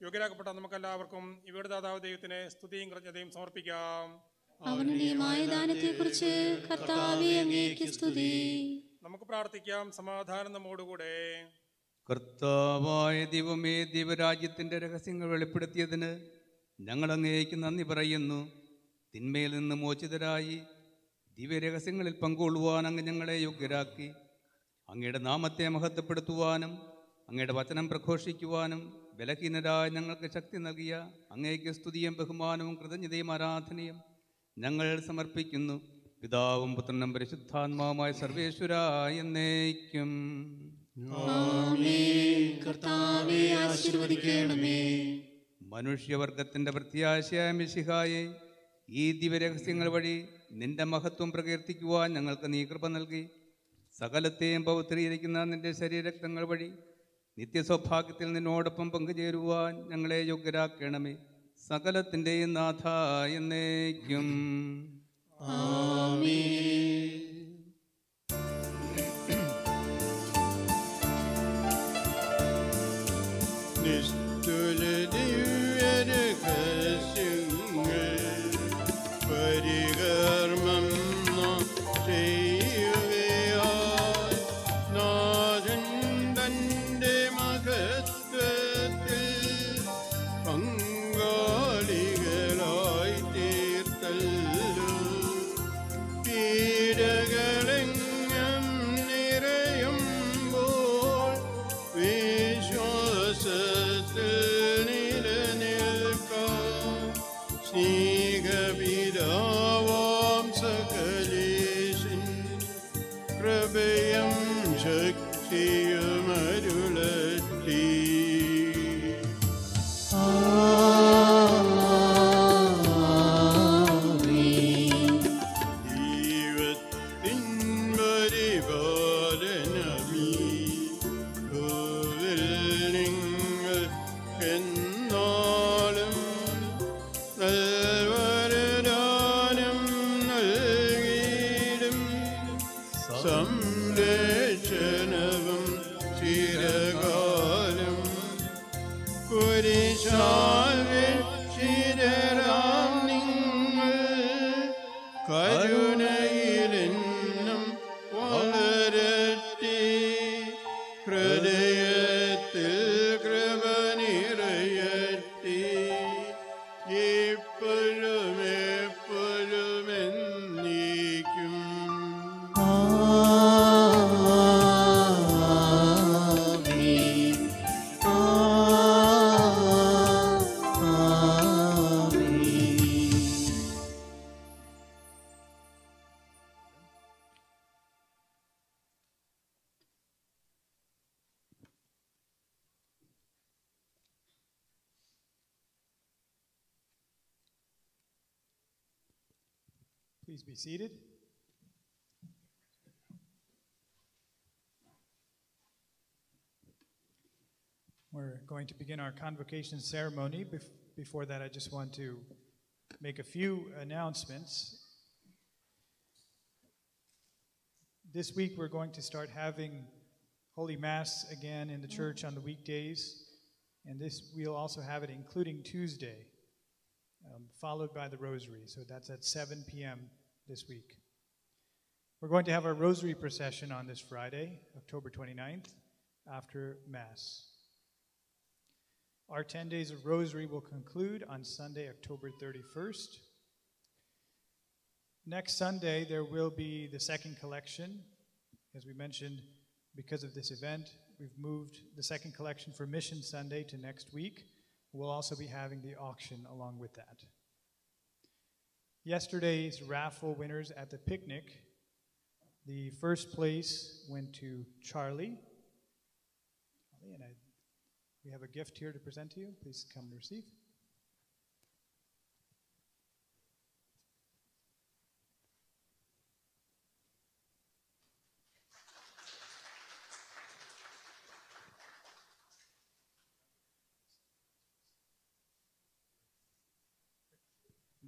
[SPEAKER 9] യോഗ്യരാക്കപ്പെട്ട നമുക്കെല്ലാവർക്കും ഇവയുടെ ദാതാവ് ദൈവത്തിന് സ്തുതിയും കൃതജ്ഞതയും സമർപ്പിക്കാം.
[SPEAKER 3] അവനുടേമായ ദാനത്തെക്കുറിച്ച് കർത്താവെ അങ്ങേക്ക് സ്തുതി.
[SPEAKER 9] നമുക്ക് പ്രാർത്ഥിക്കാം സമാധാനം നമ്മോടുകൂടെ
[SPEAKER 6] കർത്താവായ ദൈവമേ ദൈവരാജ്യത്തിന്റെ രഹസ്യങ്ങൾ വെളിപ്പെടുത്തിയതിന് ഞങ്ങൾ അങ്ങേക്ക് നന്ദി പറയുന്നു. തിന്മയിൽ നിന്ന് മോചിതരായി ദിവ്യരഹസ്യങ്ങളിൽ പങ്കുകൊള്ളുവാൻ അങ്ങ് ഞങ്ങളെ യോഗ്യരാക്കി. അങ്ങയുടെ നാമത്തെ മഹത്വപ്പെടുത്തുവാനും അങ്ങയുടെ വചനം പ്രഘോഷിക്കുവാനും ബലഹീനരായ ഞങ്ങൾക്ക് ശക്തി നൽകിയ അങ്ങേക്ക് സ്തുതിയും ബഹുമാനവും കൃതജ്ഞതയും ആരാധനയും ഞങ്ങൾ സമർപ്പിക്കുന്നു. പിതാവും പുത്രനും പരിശുദ്ധാത്മാവുമായ സർവേശ്വരായ എന്നേക്കും.
[SPEAKER 3] കർത്താവെ ആശീർവദിക്കണമേ.
[SPEAKER 6] മനുഷ്യവർഗത്തിന്റെ പ്രത്യാശയായ മിശിഹായെ ഈ ദിവ്യരഹസ്യങ്ങൾ വഴി നിന്റെ മഹത്വം പ്രകീർത്തിക്കുവാൻ ഞങ്ങൾക്ക് നീ കൃപ നൽകി. സകലത്തെയും പൗത്രീകരിക്കുന്ന നിന്റെ ശരീരരക്തങ്ങൾ വഴി നിത്യസൗഭാഗ്യത്തിൽ നിന്നോടൊപ്പം പങ്കുചേരുവാൻ ഞങ്ങളെ യോഗ്യരാക്കണമേ. സകലത്തിന്റെയും നാഥ എന്നേക്കും.
[SPEAKER 4] നിസ്തുല
[SPEAKER 2] Please be seated. We're going to begin our convocation ceremony. Bef- Before that, I just want to make a few announcements. This week, we're going to start having Holy Mass again in the church on the weekdays, and this we'll also have it including Tuesday, um, followed by the Rosary. So that's at 7 p.m. this week. We're going to have our Rosary procession on this Friday, October 29th, after Mass. Our 10 days of Rosary will conclude on Sunday, October 31st. Next Sunday, there will be the second collection. As we mentioned, because of this event, we've moved the second collection for Mission Sunday to next week. We'll also be having the auction along with that. Yesterday's raffle winners at the picnic, the first place went to Charlie. Charlie, and I, we have a gift here to present to you. Please come and receive.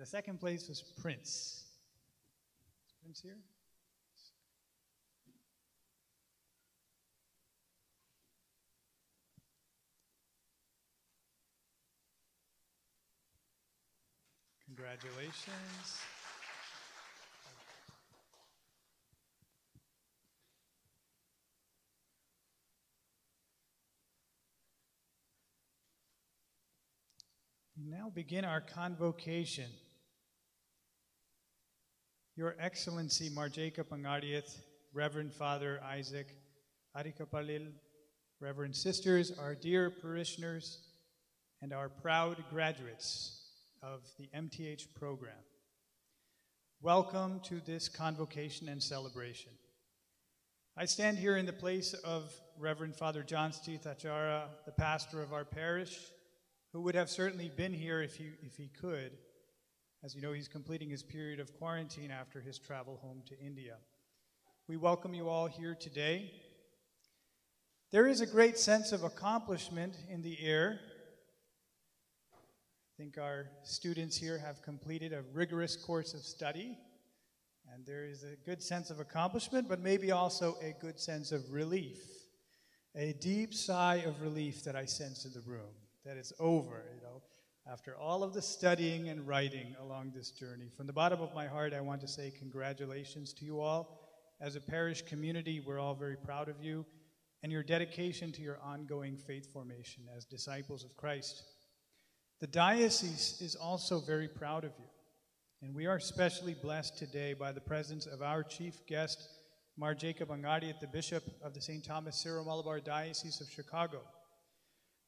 [SPEAKER 2] The second place was Prince. Is Prince here? Congratulations. We now begin our convocation. Your Excellency Mar Jacob Angariath, Reverend Father Isaac Arikapalil, Reverend Sisters, our dear parishioners, and our proud graduates of the MTH program. Welcome to this convocation and celebration. I stand here in the place of Reverend Father John Steve Achara, the pastor of our parish, who would have certainly been here if he, if he could. As you know, he's completing his period of quarantine after his travel home to India. We welcome you all here today. There is a great sense of accomplishment in the air. I think our students here have completed a rigorous course of study, and there is a good sense of accomplishment, but maybe also a good sense of relief. A deep sigh of relief that I sense in the room that it's over, you know, after all of the studying and writing along this journey. From the bottom of my heart, I want to say congratulations to you all. As a parish community, we're all very proud of you and your dedication to your ongoing faith formation as disciples of Christ. The diocese is also very proud of you, and we are especially blessed today by the presence of our chief guest, Mar Jacob Angariat, the Bishop of the St. Thomas Syro-Malabar Diocese of Chicago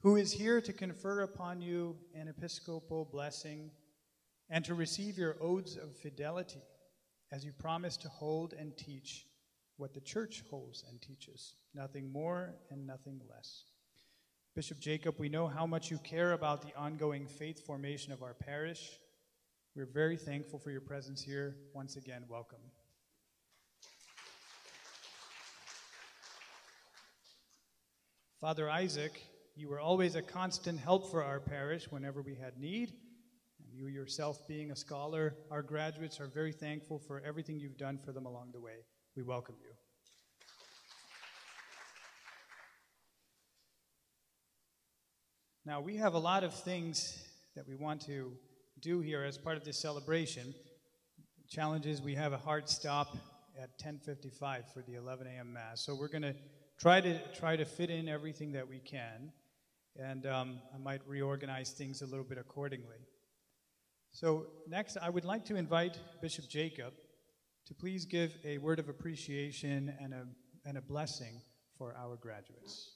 [SPEAKER 2] who is here to confer upon you an episcopal blessing and to receive your oaths of fidelity as you promise to hold and teach what the church holds and teaches, nothing more and nothing less. Bishop Jacob, we know how much you care about the ongoing faith formation of our parish. We're very thankful for your presence here. Once again, welcome. Father Isaac, you were always a constant help for our parish whenever we had need. And you yourself, being a scholar, our graduates are very thankful for everything you've done for them along the way. We welcome you. Now, we have a lot of things that we want to do here as part of this celebration. Challenge is we have a hard stop at 10:55 for the 11 a.m. mass. So we're going to try to try to fit in everything that we can, and um, I might reorganize things a little bit accordingly. So next, I would like to invite Bishop Jacob to please give a word of appreciation and a and a blessing for our graduates.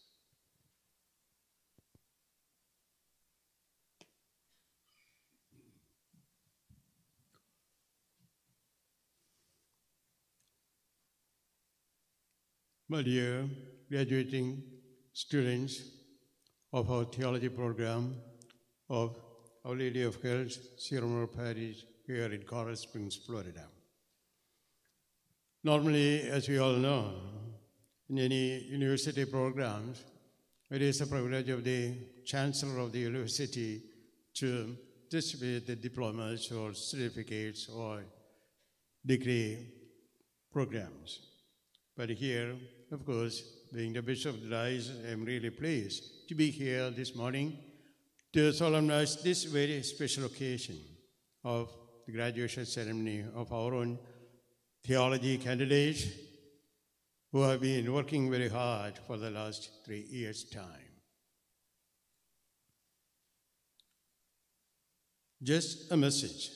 [SPEAKER 4] My dear graduating students of our theology program of Our Lady of Girls, Sierra Parish here in Coral Springs, Florida. Normally, as we all know, in any university programs, it is a privilege of the chancellor of the university to distribute the diplomas or certificates or degree programs. But here, of course, being the Bishop of the Diocese, I'm really pleased to be here this morning to solemnize this very special occasion of the graduation ceremony of our own theology candidates who have been working very hard for the last three years' time. Just a message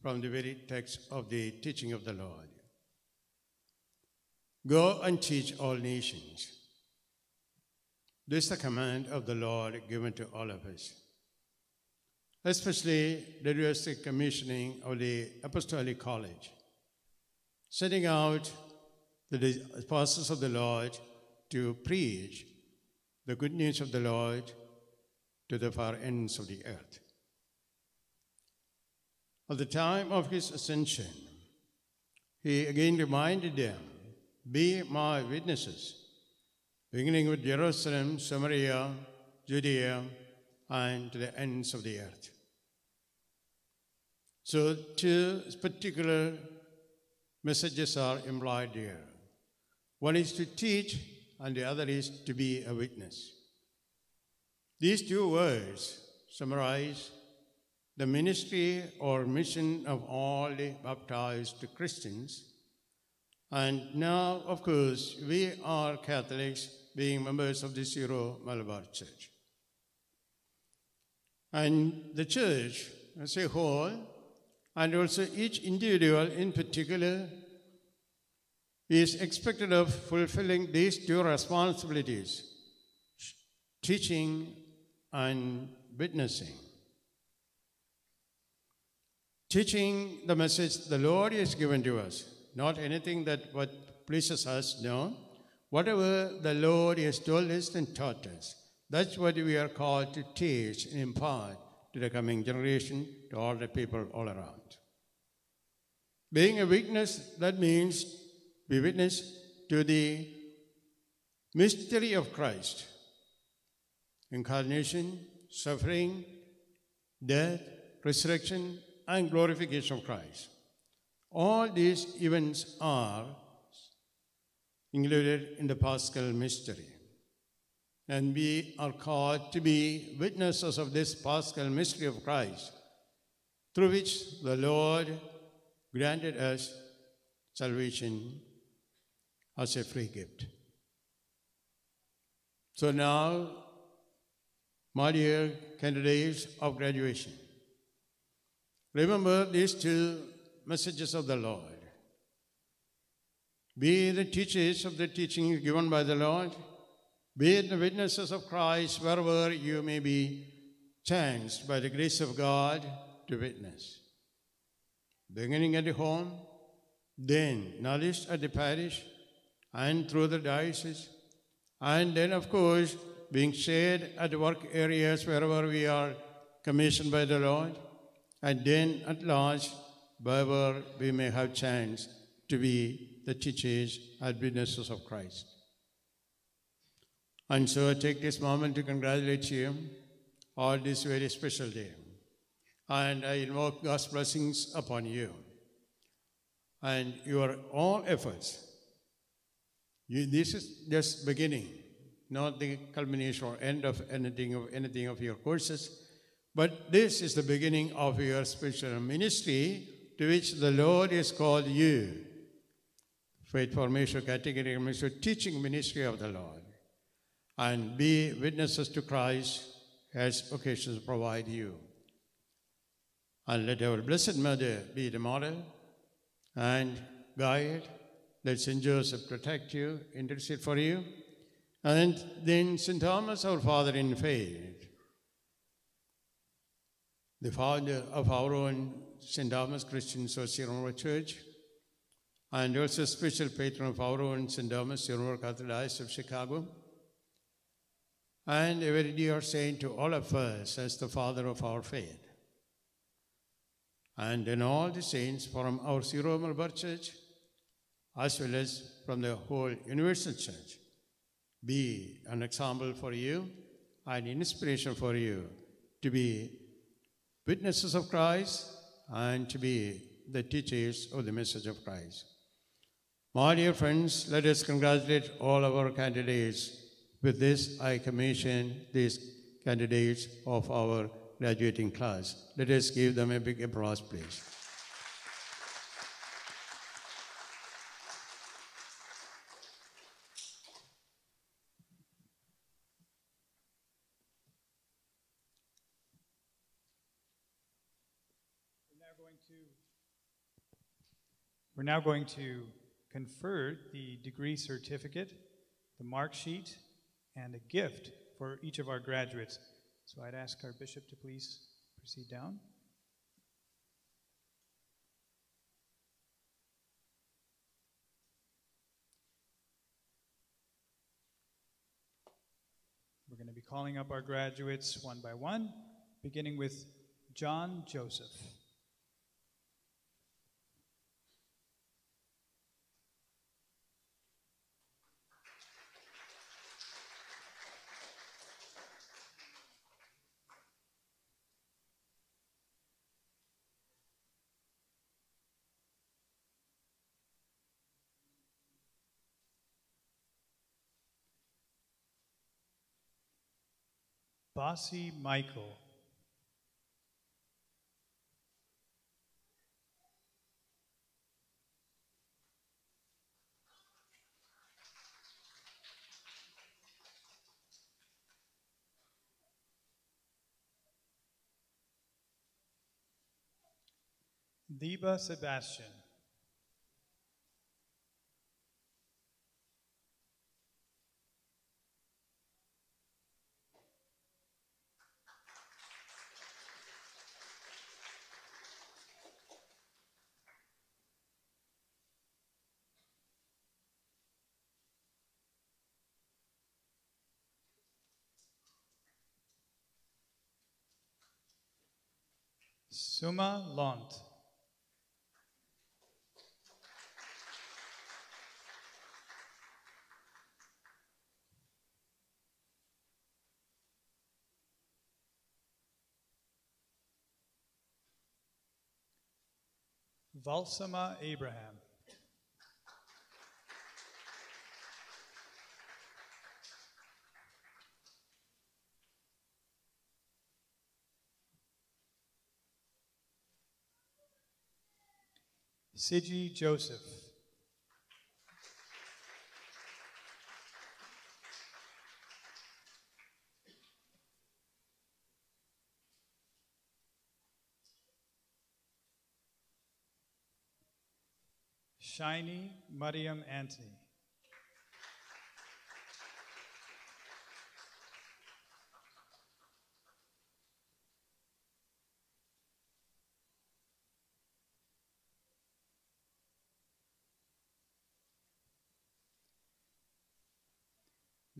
[SPEAKER 4] from the very text of the teaching of the Lord. Go and teach all nations. This is the command of the Lord given to all of us. especially the was commissioning of the Apostolic College, setting out the apostles of the Lord to preach the good news of the Lord to the far ends of the earth. At the time of his ascension, he again reminded them, Be my witnesses, beginning with Jerusalem, Samaria, Judea, and to the ends of the earth. So, two particular messages are implied here. One is to teach, and the other is to be a witness. These two words summarize the ministry or mission of all the baptized Christians. And now, of course, we are Catholics being members of the Syro Malabar Church. And the church as a whole, and also each individual in particular, is expected of fulfilling these two responsibilities teaching and witnessing. Teaching the message the Lord has given to us, not anything that what pleases us, no. Whatever the Lord has told us and taught us, that's what we are called to teach and impart to the coming generation, to all the people all around. Being a witness, that means be witness to the mystery of Christ incarnation, suffering, death, resurrection, and glorification of Christ. All these events are included in the Paschal mystery. And we are called to be witnesses of this Paschal mystery of Christ, through which the Lord granted us salvation as a free gift. So now, my dear candidates of graduation, remember these two messages of the Lord. Be the teachers of the teaching given by the Lord, be the witnesses of Christ wherever you may be chanced by the grace of God to witness. Beginning at the home, then nourished at the parish and through the diocese, and then, of course, being shared at the work areas wherever we are commissioned by the Lord, and then at last, wherever we may have chance to be the teachers and witnesses of Christ. And so I take this moment to congratulate you on this very special day. And I invoke God's blessings upon you and your all efforts. You, this is just beginning, not the culmination or end of anything of anything of your courses, but this is the beginning of your spiritual ministry to which the Lord has called you. Faith formation, category ministry, teaching ministry of the Lord. And be witnesses to Christ as occasions provide you. And let our Blessed Mother be the model and guide. Let St. Joseph protect you, intercede for you. And then St. Thomas, our Father in faith, the founder of our own St. Thomas Christian Social Church, and also special patron of our own St. Thomas Silver Catholic Diocese of Chicago, and a very dear saint to all of us as the father of our faith. And in all the saints from our Syro Malabar Church, as well as from the whole Universal Church, be an example for you and inspiration for you to be witnesses of Christ and to be the teachers of the message of Christ. My dear friends, let us congratulate all our candidates. With this, I commission these candidates of our graduating class. Let us give them a big applause, please.
[SPEAKER 2] We're now going to confer the degree certificate, the mark sheet, and a gift for each of our graduates. So I'd ask our bishop to please proceed down. We're going to be calling up our graduates one by one, beginning with John Joseph. Bossy Michael. Liba Sebastian. Suma Lont. Valsama Abraham. Siji Joseph. Shiny Mariam Anthony.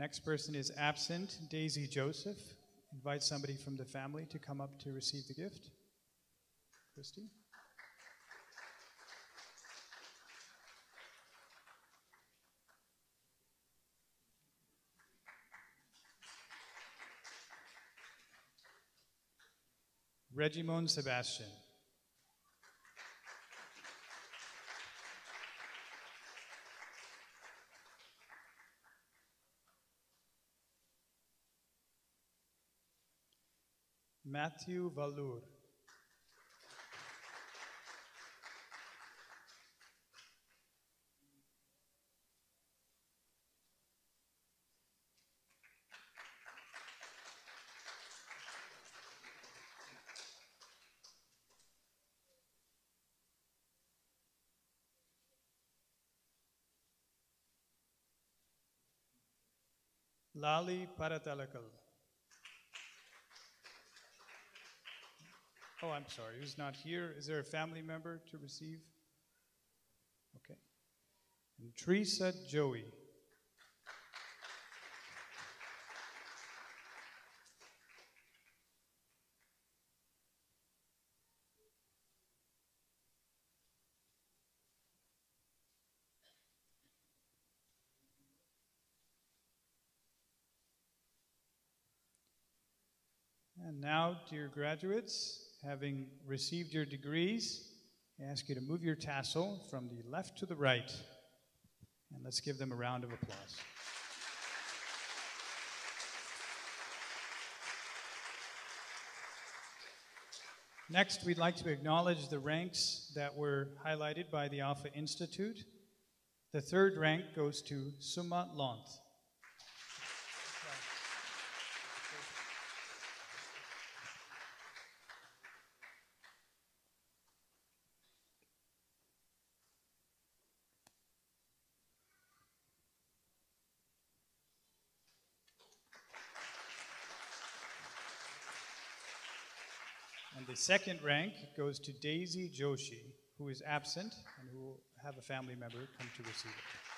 [SPEAKER 2] Next person is absent, Daisy Joseph. Invite somebody from the family to come up to receive the gift. Christy? Regimon Sebastian. Matthew Valur. Lali Paratalakal. Oh, I'm sorry, who's not here? Is there a family member to receive? Okay. And Teresa Joey. And now, dear graduates, having received your degrees, I ask you to move your tassel from the left to the right. And let's give them a round of applause. Next, we'd like to acknowledge the ranks that were highlighted by the Alpha Institute. The third rank goes to Suma Lont. The second rank goes to Daisy Joshi, who is absent and who will have a family member come to receive it.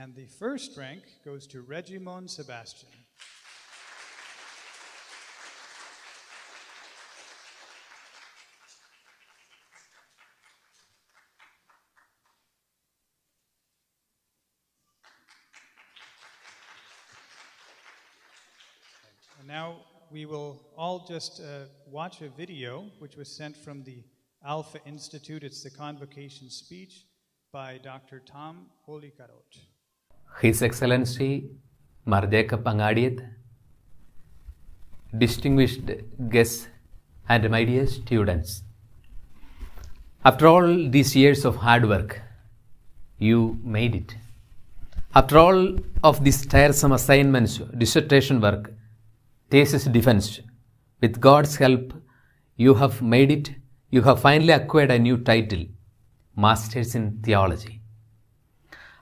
[SPEAKER 2] And the first rank goes to Regimon Sebastian. And now we will all just uh, watch a video which was sent from the Alpha Institute. It's the convocation speech by Dr. Tom Holikarot.
[SPEAKER 11] His Excellency Mar Jacob distinguished guests, and my dear students. After all these years of hard work, you made it. After all of these tiresome assignments, dissertation work, thesis defense, with God's help, you have made it. You have finally acquired a new title, Masters in Theology.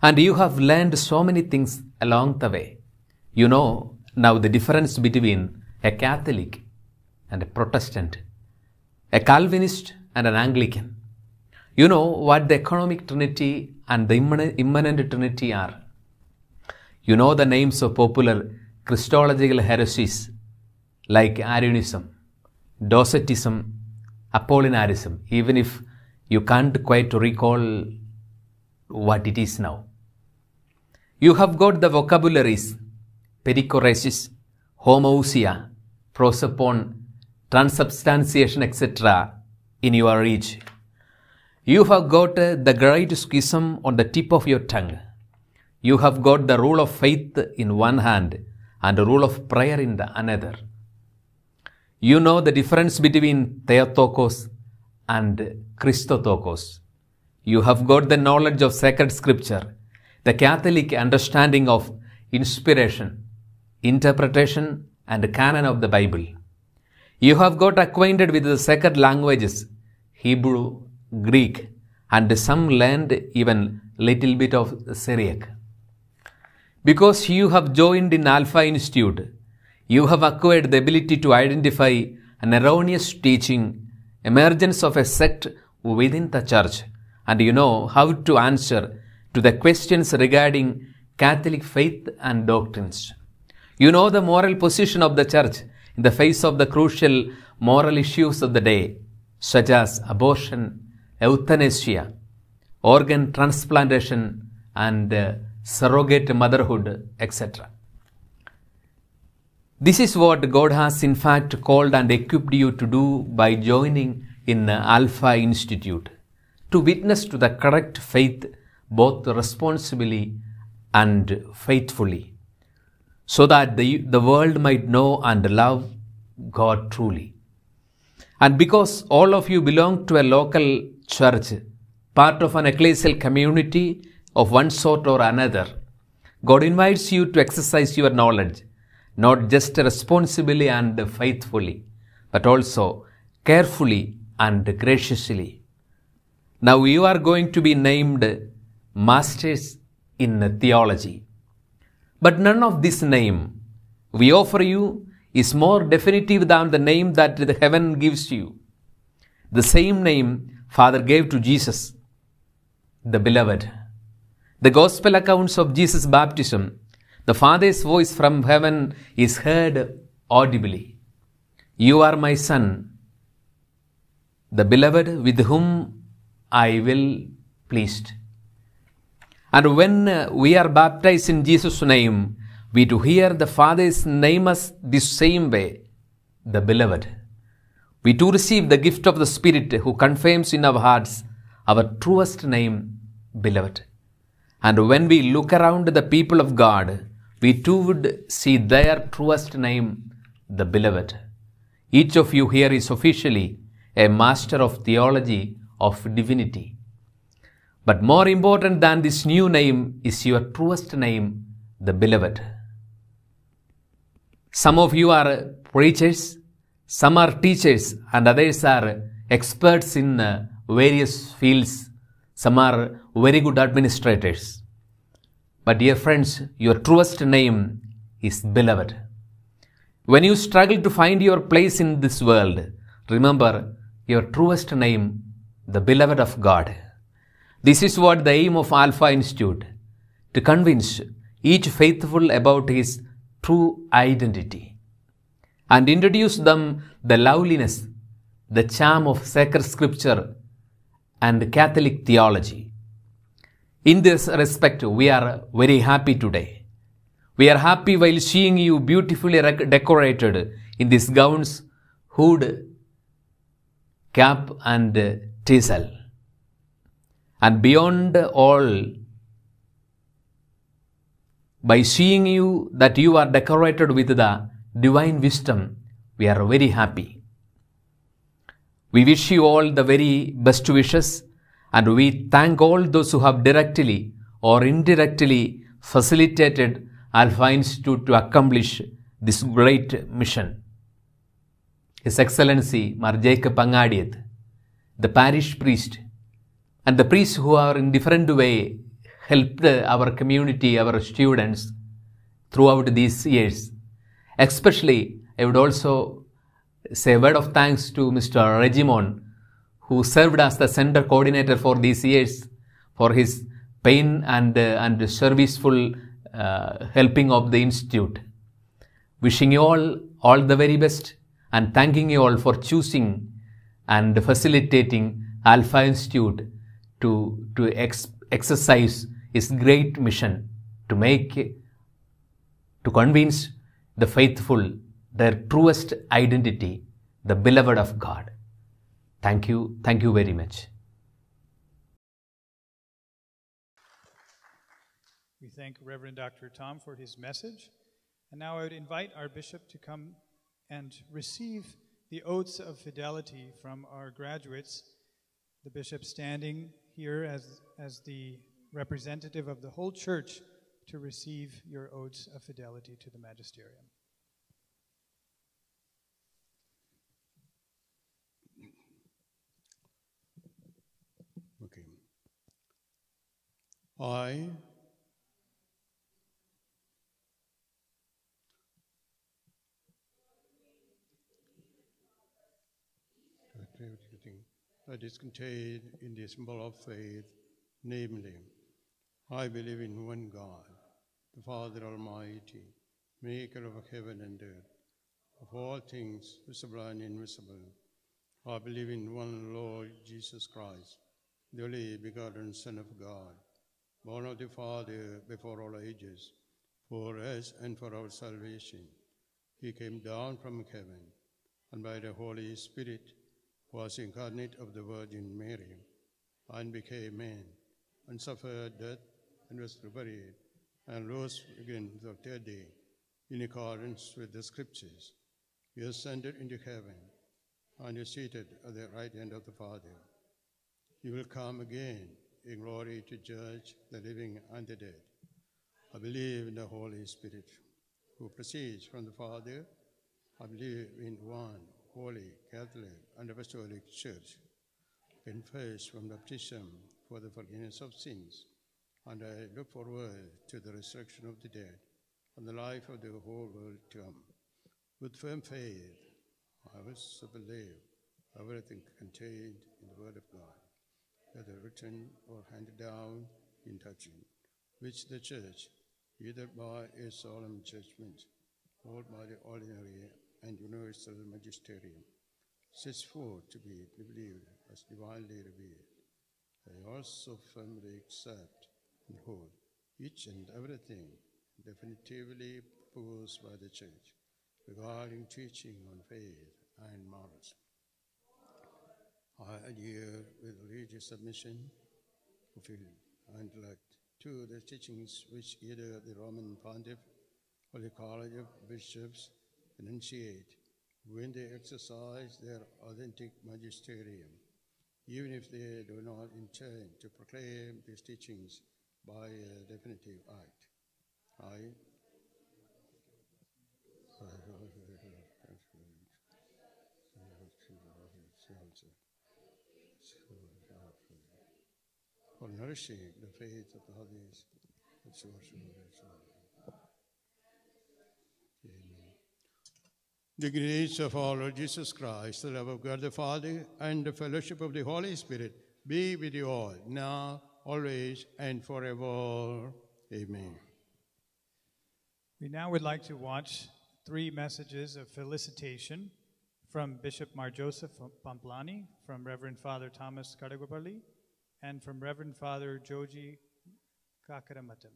[SPEAKER 11] And you have learned so many things along the way. You know now the difference between a Catholic and a Protestant, a Calvinist and an Anglican. You know what the economic trinity and the immanent, trinity are. You know the names of popular Christological heresies like Arianism, Docetism, Apollinarism, even if you can't quite recall what it is now. You have got the vocabularies perichoresis, homoousia, prosopon, transubstantiation, etc. in your reach. You have got uh, the great schism on the tip of your tongue. You have got the rule of faith in one hand and the rule of prayer in the another. You know the difference between Theotokos and Christotokos. You have got the knowledge of sacred scripture, the Catholic understanding of inspiration, interpretation, and canon of the Bible. You have got acquainted with the sacred languages, Hebrew, Greek, and some learned even little bit of Syriac. Because you have joined in Alpha Institute, you have acquired the ability to identify an erroneous teaching, emergence of a sect within the church, and you know how to answer to the questions regarding Catholic faith and doctrines. You know the moral position of the church in the face of the crucial moral issues of the day, such as abortion, euthanasia, organ transplantation, and uh, surrogate motherhood, etc. This is what God has in fact called and equipped you to do by joining in Alpha Institute to witness to the correct faith both responsibly and faithfully, so that the, the world might know and love God truly. And because all of you belong to a local church, part of an ecclesial community of one sort or another, God invites you to exercise your knowledge, not just responsibly and faithfully, but also carefully and graciously. Now you are going to be named masters in theology. But none of this name we offer you is more definitive than the name that the heaven gives you. The same name Father gave to Jesus, the beloved. The gospel accounts of Jesus' baptism, the Father's voice from heaven is heard audibly. You are my Son, the beloved with whom I will pleased. And when we are baptized in Jesus' name, we do hear the Father's name us the same way, the beloved. We do receive the gift of the Spirit who confirms in our hearts our truest name, beloved. And when we look around the people of God, we too would see their truest name, the beloved. Each of you here is officially a master of theology of divinity. But more important than this new name is your truest name, the beloved. Some of you are preachers, some are teachers, and others are experts in uh, various fields some are very good administrators. But, dear friends, your truest name is beloved. When you struggle to find your place in this world, remember your truest name, the beloved of God. This is what the aim of Alpha Institute to convince each faithful about his true identity and introduce them the loveliness, the charm of sacred scripture and Catholic theology. In this respect, we are very happy today. We are happy while seeing you beautifully decorated in these gowns, hood, cap, and tinsel. And beyond all, by seeing you that you are decorated with the divine wisdom, we are very happy. We wish you all the very best wishes and we thank all those who have directly or indirectly facilitated Alpha Institute to accomplish this great mission. His Excellency Mar Jacob Pangadiath, the parish priest, and the priests who are in different way helped our community, our students throughout these years. Especially, I would also say a word of thanks to Mr. Regimon, who served as the center coordinator for these years for his pain and, uh, and serviceful uh, helping of the institute. Wishing you all all the very best and thanking you all for choosing and facilitating Alpha Institute to, to ex- exercise its great mission to make, to convince the faithful their truest identity, the beloved of God. Thank you. Thank you very much.
[SPEAKER 2] We thank Reverend Dr. Tom for his message. And now I would invite our bishop to come and receive the oaths of fidelity from our graduates. The bishop standing here as, as the representative of the whole church to receive your oaths of fidelity to the magisterium.
[SPEAKER 4] Okay. I that is contained in the symbol of faith, namely, I believe in one God, the Father Almighty, maker of heaven and earth, of all things visible and invisible. I believe in one Lord Jesus Christ, the only begotten Son of God, born of the Father before all ages, for us and for our salvation. He came down from heaven, and by the Holy Spirit was incarnate of the Virgin Mary, and became man, and suffered death, and was buried, and rose again the third day, in accordance with the Scriptures. He ascended into heaven, and is seated at the right hand of the Father. He will come again in glory to judge the living and the dead. I believe in the Holy Spirit, who proceeds from the Father. I believe in one holy, Catholic, and Apostolic Church, confess from baptism for the forgiveness of sins, and I look forward to the resurrection of the dead and the life of the whole world to come. With firm faith, I also believe everything contained in the Word of God, whether written or handed down in touching, which the Church, either by a solemn judgment or by the ordinary and universal magisterium, sets forth to be believed as divinely revealed. I also firmly accept and hold each and everything definitively proposed by the Church regarding teaching on faith and morals. I adhere with religious submission, fulfill and elect to the teachings which either the Roman Pontiff or the College of Bishops enunciate when they exercise their authentic magisterium, even if they do not intend to proclaim these teachings by a definitive act. I for nourishing the faith of the Holy Spirit. Amen. The grace of our Lord Jesus Christ, the love of God the Father, and the fellowship of the Holy Spirit be with you all, now, always, and forever. Amen.
[SPEAKER 2] We now would like to watch three messages of felicitation from Bishop Mar Joseph Pamplani, from Reverend Father Thomas Kadagopalli, and from Reverend Father Joji Kakaramatam.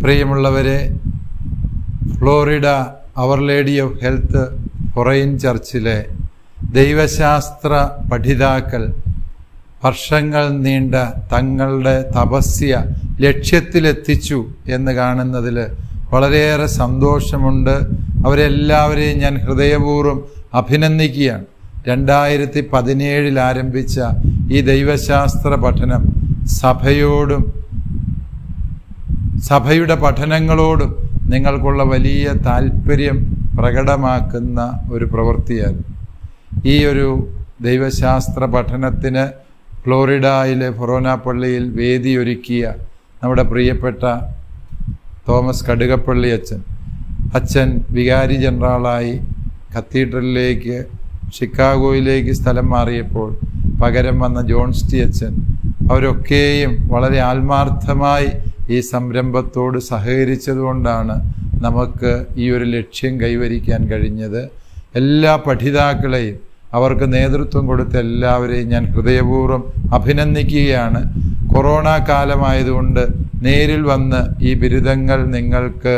[SPEAKER 12] പ്രിയമുള്ളവരെ Florida Our Lady of Health Forane ചർച്ചിലെ ദൈവശാസ്ത്ര പഠിതാക്കൾ വർഷങ്ങൾ നീണ്ട തങ്ങളുടെ തപസ്യ ലക്ഷ്യത്തിലെത്തിച്ചു എന്ന് കാണുന്നതിൽ വളരെയേറെ സന്തോഷമുണ്ട് അവരെല്ലാവരെയും ഞാൻ ഹൃദയപൂർവം അഭിനന്ദിക്കുകയാണ് രണ്ടായിരത്തി പതിനേഴിൽ ആരംഭിച്ച ഈ ദൈവശാസ്ത്ര പഠനം സഭയോടും സഭയുടെ പഠനങ്ങളോടും നിങ്ങൾക്കുള്ള വലിയ താല്പര്യം പ്രകടമാക്കുന്ന ഒരു പ്രവൃത്തിയാണ്. ഈ ഒരു ദൈവശാസ്ത്ര പഠനത്തിന് ഫ്ലോറിഡയിലെ ഫൊറോന പള്ളിയിൽ വേദിയൊരുക്കിയ നമ്മുടെ പ്രിയപ്പെട്ട തോമസ് കടുകപ്പള്ളി അച്ഛൻ. അച്ഛൻ വികാരി ജനറാളായി കത്തീഡ്രലിലേക്ക് ഷിക്കാഗോയിലേക്ക് സ്ഥലം മാറിയപ്പോൾ പകരം വന്ന ജോൺ അച്ഛൻ അവരൊക്കെയും വളരെ ആത്മാർത്ഥമായി ഈ സംരംഭത്തോട് സഹകരിച്ചതുകൊണ്ടാണ് നമുക്ക് ഈ ഒരു ലക്ഷ്യം കൈവരിക്കാൻ കഴിഞ്ഞത്. എല്ലാ പഠിതാക്കളെയും അവർക്ക് നേതൃത്വം കൊടുത്ത എല്ലാവരെയും ഞാൻ ഹൃദയപൂർവം അഭിനന്ദിക്കുകയാണ്. കൊറോണ കാലമായതുകൊണ്ട് നേരിൽ വന്ന് ഈ ബിരുദങ്ങൾ നിങ്ങൾക്ക്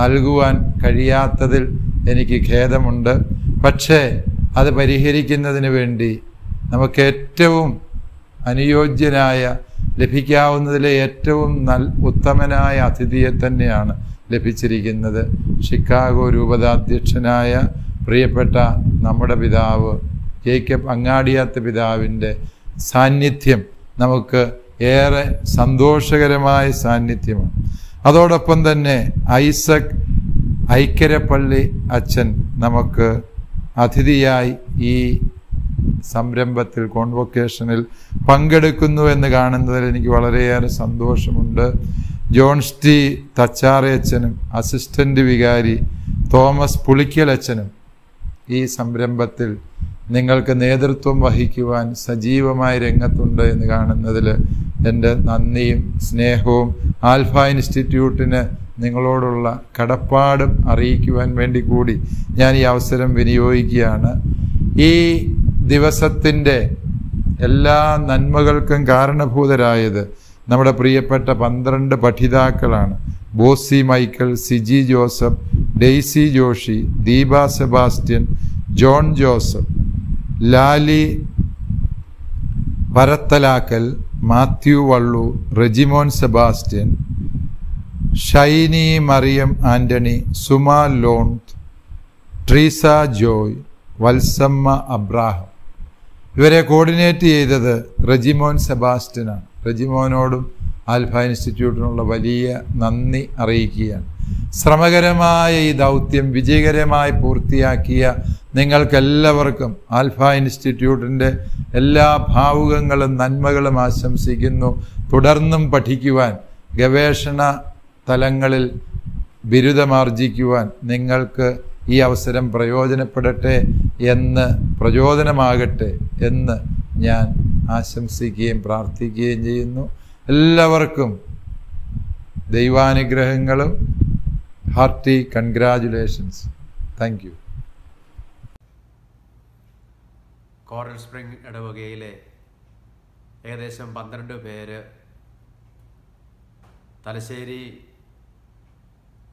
[SPEAKER 12] നൽകുവാൻ കഴിയാത്തതിൽ എനിക്ക് ഖേദമുണ്ട്. പക്ഷേ അത് പരിഹരിക്കുന്നതിന് വേണ്ടി നമുക്ക് ഏറ്റവും അനുയോജ്യനായ ലഭിക്കാവുന്നതിലെ ഏറ്റവും നൽ ഉത്തമനായ അതിഥിയെ തന്നെയാണ് ലഭിച്ചിരിക്കുന്നത്. ഷിക്കാഗോ രൂപതാധ്യക്ഷനായ പ്രിയപ്പെട്ട നമ്മുടെ പിതാവ് ജേക്കബ് അങ്ങാടിയാത്ത പിതാവിന്റെ സാന്നിധ്യം നമുക്ക് ഏറെ സന്തോഷകരമായ സാന്നിധ്യമാണ്. അതോടൊപ്പം തന്നെ ഐസക് ഐക്കരപ്പള്ളി അച്ഛൻ നമുക്ക് അതിഥിയായി ഈ സംരംഭത്തിൽ കോൺവൊക്കേഷനിൽ പങ്കെടുക്കുന്നു എന്ന് കാണുന്നതിൽ എനിക്ക് വളരെയേറെ സന്തോഷമുണ്ട്. ജോൺസ്റ്റി തച്ചാറയച്ചനും അസിസ്റ്റന്റ് വികാരി തോമസ് പുളിക്കലച്ചനും ഈ സംരംഭത്തിൽ നിങ്ങൾക്ക് നേതൃത്വം വഹിക്കുവാൻ സജീവമായി രംഗത്തുണ്ട് എന്ന് കാണുന്നതിൽ എന്റെ നന്ദിയും സ്നേഹവും ആൽഫ ഇൻസ്റ്റിറ്റ്യൂട്ടിന് നിങ്ങളോടുള്ള കടപ്പാടും അറിയിക്കുവാൻ വേണ്ടി കൂടി ഞാൻ ഈ അവസരം വിനിയോഗിക്കുകയാണ്. ഈ ദിവസത്തിന്റെ എല്ലാ നന്മകൾക്കും കാരണഭൂതരായത് നമ്മുടെ പ്രിയപ്പെട്ട പന്ത്രണ്ട് പഠിതാക്കളാണ്. Bosy Michael Siji Joseph Daisy Joshy Deepa Sebastian John Joseph Lali Parathalakkal Mathew Vallu Rejimon Sebastian Shiny Mariyam Antony Suma ലോൺ ട്രീസ ജോയ് വത്സമ്മ അബ്രാഹം. ഇവരെ കോർഡിനേറ്റ് ചെയ്തത് റെജിമോൻ സെബാസ്റ്റ്യനാണ്. റെജിമോനോടും ആൽഫ ഇൻസ്റ്റിറ്റ്യൂട്ടിനുള്ള വലിയ നന്ദി അറിയിക്കുകയാണ്. ശ്രമകരമായ ഈ ദൗത്യം വിജയകരമായി പൂർത്തിയാക്കിയ നിങ്ങൾക്കെല്ലാവർക്കും ആൽഫ ഇൻസ്റ്റിറ്റ്യൂട്ടിന്റെ എല്ലാ ഭാവുകങ്ങളും നന്മകളും ആശംസിക്കുന്നു. തുടർന്നും പഠിക്കുവാൻ ഗവേഷണ തലങ്ങളിൽ ബിരുദമാർജിക്കുവാൻ നിങ്ങൾക്ക് ഈ അവസരം പ്രയോജനപ്പെടട്ടെ എന്ന് പ്രചോദനമാകട്ടെ എന്ന് ഞാൻ ആശംസിക്കുകയും പ്രാർത്ഥിക്കുകയും ചെയ്യുന്നു. എല്ലാവർക്കും ദൈവാനുഗ്രഹങ്ങളും hearty congratulations. Thank you
[SPEAKER 11] Coral Spring ഇടവകയിലെ ഏകദേശം പന്ത്രണ്ട് പേര് തലശ്ശേരി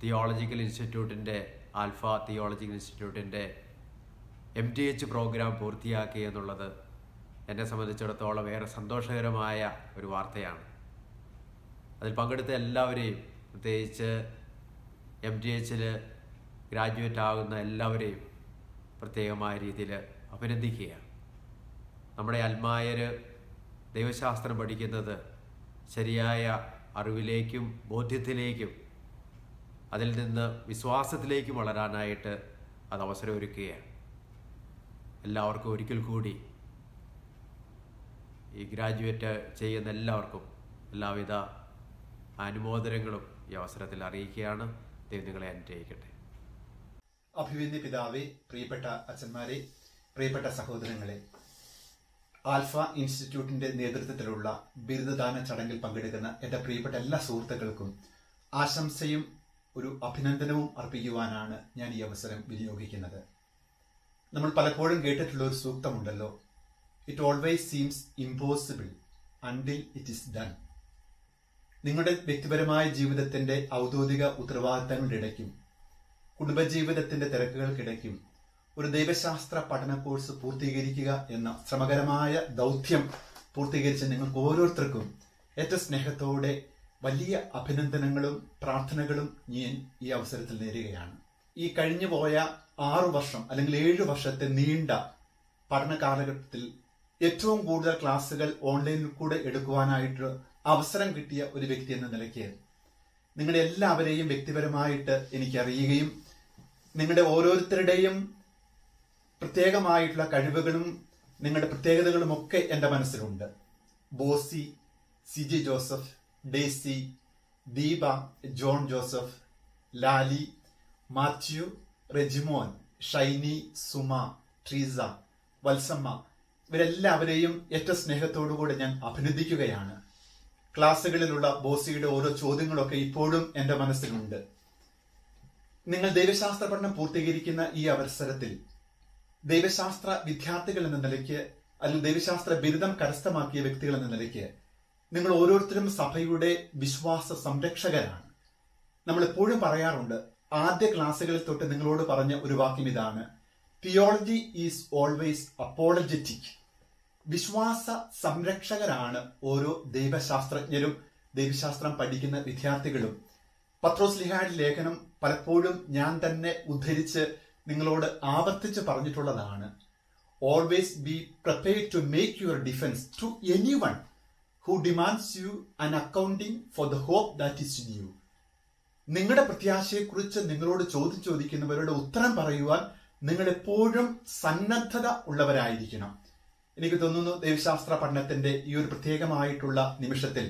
[SPEAKER 11] തിയോളജിക്കൽ ഇൻസ്റ്റിറ്റ്യൂട്ടിന്റെ ആൽഫ തിയോളജിക്കൽ ഇൻസ്റ്റിറ്റ്യൂട്ടിന്റെ എം ടി എച്ച് പ്രോഗ്രാം പൂർത്തിയാക്കി എന്നുള്ളത് എന്നെ സംബന്ധിച്ചിടത്തോളം ഏറെ സന്തോഷകരമായ ഒരു വാർത്തയാണ്. അതിൽ പങ്കെടുത്ത എല്ലാവരെയും പ്രത്യേകിച്ച് എം ടി എച്ചിൽ ഗ്രാജുവേറ്റ് ആകുന്ന എല്ലാവരെയും പ്രത്യേകമായ രീതിയിൽ അഭിനന്ദിക്കുകയാണ്. നമ്മുടെ അൽമായർ ദൈവശാസ്ത്രം പഠിക്കുന്നത് ശരിയായ അറിവിലേക്കും ബോധ്യത്തിലേക്കും അതിൽ നിന്ന് വിശ്വാസത്തിലേക്ക് വളരാനായിട്ട് അത് അവസരമൊരുക്കുകയാണ്. എല്ലാവർക്കും ഒരിക്കൽ കൂടി
[SPEAKER 13] ഈ ഗ്രാജുവേറ്റ് ചെയ്യുന്ന എല്ലാവർക്കും എല്ലാവിധ അനുമോദനങ്ങളും ഈ അവസരത്തിൽ അറിയിക്കുകയാണ്. ദൈവം നിങ്ങളെ അനുഗ്രഹിക്കട്ടെ.
[SPEAKER 14] അഭിവന്യ പിതാവെ പ്രിയപ്പെട്ട അച്ഛന്മാരെ പ്രിയപ്പെട്ട സഹോദരങ്ങളെ ആൽഫ ഇൻസ്റ്റിറ്റ്യൂട്ടിന്റെ നേതൃത്വത്തിലുള്ള ബിരുദദാന ചടങ്ങിൽ പങ്കെടുക്കുന്ന എന്റെ പ്രിയപ്പെട്ട എല്ലാ സുഹൃത്തുക്കൾക്കും ആശംസയും ഒരു അഭിനന്ദനവും അർപ്പിക്കുവാനാണ് ഞാൻ ഈ അവസരം വിനിയോഗിക്കുന്നത്. നമ്മൾ പലപ്പോഴും കേട്ടിട്ടുള്ള ഒരു സൂക്തമുണ്ടല്ലോ. It always seems impossible until it is done നിങ്ങളുടെ വ്യക്തിപരമായ ജീവിതത്തിന്റെ ഔദ്യോഗിക ഉത്തരവാദിത്തങ്ങളിടയ്ക്കും കുടുംബജീവിതത്തിന്റെ തിരക്കുകൾക്കിടയ്ക്കും ഒരു ദൈവശാസ്ത്ര പഠന കോഴ്സ് പൂർത്തീകരിക്കുക എന്ന ശ്രമകരമായ ദൗത്യം പൂർത്തീകരിച്ച നിങ്ങൾക്ക് ഓരോരുത്തർക്കും ഏറ്റവും സ്നേഹത്തോടെ വലിയ അഭിനന്ദനങ്ങളും പ്രാർത്ഥനകളും ഞാൻ ഈ അവസരത്തിൽ നേരുകയാണ്. ഈ കഴിഞ്ഞു പോയ ആറു വർഷം അല്ലെങ്കിൽ ഏഴു വർഷത്തെ നീണ്ട പഠന കാലഘട്ടത്തിൽ ഏറ്റവും കൂടുതൽ ക്ലാസ്സുകൾ ഓൺലൈനിൽ കൂടെ എടുക്കുവാനായിട്ട് അവസരം കിട്ടിയ ഒരു വ്യക്തി എന്ന നിലയ്ക്ക് നിങ്ങളുടെ എല്ലാവരെയും വ്യക്തിപരമായിട്ട് എനിക്കറിയുകയും നിങ്ങളുടെ ഓരോരുത്തരുടെയും പ്രത്യേകമായിട്ടുള്ള കഴിവുകളും നിങ്ങളുടെ പ്രത്യേകതകളും ഒക്കെ എന്റെ മനസ്സിലുണ്ട്. Bosy Siji Joseph daisy Deepa John Joseph Lali Mathew Rejimon Shiny Suma Treesa Valsamma. ഇവരെല്ലാവരെയും ഏറ്റവും സ്നേഹത്തോടുകൂടെ ഞാൻ അഭിനന്ദിക്കുകയാണ്. ക്ലാസ്സുകളിലുള്ള ബോസിയുടെ ഓരോ ചോദ്യങ്ങളൊക്കെ ഇപ്പോഴും എന്റെ മനസ്സിലുണ്ട്. നിങ്ങൾ ദൈവശാസ്ത്ര പഠനം പൂർത്തീകരിക്കുന്ന ഈ അവസരത്തിൽ ദൈവശാസ്ത്ര വിദ്യാർത്ഥികൾ എന്ന നിലയ്ക്ക് അല്ലെങ്കിൽ ദൈവശാസ്ത്ര ബിരുദം കരസ്ഥമാക്കിയ വ്യക്തികൾ എന്ന നിലയ്ക്ക് നിങ്ങൾ ഓരോരുത്തരും സഭയുടെ വിശ്വാസ സംരക്ഷകരാണ്. നമ്മൾ എപ്പോഴും പറയാറുണ്ട് ആദ്യ ക്ലാസ്സുകളിൽ തൊട്ട് നിങ്ങളോട് പറഞ്ഞ ഒരു വാക്യം ഇതാണ് തിയോളജി ഈസ് ഓൾവേസ് അപ്പോളജറ്റിക് വിശ്വാസ സംരക്ഷകരാണ് ഓരോ ദൈവശാസ്ത്രജ്ഞരും ദൈവശാസ്ത്രം പഠിക്കുന്ന വിദ്യാർത്ഥികളും. പത്രോസ് ലിഹായുടെ ലേഖനം പലപ്പോഴും ഞാൻ തന്നെ ഉദ്ധരിച്ച് നിങ്ങളോട് ആവർത്തിച്ച് പറഞ്ഞിട്ടുള്ളതാണ് always be prepare to make your defence to any one who demands you an accounting for the hope that is in you നിങ്ങളുടെ പ്രത്യാശയെക്കുറിച്ച് നിങ്ങളോട് ചോദിച്ചു ചോദിക്കുന്നവരുടെ ഉത്തരം പറയുവാൻ നിങ്ങൾ എപ്പോഴും സന്നദ്ധത ഉള്ളവരായിരിക്കണം. എനിക്ക് തോന്നുന്നു ദൈവശാസ്ത്ര പഠനത്തിന്റെ ഈ ഒരു പ്രത്യേകമായിട്ടുള്ള നിമിഷത്തിൽ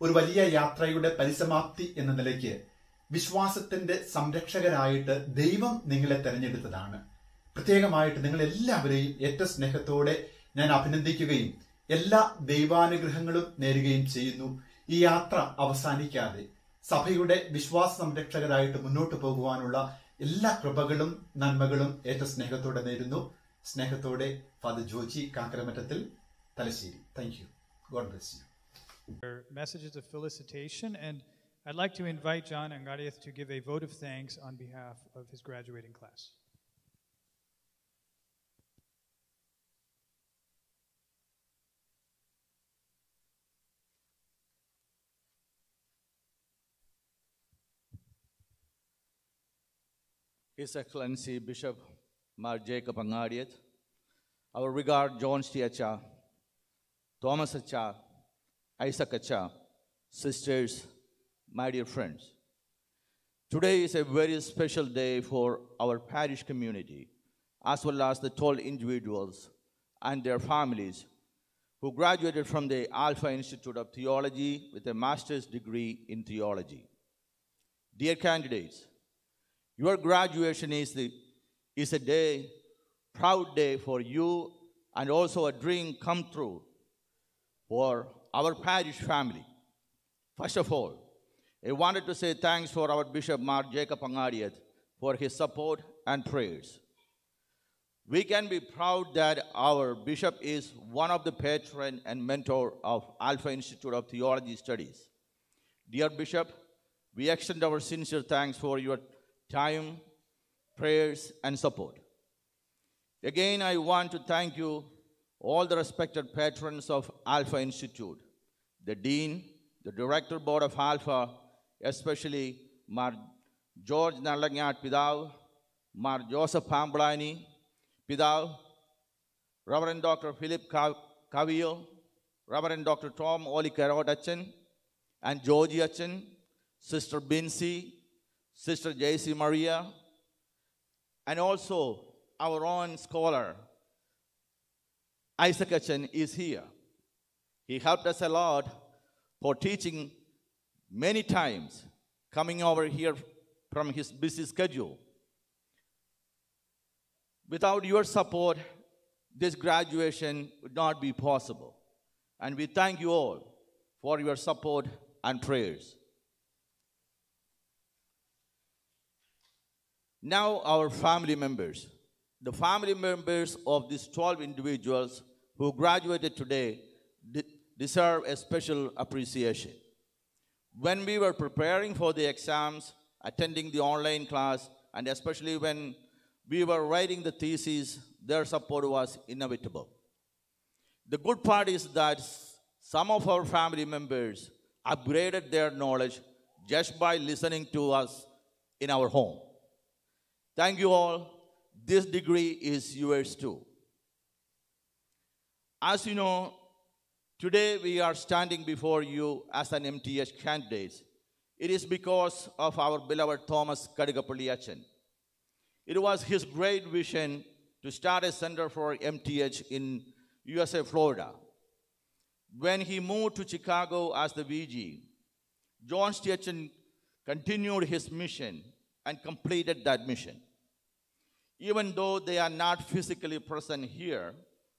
[SPEAKER 14] ഒരു വലിയ യാത്രയുടെ പരിസമാപ്തി എന്ന നിലയ്ക്ക് വിശ്വാസത്തിന്റെ സംരക്ഷകരായിട്ട് ദൈവം നിങ്ങളെ തെരഞ്ഞെടുത്തതാണ്. പ്രത്യേകമായിട്ട് നിങ്ങൾ എല്ലാവരെയും ഏറ്റവും സ്നേഹത്തോടെ ഞാൻ അഭിനന്ദിക്കുകയും എല്ലാ ദൈവാനുഗ്രഹങ്ങളും നേരുകയും ചെയ്യുന്നു. ഈ യാത്ര അവസാനിക്കാതെ സഭയുടെ വിശ്വാസ സംരക്ഷകരായിട്ട് മുന്നോട്ട് പോകുവാനുള്ള എല്ലാ കൃപകളും നന്മകളും ഏറ്റ സ്നേഹത്തോടെ നേരുന്നു. സ്നേഹത്തോടെ father Joji Kakkaramattathil Thalassery. Thank you God bless
[SPEAKER 2] you messages of felicitation, and I'd like to invite John Angarieth to give a vote of thanks on behalf of his graduating class.
[SPEAKER 15] His Excellency Bishop Mar Jacob Angadiath, our regard John Stiacha, Thomas Acha, Isaac Acha, sisters, my dear friends. Today is a very special day for our parish community, as well as the 12 individuals and their families who graduated from the Alpha Institute of Theology with a master's degree in theology. Dear candidates, your graduation is, the, is a day, proud day for you and also a dream come true for our parish family. First of all, I wanted to say thanks for our Bishop Mark Jacob Angadiath for his support and prayers. We can be proud that our bishop is one of the patron and mentor of Alpha Institute of Theology Studies. Dear Bishop, we extend our sincere thanks for your time, prayers, and support. Again, I want to thank you, all the respected patrons of Alpha Institute, the Dean, the Director Board of Alpha, especially Mar George Nalagnat Mar Joseph Pamblani, Pidav, Reverend Dr. Philip Cavillo, Reverend Dr. Tom Oli Achin, and Georgie Achin, Sister Bincy, Sister J.C. Maria, and also our own scholar, Isaac Achin, is here. He helped us a lot for teaching many times, coming over here from his busy schedule. Without your support, this graduation would not be possible. And we thank you all for your support and prayers. Now, our family members. The family members of these 12 individuals who graduated today deserve a special appreciation. When we were preparing for the exams, attending the online class, and especially when we were writing the thesis, their support was inevitable. The good part is that some of our family members upgraded their knowledge just by listening to us in our home. Thank you all. This degree is yours too. As you know, today we are standing before you as an MTH candidate. It is because of our beloved Thomas Kadagapalli Achan. It was his great vision to start a center for MTH in USA, Florida. When he moved to Chicago as the VG, John Stiachan continued his mission and completed that mission. Even though they are not physically present here,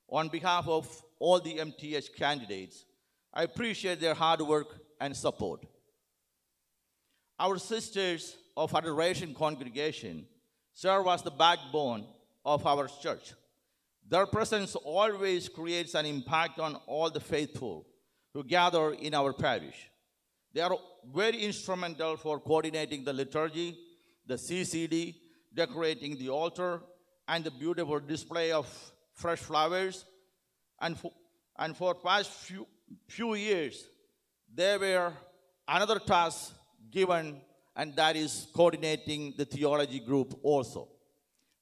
[SPEAKER 15] on behalf of all the MTH candidates, I appreciate their hard work and support. Our sisters of Adoration Congregation serve as the backbone of our church. Their presence always creates an impact on all the faithful who gather in our parish. They are very instrumental for coordinating the liturgy, the CCD, decorating the altar, and the beautiful display of fresh flowers. And for, and for past few, few years, there were another task given, and that is coordinating the theology group also.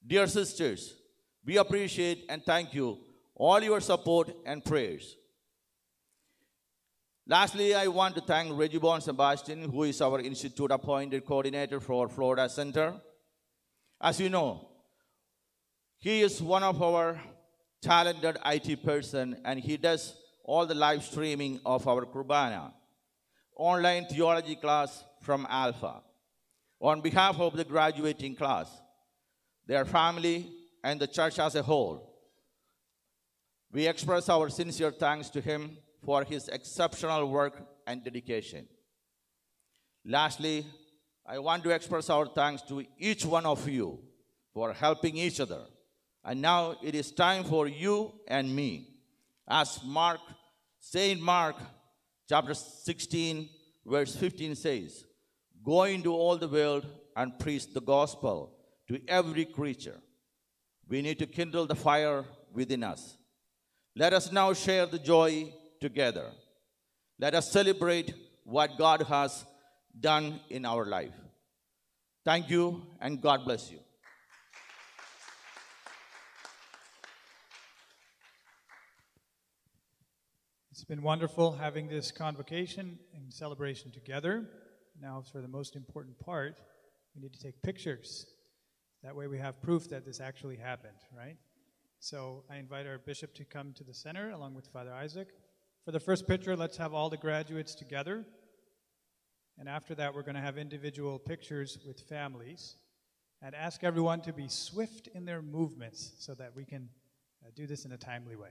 [SPEAKER 15] Dear sisters, we appreciate and thank you all your support and prayers. Lastly, I want to thank Reggie Regibon Sebastian, who is our institute appointed coordinator for Florida Center. As you know, he is one of our talented IT person and he does all the live streaming of our Kurbana, online theology class from Alpha. On behalf of the graduating class, their family, and the church as a whole, we express our sincere thanks to him for his exceptional work and dedication. Lastly, I want to express our thanks to each one of you for helping each other. And now it is time for you and me. As Mark, Saint Mark, chapter 16, verse 15 says, Go into all the world and preach the gospel to every creature. We need to kindle the fire within us. Let us now share the joy together. Let us celebrate what God has done in our life. Thank you, and God bless you.
[SPEAKER 2] It's been wonderful having this convocation and celebration together. Now, for the most important part, we need to take pictures. That way, we have proof that this actually happened, right? So, I invite our bishop to come to the center along with Father Isaac. For the first picture, let's have all the graduates together. And after that, we're going to have individual pictures with families. And ask everyone to be swift in their movements so that we can uh, do this in a timely way.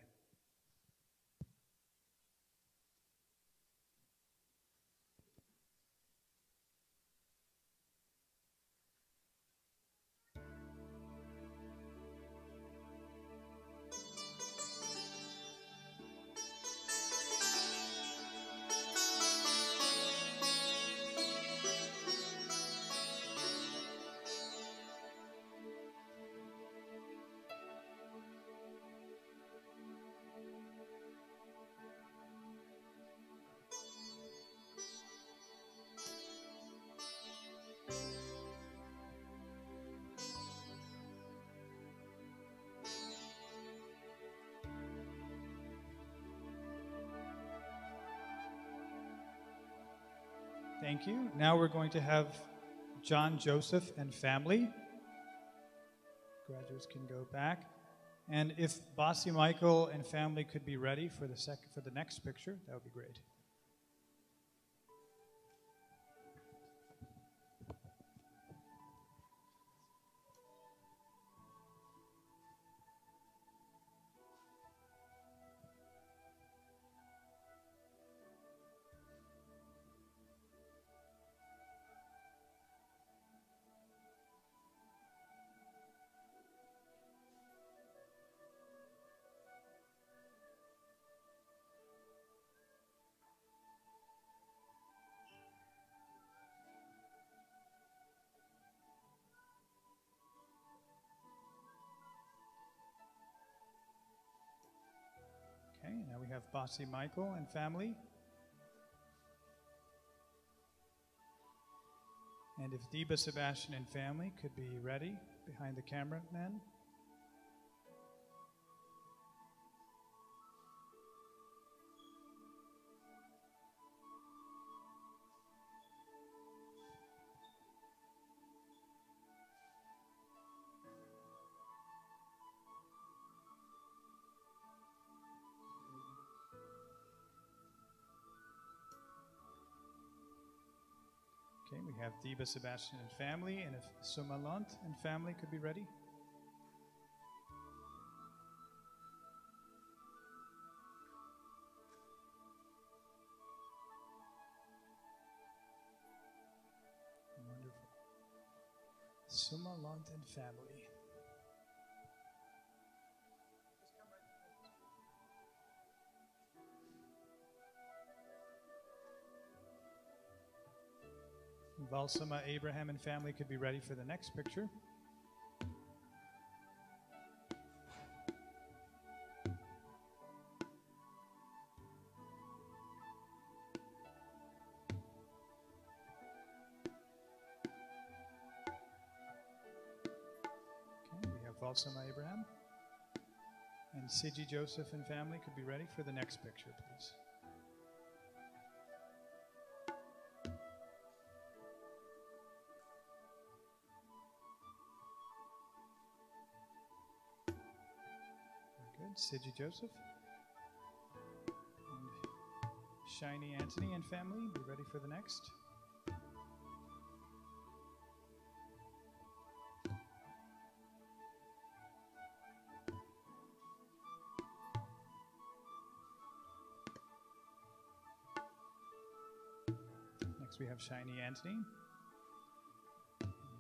[SPEAKER 2] Thank you. Now we're going to have John Joseph and family. Graduates can go back. And if Bossy Michael and family could be ready for the sec- for the next picture, that would be great. Now we have Bossy Michael and family. And if Deba Sebastian and family could be ready behind the cameraman. Okay, Deba Sebastian and family, and if Sumalant and family could be ready. Wonderful. Sumalant and family. Valsama uh, Abraham and family could be ready for the next picture. Have Valsama uh, Abraham. And Siji Joseph and family could be ready for the next picture, please. Siji Joseph. And Shiny Anthony and family, be ready for the next. Next we have Shiny Anthony.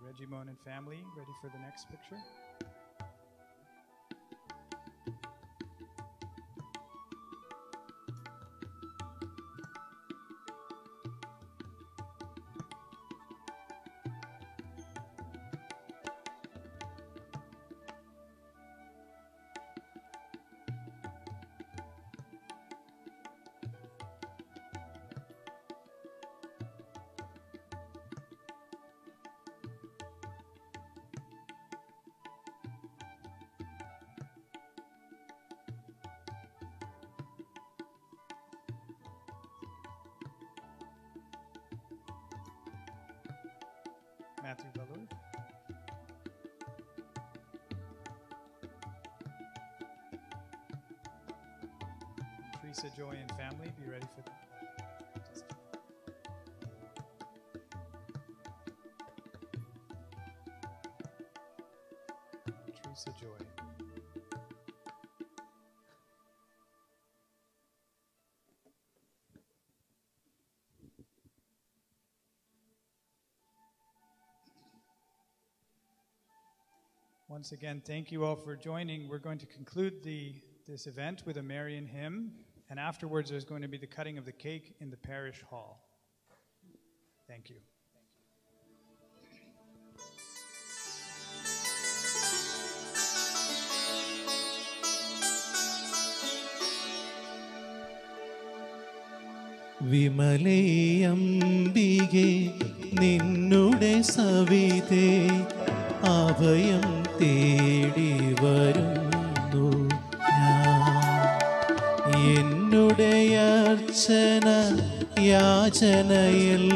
[SPEAKER 2] Reggie Moan and family, ready for the next picture. Teresa Joy and family, be ready for the. Teresa Joy. Once again, thank you all for joining. We're going to conclude the, this event with a Marian hymn, and afterwards there's going to be the cutting of the cake in the parish hall. Thank you.
[SPEAKER 1] വിമലയംബികെ യാചനയെല്ലാം